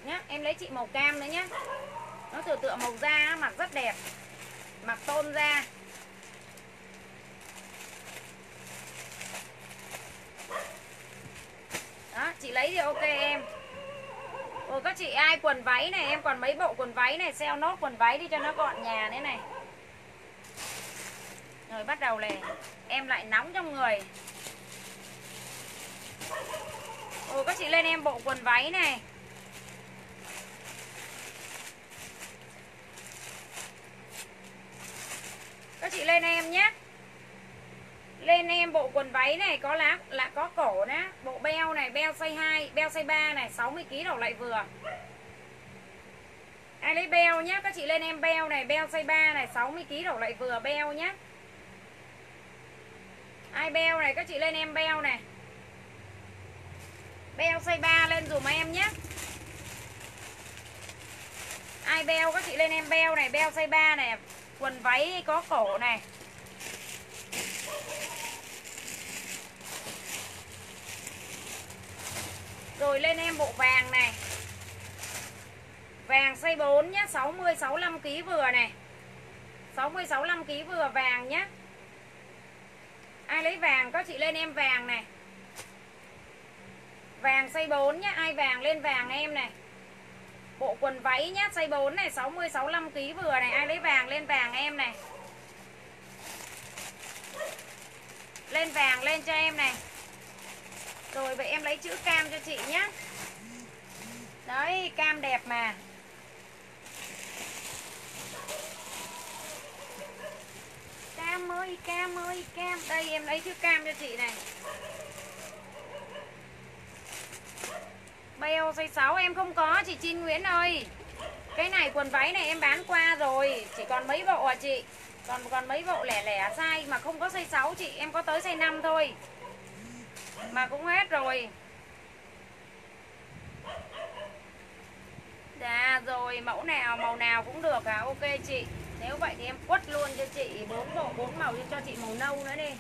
nhá Em lấy chị màu cam nữa nhá. Nó tựa tựa màu da mặc rất đẹp Mặc tôn da. Đó, chị lấy thì ok em. Ồ các chị ai quần váy này? Em còn mấy bộ quần váy này Xeo nốt quần váy đi cho nó gọn nhà thế này. Rồi bắt đầu này Em lại nóng trong người. Ồ các chị lên em bộ quần váy này. Các chị lên em nhé. Lên em bộ quần váy này có lá, là có cổ nhá bộ beo này, beo size 2 beo size 3 này 60 kg đầu lại vừa. Ai lấy beo nhá, các chị lên em beo này, beo size 3 này 60 kg đầu lại vừa beo nhá. Ai beo này, các chị lên em beo này. Beo size 3 lên dùm em nhé ai beo, các chị lên em beo này, beo size 3 này quần váy có cổ này. Rồi lên em bộ vàng này. Vàng size 4 nhá 60 65 kg vừa này. 60 65 kg vừa vàng nhá. Ai lấy vàng có chị lên em vàng này. Vàng size 4 nhá, Ai vàng lên vàng em này. Bộ quần váy nhá, Size 4 này 60 65 kg vừa này. Ai lấy vàng, lên vàng em này. Lên vàng, lên cho em này. Rồi, vậy em lấy chữ cam cho chị nhé Đấy, cam đẹp mà. Cam ơi cam ơi, cam. Đây, em lấy chữ cam cho chị này. Bèo size 6 em không có, chị Trinh Nguyễn ơi. Cái này quần váy này em bán qua rồi, Chỉ còn mấy bộ à chị? Còn còn mấy bộ lẻ lẻ size mà không có size 6 chị, Em có tới size 5 thôi. Mà cũng hết rồi. Dạ rồi, mẫu nào, màu nào cũng được à Ok chị. Nếu vậy thì em quất luôn cho chị bốn bộ, bốn màu cho chị màu nâu nữa đi.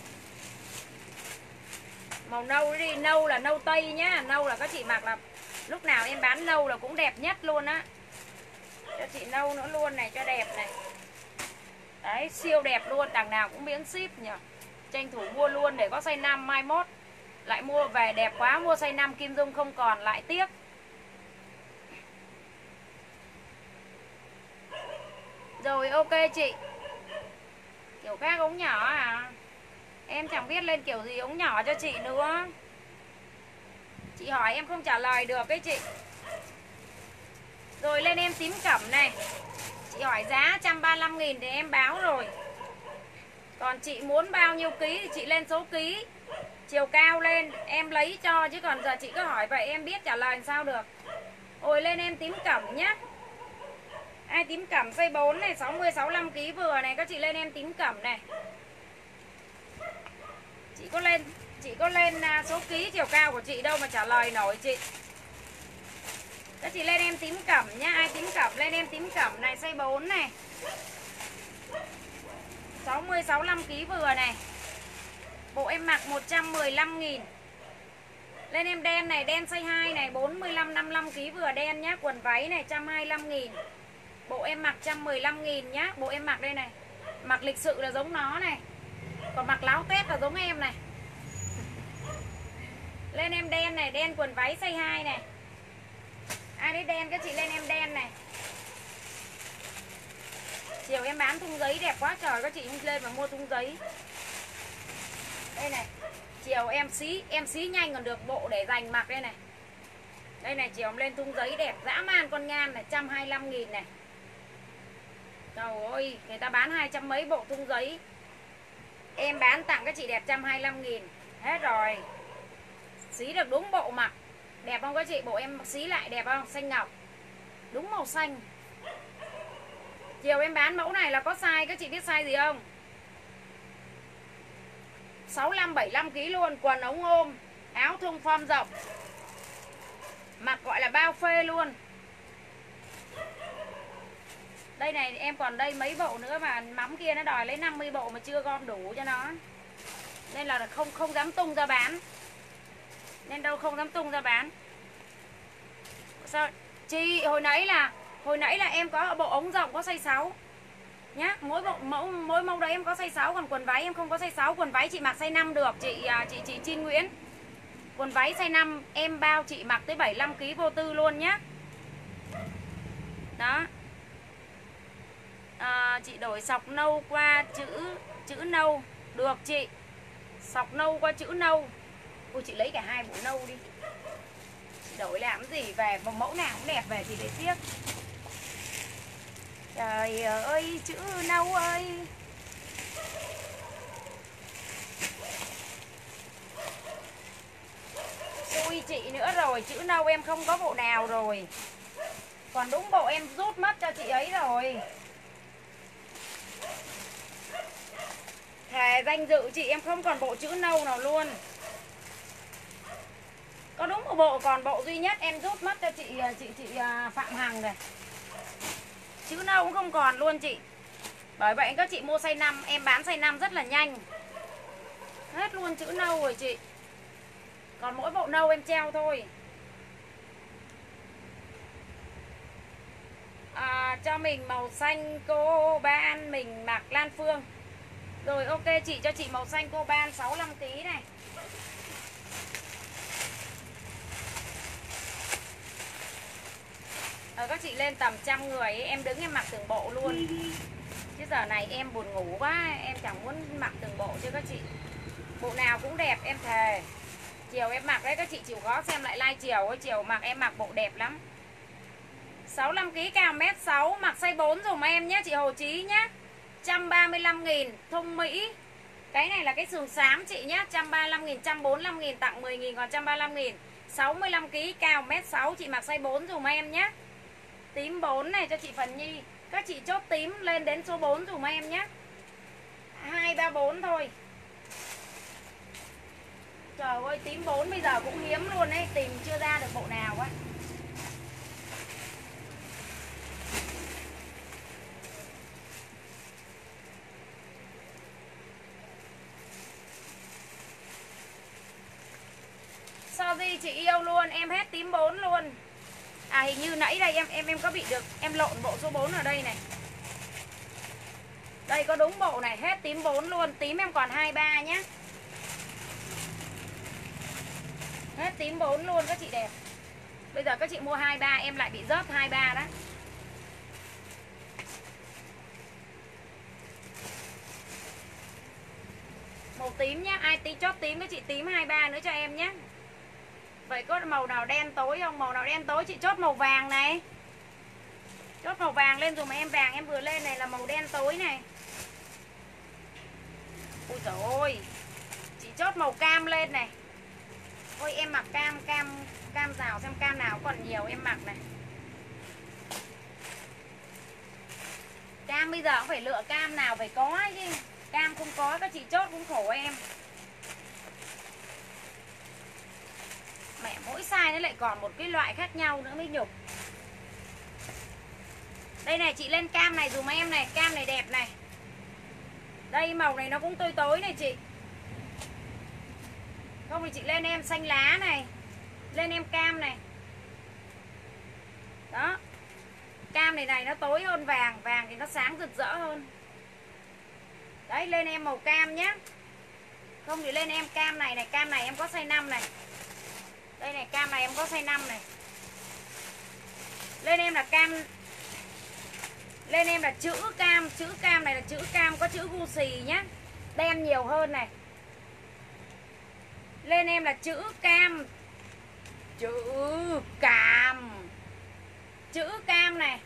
Màu nâu đi, Nâu là nâu tây nhá, Nâu là các chị mặc là Lúc nào em bán nâu là cũng đẹp nhất luôn á. Cho chị nâu nữa luôn này, cho đẹp này. Đấy, siêu đẹp luôn, Đằng nào cũng miễn ship nhỉ. Tranh thủ mua luôn để có size 5 mai mốt. Lại mua về đẹp quá, mua size 5 kim dung không còn, lại tiếc. Rồi, ok chị. Kiểu khác ống nhỏ à? Em chẳng biết lên kiểu gì ống nhỏ cho chị nữa chị hỏi em không trả lời được ấy chị. Rồi lên em tím cẩm này. Chị hỏi giá 135 nghìn thì em báo rồi. Còn chị muốn bao nhiêu ký thì chị lên số ký. Chiều cao lên, em lấy cho, Chứ còn giờ chị cứ hỏi vậy, em biết trả lời sao được. Ôi, lên em tím cẩm nhá. Ai tím cẩm xây 4 này 60 65 kg vừa này, các chị lên em tím cẩm này. Chị có lên chị có lên à, số ký chiều cao của chị đâu mà trả lời nổi chị. Các chị lên em tím cẩm nhá, ai tím cẩm lên em tím cẩm này dây 4 này. 60 65 kg vừa này. Bộ em mặc 115 nghìn Lên em đen này, đen size 2 này, 45 55 kg vừa đen nhá, quần váy này 125 nghìn Bộ em mặc 115 nghìn nhá Bộ em mặc đây này Mặc lịch sự là giống nó này Còn mặc láo tết là giống em này lên em đen này Đen quần váy size 2 này. Ai đấy đen các chị lên em đen này. Chiều em bán thung giấy đẹp quá trời Các chị không lên mà mua thung giấy. Đây này Chiều em xí Em xí nhanh còn được bộ để dành mặc đây này. Đây này chiều em lên thung giấy đẹp Dã man con ngan này 125 nghìn này. Trời ơi, người ta bán hai trăm mấy bộ thung giấy. Em bán tặng các chị đẹp 125 nghìn. Hết rồi. Xí được đúng bộ mặc Đẹp không các chị? Bộ em xí lại đẹp không? Xanh ngọc. Đúng màu xanh. Chiều em bán mẫu này là có size, Các chị biết size gì không? 65-75kg luôn, Quần ống ôm, Áo thun form rộng. Mặc gọi là bao phê luôn. Đây này, em còn đây mấy bộ nữa mà mắm kia nó đòi lấy 50 bộ mà chưa gom đủ cho nó. Nên là không không dám tung ra bán nên đâu không dám tung ra bán. Sao? Chị hồi nãy là hồi nãy là em có bộ ống rộng có size 6 nhá mỗi bộ mẫu mỗi mẫu đấy em có size 6 còn quần váy em không có size 6 quần váy chị mặc size 5 được. Chị à, chị chị Chin Nguyễn. Quần váy size 5 em bao chị mặc tới 75 kg vô tư luôn nhá. Đó. À, chị đổi sọc nâu qua chữ chữ nâu. Được chị. Sọc nâu qua chữ nâu cô chị lấy cả hai bộ nâu đi. Chị đổi làm gì về, một mẫu nào cũng đẹp về thì để tiếc trời ơi, chữ nâu ơi. Xui chị nữa rồi, chữ nâu em không có bộ nào rồi. Còn đúng bộ em rút mất cho chị ấy rồi. Thề danh dự chị em không còn bộ chữ nâu nào luôn. Có đúng một bộ còn bộ duy nhất em rút mất cho chị à, chị chị à, Phạm Hằng này. Chữ nâu cũng không còn luôn chị. Bởi vậy các chị mua size 5 Em bán size 5 rất là nhanh. Hết luôn chữ nâu rồi chị. Còn mỗi bộ nâu em treo thôi. À, Cho mình màu xanh cô ban mình mặc Lan Phương. Rồi ok chị cho chị màu xanh cô ban 65 kg này. Ờ, à, các chị lên tầm trăm người ấy, em đứng em mặc từng bộ luôn. Chứ giờ này em buồn ngủ quá, em chẳng muốn mặc từng bộ chứ các chị. Bộ nào cũng đẹp em thề. Chiều em mặc đấy các chị chịu khó xem lại like chiều ấy, chiều mặc em mặc bộ đẹp lắm. 65 kg cao mét 6 mặc size 4 dùm em nhé chị Hồ Chí nhé 135 000 thông Mỹ Cái này là cái sườn xám chị nhé 135 000 145 000 tặng 10 000 còn 135 000 65 kg cao mét 6 chị mặc size 4 dùm em nhé Tím 4 này cho chị Phần Nhi. Các chị chốt tím lên đến số 4 dùm em nhé. 234 thôi. Trời ơi, tím 4 bây giờ cũng hiếm luôn ấy. Tìm chưa ra được bộ nào á so gì chị yêu luôn. Em hết tím 4 luôn à hình như nãy đây em em em có bị được, em lộn bộ số 4 ở đây này. Đây, có đúng bộ này, hết tím 4 luôn, tím em còn 23 nhá. Hết tím 4 luôn, các chị đẹp. Bây giờ các chị mua 23 em lại bị rớt 23 đó. Màu tím nhá, ai tí chốt tím các chị tím 23 nữa cho em nhé Vậy có màu nào đen tối không? Màu nào đen tối? Chị chốt màu vàng này. Chốt màu vàng lên dùm em vàng em vừa lên này là màu đen tối này. Ui trời ơi. Chị chốt màu cam lên này. Ôi, em mặc cam cam cam rào xem cam nào còn nhiều em mặc này. Cam bây giờ cũng phải lựa cam nào phải có chứ. Cam không có, các chị chốt cũng khổ em. Mẹ, mỗi size nó lại còn một cái loại khác nhau nữa mới nhục. Đây này, chị lên cam này dùm em này, cam này đẹp này. Đây, màu này nó cũng tối tối này chị. Không thì chị lên em xanh lá này, lên em cam này. Đó. Cam này này nó tối hơn vàng vàng thì nó sáng rực rỡ hơn. Đấy, lên em màu cam nhé không thì lên em cam này này, cam này em có size 5 này đây này, cam này em có size 5 này. Lên em là cam, lên em là chữ cam chữ cam này là chữ cam có chữ gu xì nhá. Đen nhiều hơn này. Lên em là chữ cam chữ cam chữ cam này.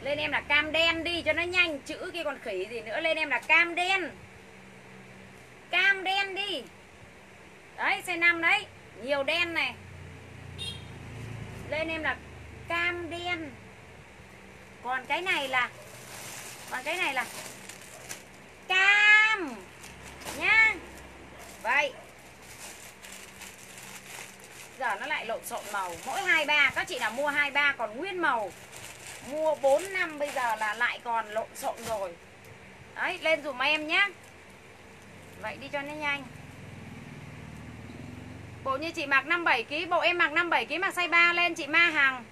Lên em là cam đen đi cho nó nhanh, chữ kia còn khỉ gì nữa. Lên em là cam đen cam đen đi đấy xe 5 đấy. Nhiều đen này. Lên em là cam đen. Còn cái này là, còn cái này là cam nhá. Vậy. Giờ nó lại lộn xộn màu. Mỗi hai ba, các chị nào mua hai ba còn nguyên màu. Mua 4 năm bây giờ là lại còn lộn xộn rồi. Đấy, lên dùm em nhé vậy đi cho nó nhanh bộ như chị mặc 57 kg bộ em mặc 57 kg mặc size 3 lên chị ma hàng.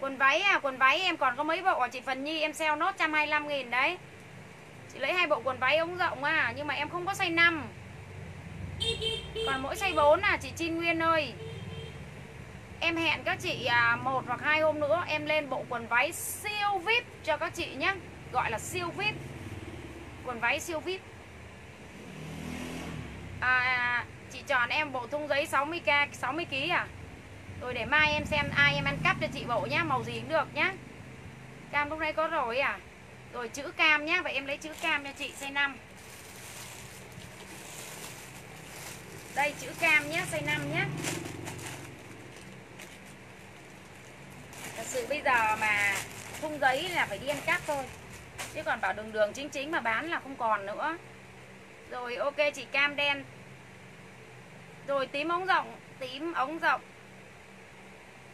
Quần váy à quần váy em còn có mấy bộ à? Chị Phần Nhi em sale nốt 125 nghìn đấy. Chị lấy hai bộ quần váy ống rộng à nhưng mà em không có size 5 còn mỗi size 4 à chị Trinh Nguyên ơi. Em hẹn các chị à, một hoặc hai hôm nữa em lên bộ quần váy siêu VIP cho các chị nhé Gọi là siêu VIP. Quần váy siêu VIP. À, Chị chọn em bộ thung giấy 60k 60kg à? Rồi để mai em xem ai em ăn cắp cho chị bộ nhá, Màu gì cũng được nhá. Cam lúc nãy có rồi à? Rồi chữ cam nhá, Vậy em lấy chữ cam cho chị size 5 Đây, chữ cam nhá Size 5 nhá. Thật sự bây giờ mà thung giấy là phải đi ăn cắp thôi. Chứ còn bảo đường đường chính chính mà bán là không còn nữa. Rồi, ok, chị cam đen. Rồi tím ống rộng Tím ống rộng.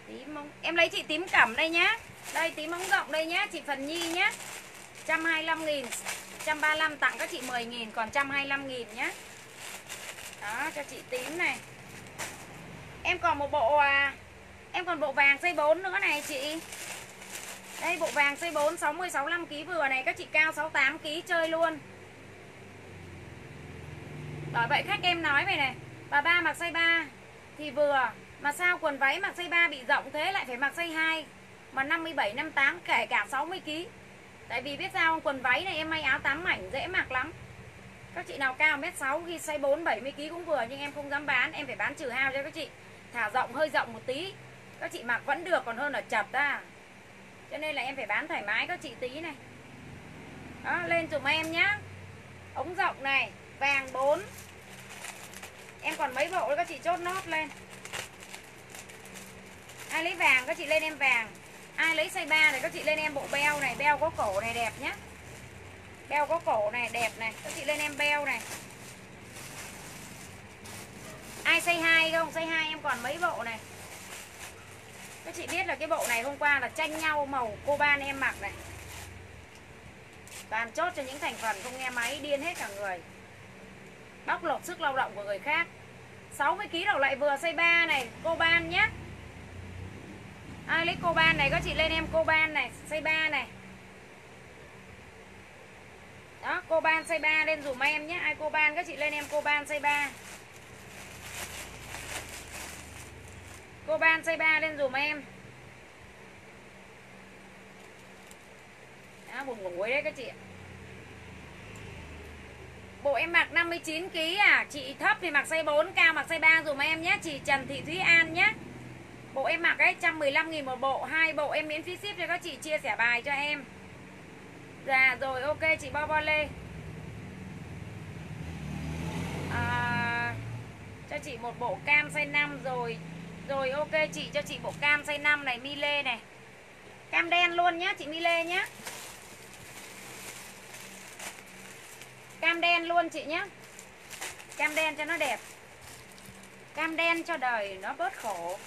Tím ống... Em lấy chị tím cẩm đây nhá. Đây tím ống rộng đây nhá Chị Phần Nhi nhá. 125 nghìn 135 tặng các chị 10 nghìn Còn 125 nghìn nhá. Đó cho chị tím này. Em còn một bộ à Em còn bộ vàng dây 4 nữa này chị. Đây bộ vàng dây 4 60 65 kg vừa này các chị cao 68 kg chơi luôn. Bởi vậy khách em nói về này, bà ba mặc size 3 thì vừa mà sao quần váy mặc size 3 bị rộng thế lại phải mặc size 2 mà 57 58 kể cả 60 kg. Tại vì biết sao quần váy này em may áo 8 mảnh dễ mặc lắm. Các chị nào cao 1m6 ghi size 4 70 kg cũng vừa nhưng em không dám bán, em phải bán trừ hao cho các chị. Thả rộng hơi rộng một tí. Các chị mặc vẫn được còn hơn là chật ta. Cho nên là em phải bán thoải mái các chị tí này. Đó lên dùm em nhá. Ống rộng này vàng 4 em còn mấy bộ các chị chốt nốt lên. Ai lấy vàng, các chị lên em vàng. Ai lấy size 3 này các chị lên em bộ beo này, beo có cổ này đẹp nhá. Beo có cổ này, đẹp này. Các chị lên em beo này. Ai size 2 không? Size 2 em còn mấy bộ này. Các chị biết là cái bộ này hôm qua là tranh nhau màu cô ban em mặc này. Toàn chốt cho những thành phần không nghe máy, điên hết cả người. Bóc lột sức lao động của người khác. 60kg đầu lại vừa xây 3 này Cô ban nhé Ai lấy cô ban này các chị lên em cô ban này xây 3 này. Đó cô ban xây 3 lên dùm em nhé Ai cô ban các chị lên em cô ban xây 3 Cô ban xây 3 lên dùm em. Đó, buồn ngủ đấy các chị ạ. Bộ em mặc 59kg à? Chị thấp thì mặc size 4 Cao mặc size 3 dùm em nhé. Chị Trần Thị Thúy An nhé. Bộ em mặc ấy 115 nghìn một bộ. Hai bộ em miễn phí ship cho các chị chia sẻ bài cho em. Dạ rồi ok chị Bo Bo Lê. À, Cho chị một bộ cam size 5 rồi. Rồi ok chị cho chị bộ cam size 5 này mi lê này. Cam đen luôn nhá chị mi lê nhá. Cam đen luôn chị nhé, Cam đen cho nó đẹp. Cam đen cho đời nó bớt khổ.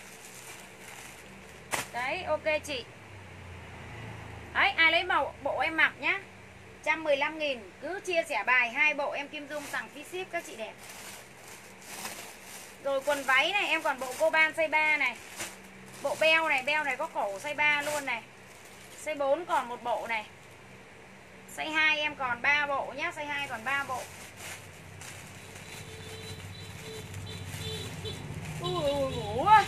Đấy ok chị. Đấy ai lấy màu bộ em mặc nhá. 115 nghìn Cứ chia sẻ bài hai bộ em Kim Dung tặng phí ship các chị đẹp. Rồi quần váy này em còn bộ cô ban size 3 này. Bộ beo này Beo này có cổ size 3 luôn này. Size 4 còn một bộ này. Size 2 em còn 3 bộ nhá Size 2 còn 3 bộ. Ui, ngủ quá.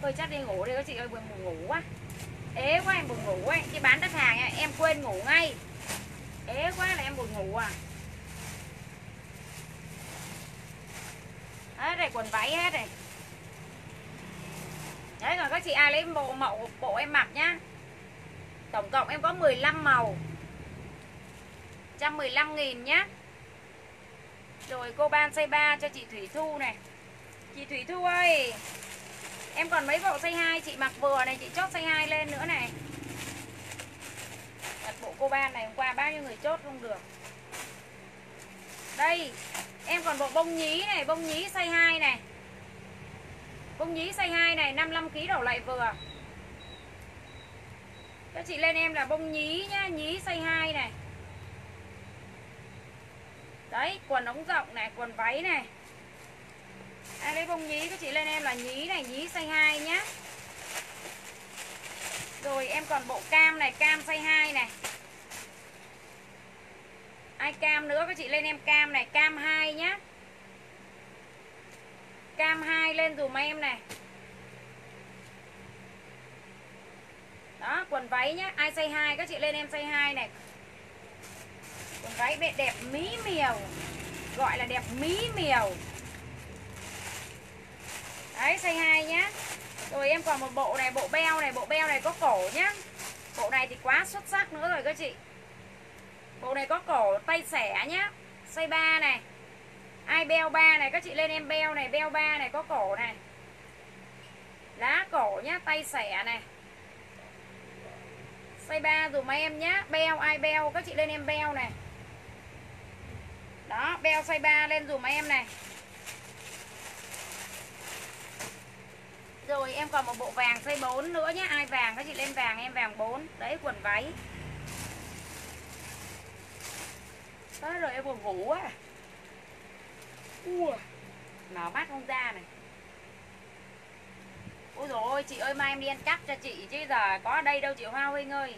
Tôi chắc đi ngủ đi các chị ơi buồn ngủ quá. Ế quá em buồn ngủ quá. Chị bán đất hàng em quên ngủ ngay. Ế quá là em buồn ngủ à. Hết này quần váy hết này Đấy còn các chị ai lấy bộ mẫu bộ em mặc nhá. Tổng cộng em có 15 màu. 115 nghìn nhá. Rồi, cô ban size 3 cho chị Thủy Thu này. Chị Thủy Thu ơi, Em còn mấy bộ size 2 chị mặc vừa này, Chị chốt size 2 lên nữa này. Đặt bộ cô ban này hôm qua bao nhiêu người chốt không được. Đây, Em còn bộ bông nhí này, Bông nhí size 2 này. Bông nhí size 2 này 55kg đổ lại vừa. Các chị lên em là bông nhí nhá, Nhí size 2 này. Đấy, quần ống rộng này, Quần váy này. Ai lấy bông nhí các chị lên em là nhí này, nhí size 2 nhá. Rồi, em còn bộ cam này, cam size 2 này. Ai cam nữa các chị lên em cam này, cam 2 nhá. Cam 2 lên dùm em này. Đó, quần váy nhá, ai size 2 các chị lên em size 2 này quần váy đẹp mí miều gọi là đẹp mí miều Đấy size hai nhá. Rồi em còn một bộ này, Bộ beo này, Bộ beo này có cổ nhá. Bộ này thì quá xuất sắc nữa rồi các chị. Bộ này có cổ tay xẻ nhá. Size 3 này. Ai beo 3 này, Các chị lên em beo này, Beo 3 này có cổ này. Lá cổ nhá, Tay xẻ này. Size 3 dùm em nhá. Beo, ai beo, Các chị lên em beo này. Đó, beo xoay 3 lên dùm em này. Rồi, em còn một bộ vàng xoay 4 nữa nhé Ai vàng các chị, lên vàng em, vàng 4 Đấy, quần váy. Đó, rồi em buồn ngủ á. Ua Mở mắt không ra này. Ôi dồi ôi, chị ơi, mai em đi ăn cắt cho chị Chứ giờ có ở đây đâu chị Hoa Huynh ơi.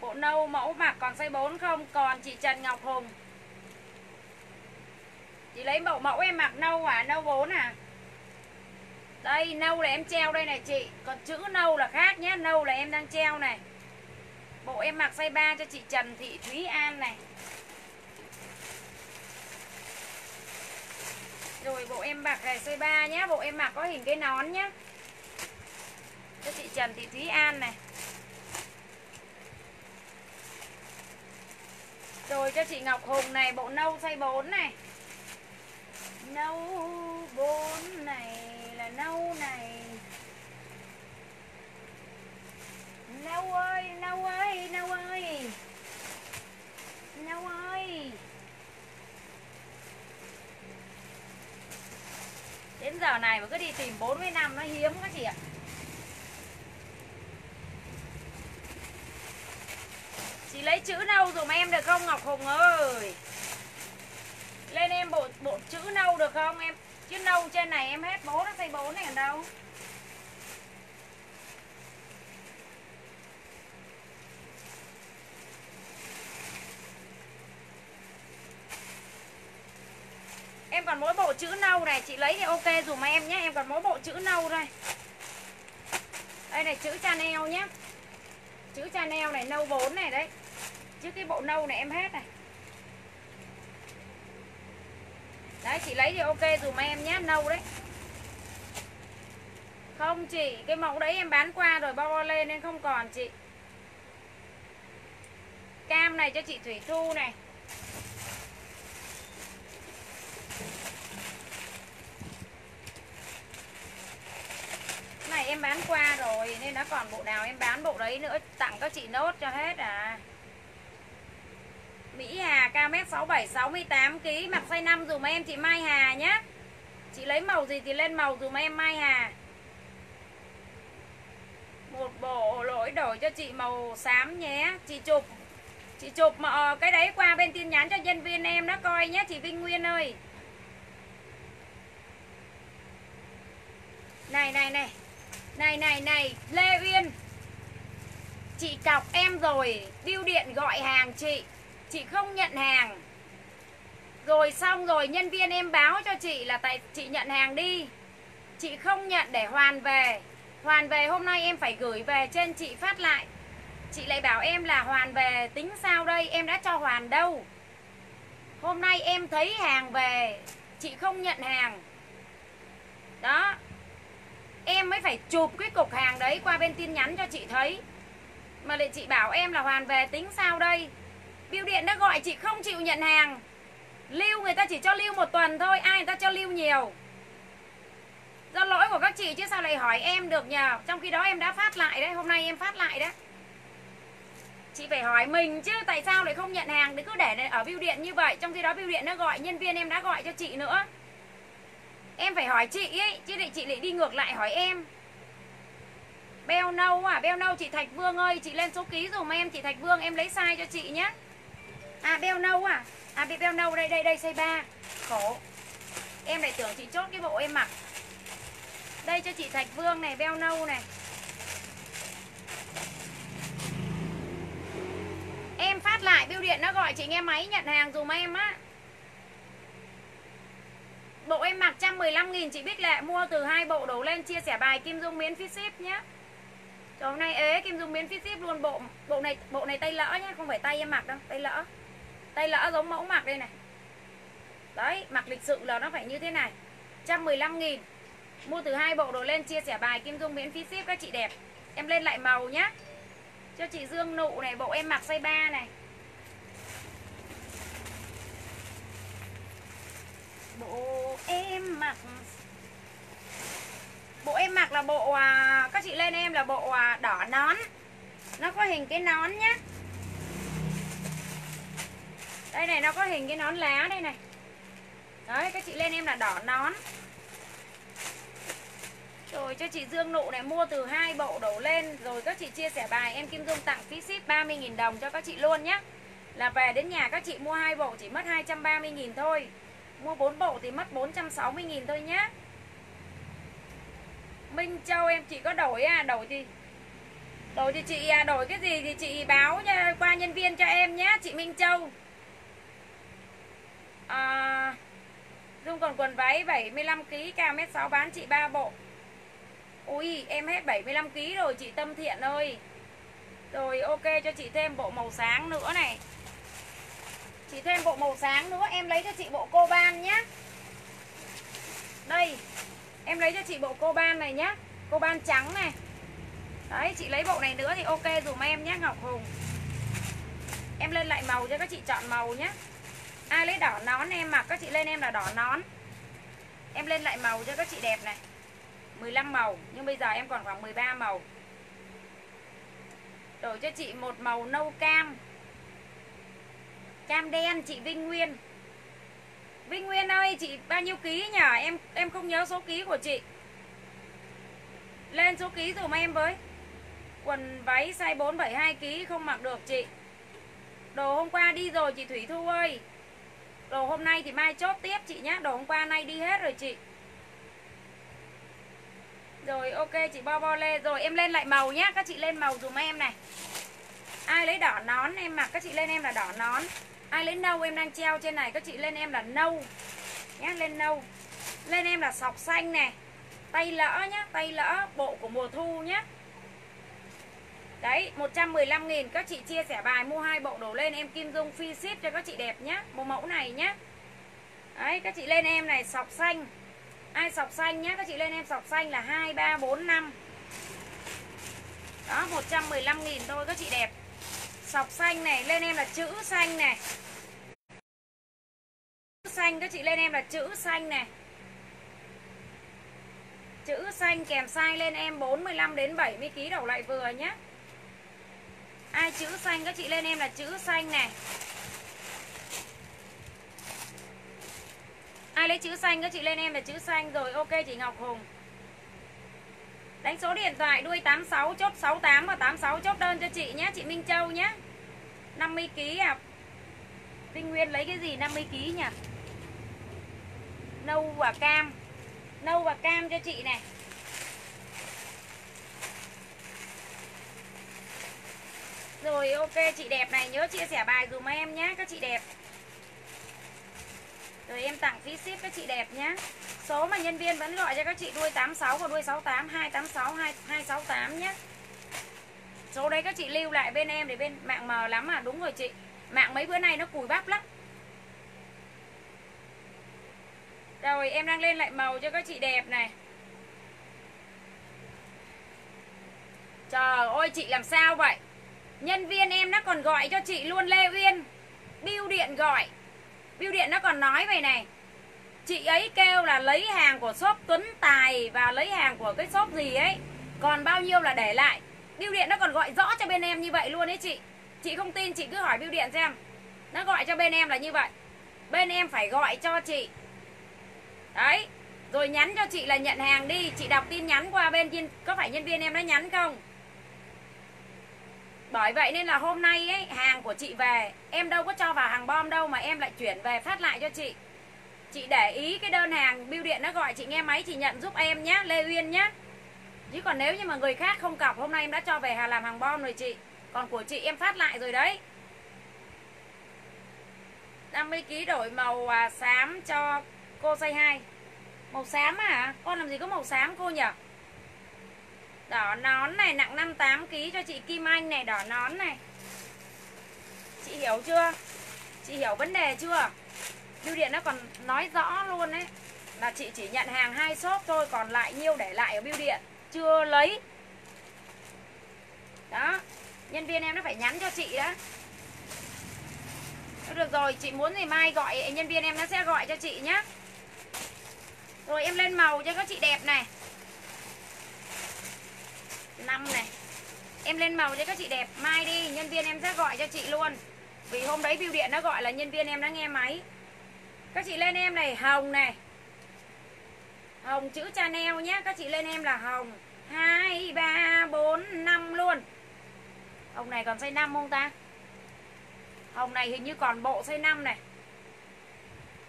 Bộ nâu mẫu mặc còn size 4 không? Còn chị Trần Ngọc Hùng. Chị lấy bộ mẫu em mặc nâu à Nâu 4 à? Đây nâu là em treo đây này chị. Còn chữ nâu là khác nhé Nâu là em đang treo này. Bộ em mặc size 3 cho chị Trần Thị Thúy An này. Rồi bộ em mặc này size 3 nhé, Bộ em mặc có hình cái nón nhé, Cho chị Trần Thị Thúy An này. Rồi cho chị Ngọc Hùng này Bộ nâu size 4 này. Nâu bốn này là nâu này. Nâu ơi nâu ơi nâu ơi. Nâu ơi. Đến giờ này mà cứ đi tìm 40 năm nó hiếm các chị ạ. Chị lấy chữ nâu dùm em được không, Ngọc Hùng ơi? Lên em bộ bộ chữ nâu được không em? Chữ nâu trên này em hết bố nó xây bố này ở đâu? Em còn mỗi bộ chữ nâu này, Chị lấy thì ok dùm em nhé, Em còn mỗi bộ chữ nâu thôi. Đây này, chữ Chanel nhé. Chữ Chanel này, nâu 4 này đấy. Chứ cái bộ nâu này em hết này. Đấy, chị lấy thì ok, dùm em nhé Nâu đấy. Không chị, Cái mẫu đấy em bán qua rồi bao lên nên không còn chị. Cam này cho chị Thủy Thu này. Này em bán qua rồi, nên nó còn bộ nào em bán bộ đấy nữa, tặng các chị nốt cho hết à. Mỹ Hà cao mét 67 68 kg mặt size 5 dùm em chị Mai Hà nhé. Chị lấy màu gì thì lên màu, dùm em Mai Hà. Một bộ lỗi đổi cho chị màu xám nhé. Chị chụp Chị chụp mà ờ, cái đấy qua bên tin nhắn cho nhân viên em đó coi nhé, chị Vinh Nguyên ơi. Này này này Này này này, Lê Uyên. Chị cọc em rồi, Biêu điện gọi hàng chị. Chị không nhận hàng. Rồi xong rồi, nhân viên em báo cho chị là tại chị nhận hàng đi. Chị không nhận để hoàn về. Hoàn về hôm nay em phải gửi về trên chị phát lại. Chị lại bảo em là hoàn về, tính sao đây? Em đã cho hoàn đâu? Hôm nay em thấy hàng về, Chị không nhận hàng. Đó. Em mới phải chụp cái cục hàng đấy qua bên tin nhắn cho chị thấy. Mà lại chị bảo em là hoàn về, tính sao đây? Biêu điện đã gọi chị không chịu nhận hàng. Lưu người ta chỉ cho lưu một tuần thôi, Ai người ta cho lưu nhiều. Do lỗi của các chị chứ sao lại hỏi em được nhờ? Trong khi đó em đã phát lại đấy, Hôm nay em phát lại đấy. Chị phải hỏi mình chứ, tại sao lại không nhận hàng? Đừng cứ để ở biêu điện như vậy. Trong khi đó biêu điện nó gọi, Nhân viên em đã gọi cho chị nữa. Em phải hỏi chị ấy, Chứ để chị lại đi ngược lại hỏi em. Beo nâu à Beo nâu, chị Thạch Vương ơi, Chị lên số ký dùm em, Chị Thạch Vương, em lấy sai cho chị nhé À beo nâu à? À bị beo nâu đây đây đây size 3 Khổ. Em lại tưởng chị chốt cái bộ em mặc. Đây cho chị Thạch Vương này, Beo nâu này. Em phát lại biêu điện nó gọi chị nghe máy nhận hàng dùm em á. Bộ em mặc 115 nghìn, chị biết lệ mua từ hai bộ đổ lên chia sẻ bài Kim Dung miễn phí ship nhé Trời, hôm nay ế, Kim Dung miễn phí ship luôn. Bộ bộ này bộ này tay lỡ nhé Không phải tay em mặc đâu, tay lỡ. Tay lỡ giống mẫu mặc đây này. Đấy mặc lịch sự là nó phải như thế này. 115 nghìn. Mua từ hai bộ đồ lên chia sẻ bài Kim Dung miễn phí ship các chị đẹp. Em lên lại màu nhá. Cho chị Dương Nụ này Bộ em mặc size 3 này. Bộ em mặc Bộ em mặc là bộ à, Các chị lên em là bộ à, đỏ nón. Nó có hình cái nón nhá. Đây này nó có hình cái nón lá đây này. Đấy các chị lên em là đỏ nón. Rồi cho chị Dương Nụ này mua từ hai bộ đổ lên. Rồi các chị chia sẻ bài Em Kim Dung tặng phí ship 30.000 đồng cho các chị luôn nhé Là về đến nhà các chị mua hai bộ chỉ mất 230.000 thôi. Mua 4 bộ thì mất 460.000 thôi nhé Minh Châu em chị có đổi à? Đổi thì Đổi thì chị à, đổi cái gì thì chị báo nha, qua nhân viên cho em nhé Chị Minh Châu à, Dung còn quần váy 75kg cao mét 6 bán chị 3 bộ. Ui em hết 75kg rồi chị Tâm Thiện ơi. Rồi ok cho chị thêm bộ màu sáng nữa này. Chị thêm bộ màu sáng nữa Em lấy cho chị bộ cô ban nhá. Đây Em lấy cho chị bộ cô ban này nhá. Cô ban trắng này. Đấy chị lấy bộ này nữa thì ok dùm em nhé Ngọc Hùng. Em lên lại màu cho các chị chọn màu nhé Ai lấy đỏ nón em mặc Các chị lên em là đỏ nón. Em lên lại màu cho các chị đẹp này. 15 màu, Nhưng bây giờ em còn khoảng 13 màu. Đổi cho chị một màu nâu cam. Cam đen, chị Vinh Nguyên. Vinh Nguyên ơi, chị bao nhiêu ký nhỉ? Em em không nhớ số ký của chị. Lên số ký dùm em với. Quần váy size 472 ký, không mặc được chị. Đồ hôm qua đi rồi, chị Thủy Thu ơi. Đồ hôm nay thì mai chốt tiếp chị nhé Đồ hôm qua nay đi hết rồi chị. Rồi, ok, chị bo bo lê Rồi, em lên lại màu nhá, Các chị lên màu dùm em này. Ai lấy đỏ nón em mặc Các chị lên em là đỏ nón. Ai lấy nâu em đang treo trên này, Các chị lên em là nâu. Nhá, lên nâu. Lên em là sọc xanh này. Tay lỡ nhá, Tay lỡ, bộ của mùa thu nhá. Đấy 115 nghìn. Các chị chia sẻ bài, mua hai bộ đổ lên Em Kim Dung, phi ship cho các chị đẹp nhá Một mẫu này nhá. Đấy, các chị lên em này, sọc xanh. Ai sọc xanh nhá, các chị lên em sọc xanh là 2 3 4 5 đó 115 nghìn thôi, các chị đẹp. Sọc xanh này, lên em là chữ xanh này. Chữ xanh, các chị lên em là chữ xanh này. Chữ xanh kèm size lên em 45 đến 70 kg đầu lại vừa nhé ai chữ xanh các chị lên em là chữ xanh này. Ai lấy chữ xanh các chị lên em là chữ xanh rồi, ok chị Ngọc Hùng. Đánh số điện thoại đuôi 86 chốt 68 và 86 chốt đơn cho chị nhé, chị Minh Châu nhé. 50 kg à Vinh Nguyên lấy cái gì 50 kg nhỉ? Nâu và cam. Nâu và cam cho chị này. Rồi, ok, chị đẹp này, nhớ chia sẻ bài dùm em nhé các chị đẹp. Rồi, em tặng phí ship các chị đẹp nhé Số mà nhân viên vẫn gọi cho các chị đuôi 86 và đuôi 68 286 268 nhé Số đấy các chị lưu lại bên em để bên mạng mờ lắm à đúng rồi chị. Mạng mấy bữa nay nó cùi bắp lắm. Rồi, em đang lên lại màu cho các chị đẹp này. Trời ơi, chị làm sao vậy? Nhân viên em nó còn gọi cho chị luôn, Lê Uyên. Biêu điện gọi. Biêu điện nó còn nói vậy này. Chị ấy kêu là lấy hàng của shop Tuấn Tài Và lấy hàng của cái shop gì ấy. Còn bao nhiêu là để lại. Biêu điện nó còn gọi rõ cho bên em như vậy luôn ấy chị. Chị không tin, chị cứ hỏi biêu điện xem. Nó gọi cho bên em là như vậy. Bên em phải gọi cho chị. Đấy. Rồi nhắn cho chị là nhận hàng đi. Chị đọc tin nhắn qua bên Có phải nhân viên em nó nhắn không? Bởi vậy nên là hôm nay ấy hàng của chị về em đâu có cho vào hàng bom đâu mà em lại chuyển về phát lại cho chị. Chị để ý cái đơn hàng bưu điện nó gọi chị nghe máy chị nhận giúp em nhé lê uyên nhé chứ còn nếu như mà người khác không cọc hôm nay em đã cho về làm hàng bom rồi chị. Còn của chị em phát lại rồi đấy. 50 kg đổi màu à, xám cho cô say 2 Màu xám à? Con làm gì có màu xám cô nhỉ Đỏ nón này, nặng 58kg cho chị Kim Anh này, Đỏ nón này. Chị hiểu chưa? Chị hiểu vấn đề chưa? Bưu điện nó còn nói rõ luôn đấy Là chị chỉ nhận hàng hai shop thôi, Còn lại nhiêu để lại ở bưu điện, Chưa lấy. Đó, Nhân viên em nó phải nhắn cho chị đó. Được rồi, chị muốn thì mai gọi, Nhân viên em nó sẽ gọi cho chị nhé Rồi em lên màu cho các chị đẹp này. 5 này. Em lên màu cho các chị đẹp. Mai đi nhân viên em sẽ gọi cho chị luôn. Vì hôm đấy bưu điện nó gọi là nhân viên em đã nghe máy. Các chị lên em này Hồng này. Hồng chữ Chanel nhé Các chị lên em là Hồng. 2, 3, 4, 5 luôn. Hồng này còn size 5 không ta? Hồng này hình như còn bộ size 5 này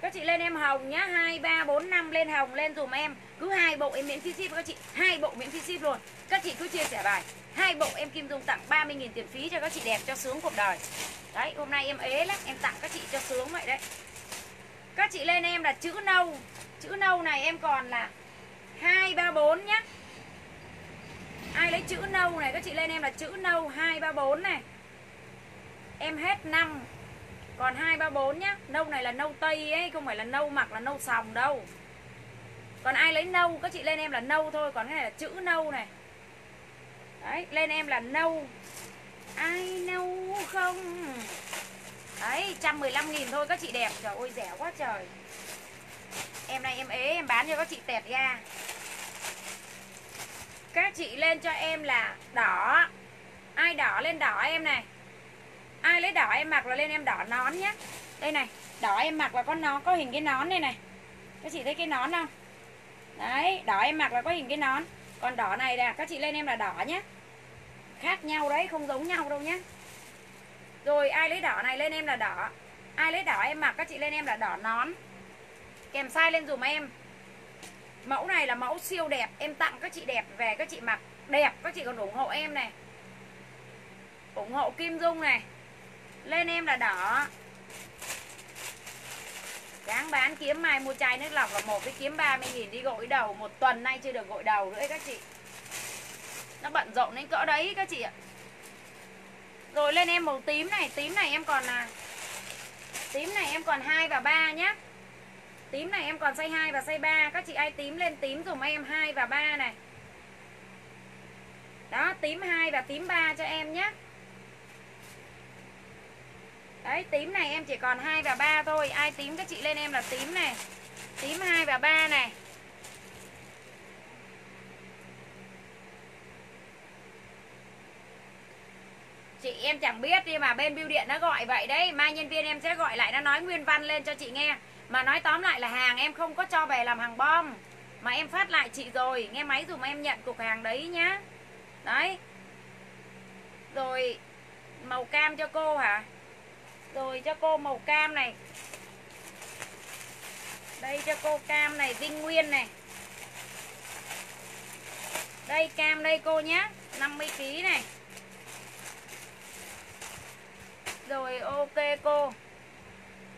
các chị lên em hồng nhá. 2, 3, 4, 5 lên hồng lên dùm em. Cứ hai bộ em miễn phí ship các chị. Hai bộ miễn phí ship luôn. Các chị cứ chia sẻ bài. Hai bộ em Kim Dung tặng 30.000 tiền phí cho các chị đẹp cho sướng cuộc đời. Đấy hôm nay em ế lắm. Em tặng các chị cho sướng vậy đấy. Các chị lên em là chữ nâu. Chữ nâu này em còn là 2, 3, 4 nhá. Ai lấy chữ nâu này Các chị lên em là chữ nâu. 2, 3, 4 này. Em hết 5 còn 2, 3, 4 nhá. Nâu này là nâu tây ấy Không phải là nâu mặc là nâu sòng đâu. Còn ai lấy nâu? Các chị lên em là nâu thôi Còn cái này là chữ nâu này. Đấy lên em là nâu. Ai nâu không? Đấy 115 nghìn thôi các chị đẹp. Trời ơi rẻ quá trời. Em này em ế em bán cho các chị tẹt ra Các chị lên cho em là đỏ. Ai đỏ? Lên đỏ em này ai lấy đỏ em mặc là lên em đỏ nón nhé đây này, đỏ em mặc là có nó, có hình cái nón này này. Các chị thấy cái nón không? Đấy, đỏ em mặc là có hình cái nón. Còn đỏ này nè, các chị lên em là đỏ nhá. Khác nhau đấy, không giống nhau đâu nhé rồi, ai lấy đỏ này lên em là đỏ. Ai lấy đỏ em mặc, các chị lên em là đỏ nón. Kèm size lên dùm em. Mẫu này là mẫu siêu đẹp, em tặng các chị đẹp về, các chị mặc đẹp. Các chị còn ủng hộ em này. Ủng hộ Kim Dung này lên em là đỏ. Đáng bán kiếm mai mua chai nước lọc là một cái kiếm 30 nghìn đi gội đầu. Một tuần nay chưa được gội đầu nữa các chị. Nó bận rộn đến cỡ đấy các chị ạ. Rồi lên em màu tím này. Tím này em còn là Tím này em còn 2 và 3 nhá. Tím này em còn size 2 và size 3 Các chị ai tím lên tím dùm em 2 và 3 này. Đó, tím 2 và tím 3 cho em nhé Đấy, tím này em chỉ còn 2 và 3 thôi. Ai tím các chị lên em là tím này. Tím 2 và 3 này. Chị em chẳng biết đi mà bên bưu điện nó gọi vậy đấy. Mai nhân viên em sẽ gọi lại nó nói nguyên văn lên cho chị nghe. Mà nói tóm lại là hàng em không có cho về làm hàng bom. Mà em phát lại chị rồi. Nghe máy dùm em nhận cục hàng đấy nhá. Đấy. Rồi, Màu cam cho cô hả? Rồi cho cô màu cam này. Đây cho cô cam này, Vinh nguyên này. Đây, cam đây cô nhé 50kg này. Rồi, ok cô.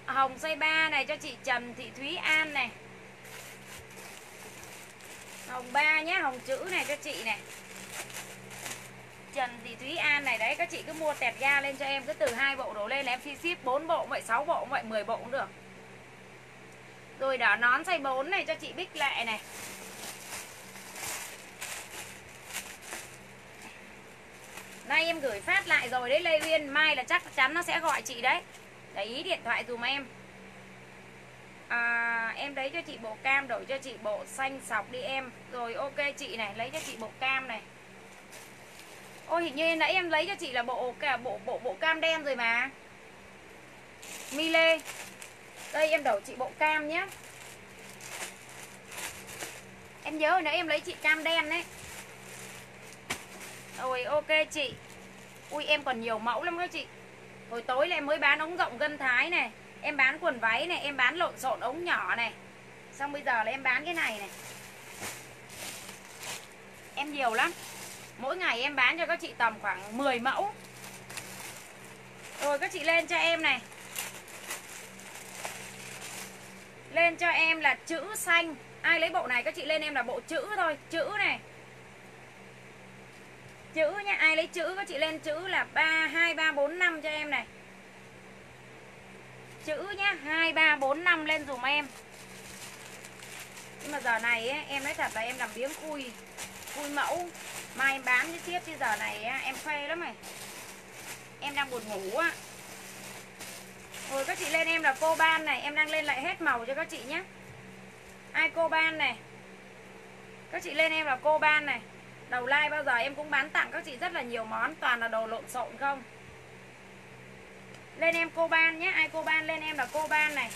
À, hồng size 3 này cho chị Trần Thị Thúy An này. Hồng 3 nhé Hồng chữ này cho chị này. Trần Thị Thúy An này đấy Các chị cứ mua tẹt ga lên cho em Cứ từ hai bộ đổ lên là em phi ship 4 bộ vậy 6 bộ vậy 10 bộ cũng được. Rồi đỏ nón size 4 này cho chị Bích Lệ này. Nay em gửi phát lại rồi đấy Lê Uyên Mai là chắc chắn nó sẽ gọi chị đấy. Để ý điện thoại dùm em. À, Em lấy cho chị bộ cam Đổi cho chị bộ xanh sọc đi em. Rồi ok chị này Lấy cho chị bộ cam này. Ôi, hình như nãy em lấy cho chị là bộ cả bộ bộ bộ cam đen rồi mà. Mi Lê. Đây, em đổ chị bộ cam nhé. Em nhớ hồi nãy em lấy chị cam đen đấy. Rồi, ok chị. Ui, em còn nhiều mẫu lắm các chị. Hồi tối là em mới bán ống rộng gân thái này, Em bán quần váy này, Em bán lộn xộn ống nhỏ này. Xong bây giờ là em bán cái này này. Em nhiều lắm. Mỗi ngày em bán cho các chị tầm khoảng 10 mẫu. Rồi các chị lên cho em này. Lên cho em là chữ xanh. Ai lấy bộ này các chị lên em là bộ chữ thôi Chữ này. Chữ nha ai lấy chữ các chị lên chữ là ba hai ba bốn năm cho em này. Chữ nhá hai ba bốn năm lên dùm em. Nhưng mà giờ này ấy, em nói thật là em làm biếng khui khui mẫu mai em bán với tiếp chứ giờ này em khoe lắm này em đang buồn ngủ á. Rồi các chị lên em là cô ban này, em đang lên lại hết màu cho các chị nhé ai cô ban này? Các chị lên em là cô ban này. Đầu like bao giờ em cũng bán tặng các chị rất là nhiều món, Toàn là đồ lộn xộn không? Lên em cô ban nhé Ai cô ban lên em là cô ban này.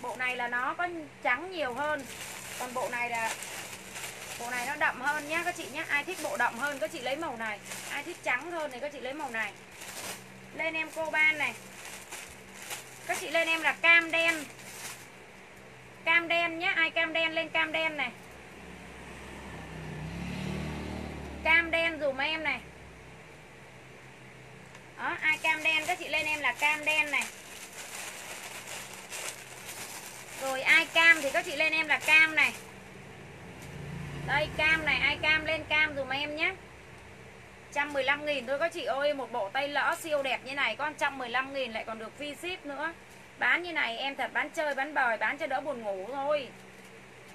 Bộ này là nó có trắng nhiều hơn, Còn bộ này là Bộ này nó đậm hơn nhá, các chị nhé Ai thích bộ đậm hơn, các chị lấy màu này. Ai thích trắng hơn thì các chị lấy màu này. Lên em cô ban này. Các chị lên em là cam đen. Cam đen nhé Ai cam đen lên cam đen này. Cam đen dùm em này. Đó, ai cam đen, các chị lên em là cam đen này. Rồi ai cam thì các chị lên em là cam này đây cam này ai cam lên cam dùm em nhé. 115 nghìn thôi các chị ơi Một bộ tay lỡ siêu đẹp như này Con 115 nghìn lại còn được free ship nữa. Bán như này em thật bán chơi bán bời Bán cho đỡ buồn ngủ thôi.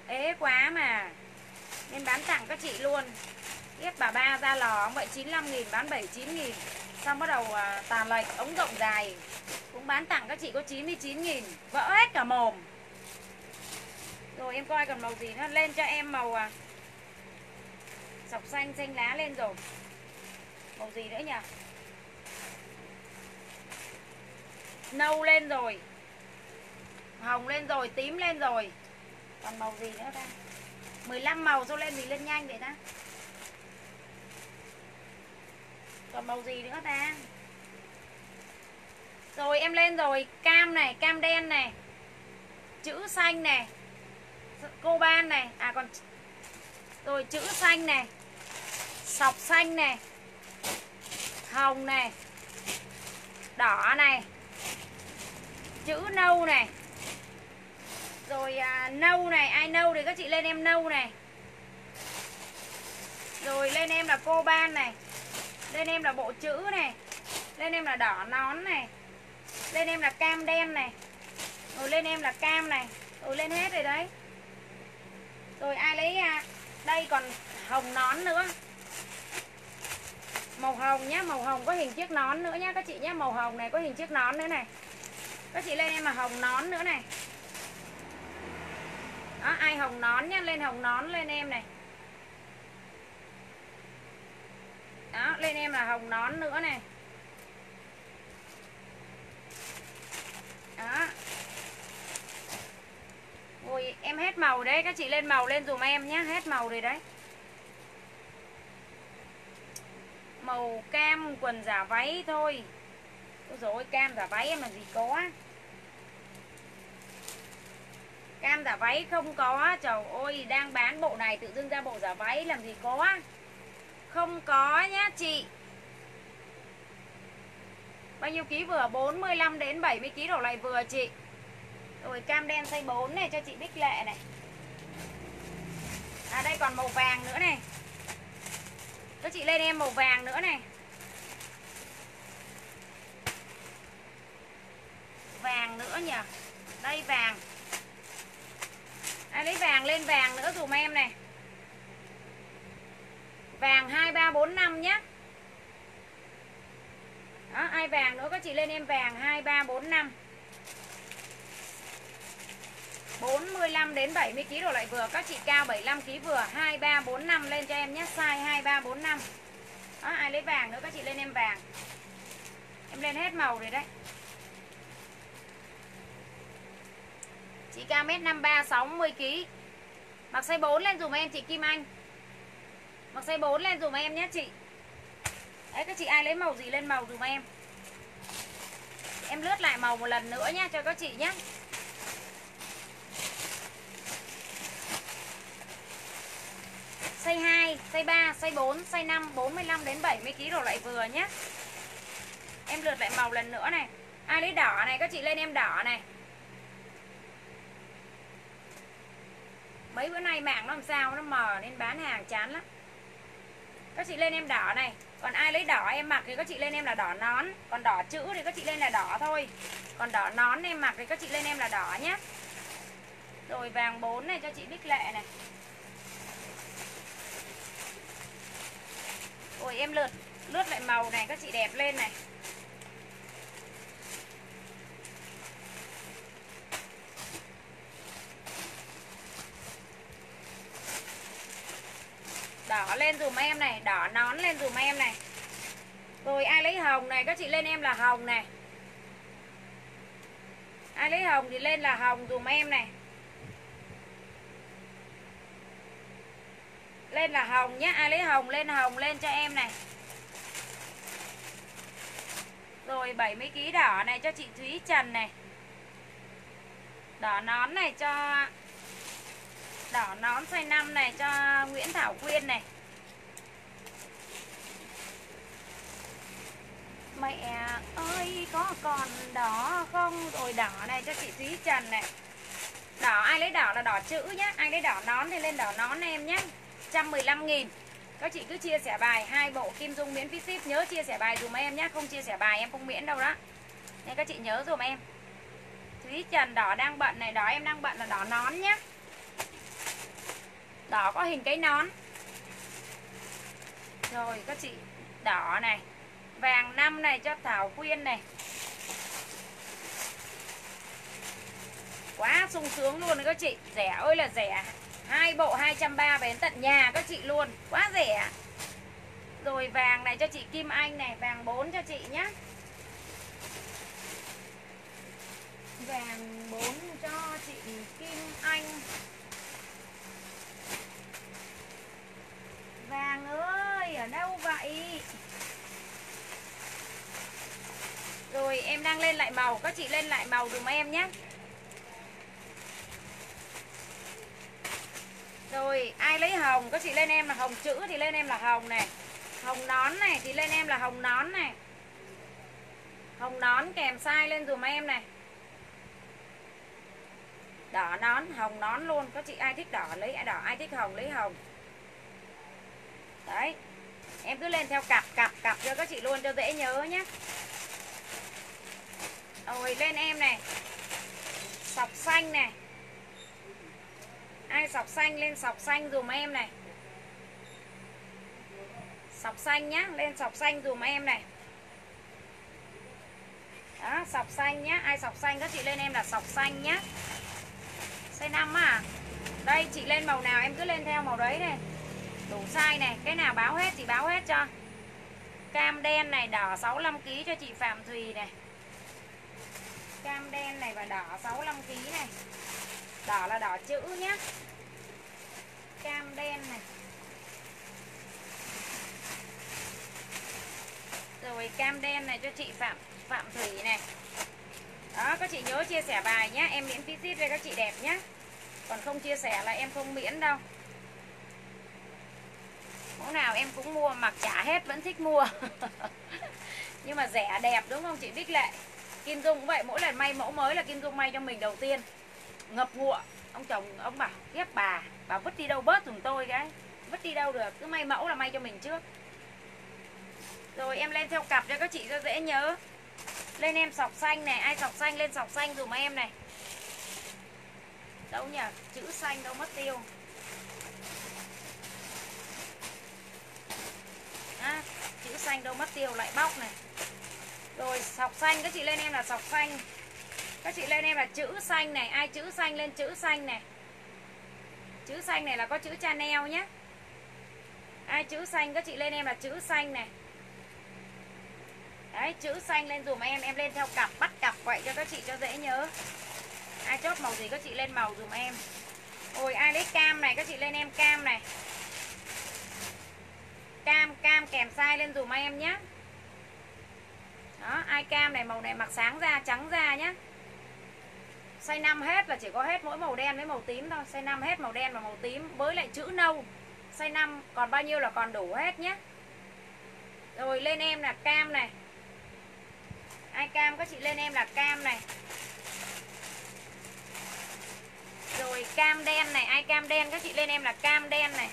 Ế quá mà. Nên bán tặng các chị luôn. Tiếp bà ba ra lò vậy 95 nghìn bán 79 nghìn. Xong bắt đầu à, tàn lệch ống rộng dài. Cũng bán tặng các chị có 99 nghìn Vỡ hết cả mồm. Rồi em coi còn màu gì nữa Lên cho em màu à, Sọc xanh xanh lá lên rồi. Màu gì nữa nhỉ? Nâu lên rồi. Hồng lên rồi, Tím lên rồi. Còn màu gì nữa ta? 15 màu sao lên thì lên nhanh vậy ta. Còn màu gì nữa ta? Rồi em lên rồi, cam này, cam đen này, chữ xanh này cô ban này à còn rồi chữ xanh này sọc xanh này. Hồng này. Đỏ này. Chữ nâu này. Rồi à, nâu này. Ai nâu thì các chị lên em nâu này. Rồi lên em là cô ban này. Lên em là bộ chữ này. Lên em là đỏ nón này. Lên em là cam đen này. Rồi lên em là cam này. Rồi lên hết rồi đấy. Rồi ai lấy à đây còn hồng nón nữa màu hồng nhá màu hồng có hình chiếc nón nữa nhá các chị nhá màu hồng này có hình chiếc nón nữa này. Các chị lên em mà hồng nón nữa này. Đó, ai hồng nón nhá lên hồng nón lên em này. Đó lên em là hồng nón nữa này. Đó. Ôi em hết màu đấy Các chị lên màu lên dùm em nhé Hết màu rồi đấy. Màu cam quần giả váy thôi. Ôi dồi cam giả váy em gì có Cam giả váy không có, Trời ơi, đang bán bộ này Tự dưng ra bộ giả váy làm gì có Không có nhá chị. Bao nhiêu ký vừa? 45 đến 70 ký đổ lại vừa chị. Rồi cam đen size 4 này cho chị Bích Lệ này. À đây còn màu vàng nữa này. Các chị lên em màu vàng nữa này. Vàng nữa nhỉ? Đây vàng. Ai lấy vàng lên vàng nữa dùm em này. Vàng 2345 nhé Đó, ai vàng nữa các chị lên em vàng 2345 45 đến 70 kg rồi lại vừa. Các chị cao 75 kg vừa. 2345 lên cho em nhé. Size 2345 đó, ai lấy vàng nữa, các chị lên em vàng. Em lên hết màu rồi đấy. Chị cao mét 53 60 kg mặc size 4 lên dùm em, chị Kim Anh. Mặc size 4 lên dùm em nhé, chị. Đấy, các chị ai lấy màu gì lên màu dùm em. Em lướt lại màu một lần nữa nhé, cho các chị nhé. Size 2, size 3, size 4, size 5 45 đến 70 kg rồi lại vừa nhé. Em lượt lại màu lần nữa này. À, ai lấy đỏ này các chị lên em đỏ này. Mấy bữa nay mạng nó làm sao nó mờ nên bán hàng chán lắm. Các chị lên em đỏ này. Còn ai lấy đỏ em mặc thì các chị lên em là đỏ nón. Còn đỏ chữ thì các chị lên là đỏ thôi. Còn đỏ nón em mặc thì các chị lên em là đỏ nhé. Rồi vàng 4 này cho chị Bích Lệ này. Ôi, em lượt, lướt lại màu này, các chị đẹp lên này. Đỏ lên dùm em này, Đỏ nón lên dùm em này. Rồi, ai lấy hồng này, Các chị lên em là hồng này. Ai lấy hồng thì lên là hồng dùm em này. Lên là hồng nhé Ai à, lấy hồng, lên hồng, lên cho em này. Rồi 70kg đỏ này cho chị Thúy Trần này. Đỏ nón này cho, Đỏ nón xoay 5 này cho Nguyễn Thảo Quyên này. Mẹ ơi, có còn đỏ không? Rồi, đỏ này cho chị Thúy Trần này. Đỏ, ai lấy đỏ là đỏ chữ nhá. Ai lấy đỏ nón thì lên đỏ nón em nhé 115 nghìn. Các chị cứ chia sẻ bài hai bộ Kim Dung miễn phí ship Nhớ chia sẻ bài dùm em nhé, Không chia sẻ bài em không miễn đâu đó. Nên các chị nhớ dùm em. Thúy Trần đỏ đang bận này, Đỏ em đang bận là đỏ nón nhé. Đỏ có hình cái nón. Rồi, các chị, Đỏ này, Vàng năm này cho Thảo Quyên này. Quá sung sướng luôn đấy các chị. Rẻ ơi là rẻ hai bộ 230 về đến tận nhà các chị luôn. Quá rẻ rồi vàng này cho chị Kim Anh này, vàng 4 cho chị nhé vàng 4 cho chị Kim Anh. Vàng ơi, ở đâu vậy? Rồi em đang lên lại màu, các chị lên lại màu dùm em nhé Rồi ai lấy hồng Các chị lên em là hồng chữ thì lên em là hồng này. Hồng nón này thì lên em là hồng nón này. Hồng nón kèm size lên dùm em này. Đỏ nón, hồng nón luôn Các chị ai thích đỏ lấy đỏ, ai thích hồng lấy hồng. Đấy Em cứ lên theo cặp, cặp, cặp cho các chị luôn cho dễ nhớ nhé Rồi lên em này. Sọc xanh này ai sọc xanh lên sọc xanh dùm em này. Sọc xanh nhá, lên sọc xanh dùm em này. Đó, sọc xanh nhá, ai sọc xanh các chị lên em là sọc xanh nhá. Size 5 à. Đây, chị lên màu nào em cứ lên theo màu đấy này. Đủ size này, cái nào báo hết chị báo hết cho. Cam đen này, đỏ 65kg cho chị Phạm Thùy này. Cam đen này và đỏ 65kg này đỏ là đỏ chữ nhé, cam đen này. Rồi cam đen này cho chị Phạm Phạm Thủy này. Đó các chị nhớ chia sẻ bài nhé em miễn phí ship cho các chị đẹp nhé còn không chia sẻ là em không miễn đâu. Mẫu nào em cũng mua mặc trả hết vẫn thích mua. Nhưng mà rẻ đẹp đúng không chị? Bích Lệ. Kim Dung cũng vậy mỗi lần may mẫu mới là Kim Dung may cho mình đầu tiên ngập ngụa. Ông chồng ông bảo ghép bà bà vứt đi đâu bớt dùng tôi cái. Vứt đi đâu được cứ may mẫu là may cho mình trước. Rồi em lên theo cặp cho các chị cho dễ nhớ. Lên em sọc xanh này ai sọc xanh lên sọc xanh dùm em này. Đâu nhỉ? Chữ xanh đâu mất tiêu. À, chữ xanh đâu mất tiêu lại bóc này. Rồi sọc xanh các chị lên em là sọc xanh các chị lên em là chữ xanh này, ai chữ xanh lên chữ xanh này. Chữ xanh này là có chữ Chanel nhé. Ai chữ xanh, các chị lên em là chữ xanh này. Đấy, chữ xanh lên dùm em em lên theo cặp, bắt cặp vậy cho các chị cho dễ nhớ. Ai chốt màu gì các chị lên màu dùm em. Ôi, ai lấy cam này, các chị lên em cam này. Cam cam kèm size lên dùm em nhé. Đó, ai cam này, màu này mặc sáng da trắng da nhé. Size 5 hết là chỉ có hết mỗi màu đen với màu tím thôi. Size 5 hết màu đen và màu tím Với lại chữ nâu. Size 5 còn bao nhiêu là còn đủ hết nhé. Rồi, lên em là cam này. Ai cam? Các chị lên em là cam này. Rồi, cam đen này. Ai cam đen? Các chị lên em là cam đen này.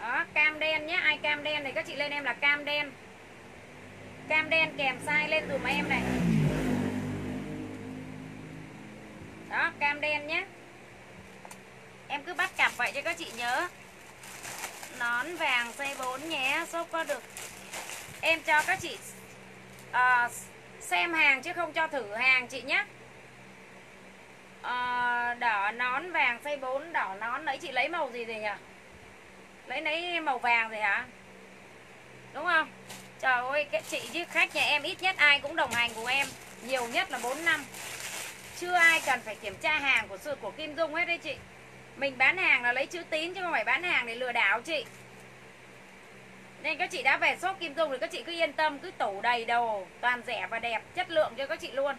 Đó, cam đen nhé. Ai cam đen thì các chị lên em là cam đen. Cam đen kèm size lên dùm em này. Đó cam đen nhé. Em cứ bắt cặp vậy cho các chị nhớ. Nón vàng dây 4 nhé Shop có được. Em cho các chị uh, Xem hàng chứ không cho thử hàng chị nhé. Uh, Đỏ nón vàng dây 4 Đỏ nón Nãy chị lấy màu gì rồi nhỉ? Lấy lấy màu vàng rồi hả? Đúng không? Trời ơi, các chị chứ khách nhà em ít nhất ai cũng đồng hành cùng em. Nhiều nhất là 4 năm. Chưa ai cần phải kiểm tra hàng của sự của Kim Dung hết đấy chị. Mình bán hàng là lấy chữ tín chứ không phải bán hàng để lừa đảo chị. Nên các chị đã về shop Kim Dung thì các chị cứ yên tâm Cứ tủ đầy đồ, toàn rẻ và đẹp Chất lượng cho các chị luôn.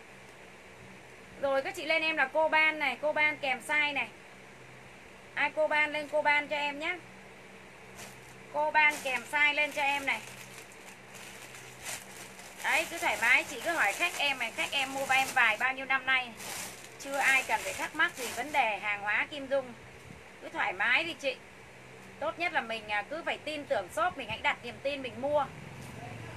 Rồi các chị lên em là cô ban này Cô ban kèm size này. Ai cô ban lên cô ban cho em nhé Cô ban kèm size lên cho em này. Đấy, cứ thoải mái, chị cứ hỏi khách em này, Khách em mua em vài bao nhiêu năm nay. Chưa ai cần phải thắc mắc gì vấn đề hàng hóa Kim Dung. Cứ thoải mái đi chị. Tốt nhất là mình à, cứ phải tin tưởng shop Mình, hãy đặt niềm tin mình mua.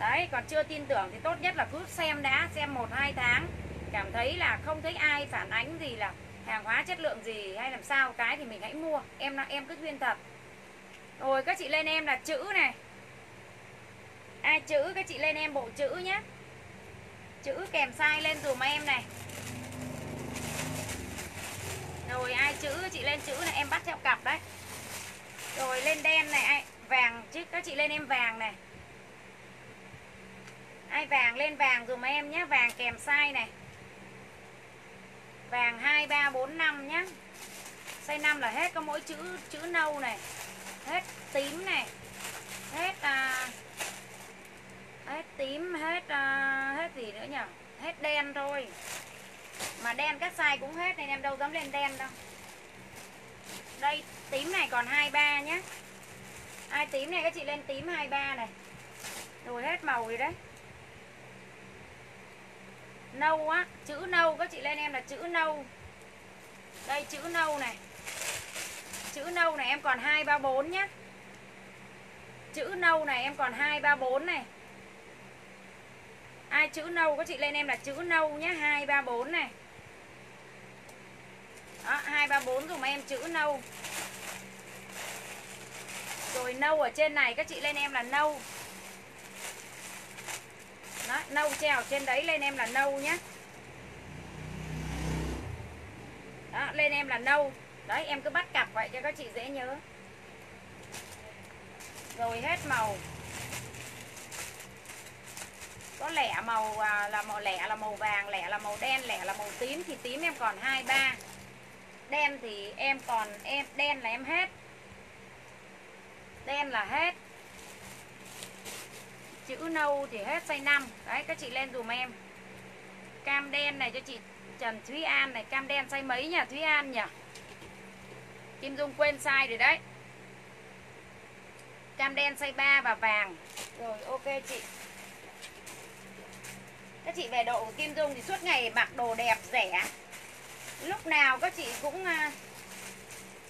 Đấy, còn chưa tin tưởng thì tốt nhất là cứ xem đã, Xem 1-2 tháng. Cảm thấy là không thấy ai phản ánh gì là Hàng hóa chất lượng gì hay làm sao. Cái thì mình hãy mua. Em em cứ khuyên thật. Rồi, các chị lên em là chữ này ai chữ các chị lên em bộ chữ nhé chữ kèm size lên dùm em này. Rồi ai chữ chị lên chữ này em bắt theo cặp đấy. Rồi lên đen này ai vàng chứ các chị lên em vàng này. Ai vàng lên vàng dùm em nhé vàng kèm size này. Vàng hai ba bốn năm nhé size 5 là hết có mỗi chữ chữ nâu này. Hết tím này. Hết à, hết tím hết uh, hết gì nữa nhỉ? Hết đen thôi. Mà đen các size cũng hết nên em đâu dám lên đen đâu. Đây tím này còn 23 nhé ai tím này các chị lên tím 23 này. Rồi hết màu rồi đấy. Nâu á chữ nâu các chị lên em là chữ nâu. Đây chữ nâu này. Chữ nâu này em còn 234 nhé chữ nâu này em còn 234 này ai chữ nâu các chị lên em là chữ nâu nhé hai ba bốn này. Đó hai ba bốn dùng em chữ nâu. Rồi nâu ở trên này các chị lên em là nâu. Đó, nâu treo trên đấy lên em là nâu nhé đó lên em là nâu. Đấy em cứ bắt cặp vậy cho các chị dễ nhớ. Rồi hết màu có lẻ màu à, là màu lẻ là màu vàng lẻ là màu đen lẻ là màu tím thì tím em còn hai ba. Đen thì em còn em đen là em hết đen là hết chữ nâu thì hết size 5 đấy các chị lên dùm em. Cam đen này cho chị Trần Thúy An này cam đen size mấy nhỉ Thúy An nhỉ? Kim Dung quên size rồi đấy. Cam đen size 3 và vàng. Rồi ok chị. Các chị về độ của Kim Dung thì suốt ngày mặc đồ đẹp, rẻ. Lúc nào các chị cũng à,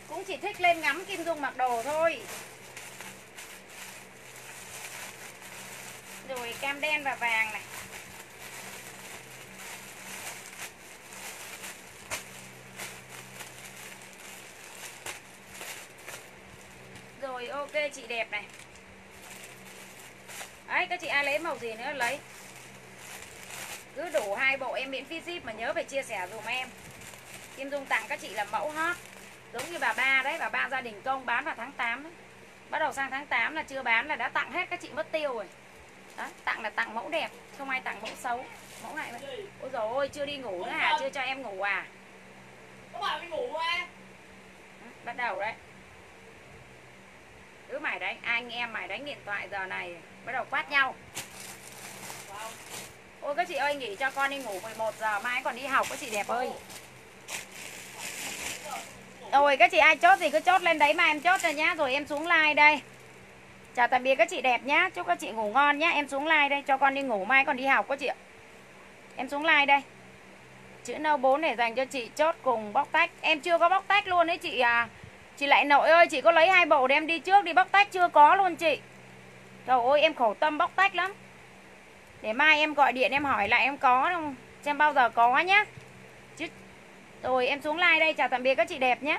Cũng chỉ thích lên ngắm Kim Dung mặc đồ thôi. Rồi cam đen và vàng này. Rồi ok, chị đẹp này. Đấy các chị ai lấy màu gì nữa? Lấy. Cứ đủ hai bộ em miễn phí ship mà nhớ phải chia sẻ dùm em. Kim Dung tặng các chị là mẫu hot. Giống như bà ba đấy Bà ba gia đình công bán vào tháng 8 đấy. Bắt đầu sang tháng 8 là chưa bán là đã tặng hết các chị mất tiêu rồi. Đó, tặng là tặng mẫu đẹp Không ai tặng mẫu xấu. Mẫu này Ôi dồi ôi chưa đi ngủ nữa à Chưa cho em ngủ à? Có bảo đi ngủ mà Bắt đầu đấy. Cứ mày đánh anh em mày đánh điện thoại giờ này bắt đầu quát nhau ôi, các chị ơi, nghỉ cho con đi ngủ 11 giờ, mai còn đi học các chị đẹp ơi. Rồi, các chị ai chốt thì cứ chốt lên đấy mà em chốt rồi nhá, rồi em xuống like đây. Chào tạm biệt các chị đẹp nhá, chúc các chị ngủ ngon nhá, em xuống like đây, cho con đi ngủ, mai còn đi học các chị ạ. Em xuống like đây. Chữ nâu 4 để dành cho chị chốt cùng bóc tách. Em chưa có bóc tách luôn đấy chị à. Chị lại nội ơi, chị có lấy hai bộ để em đi trước, đi bóc tách chưa có luôn chị. Trời ơi, em khổ tâm bóc tách lắm. Để mai em gọi điện em hỏi lại em có không? Xem bao giờ có nhá. Chứ Rồi em xuống like đây, chào tạm biệt các chị đẹp nhé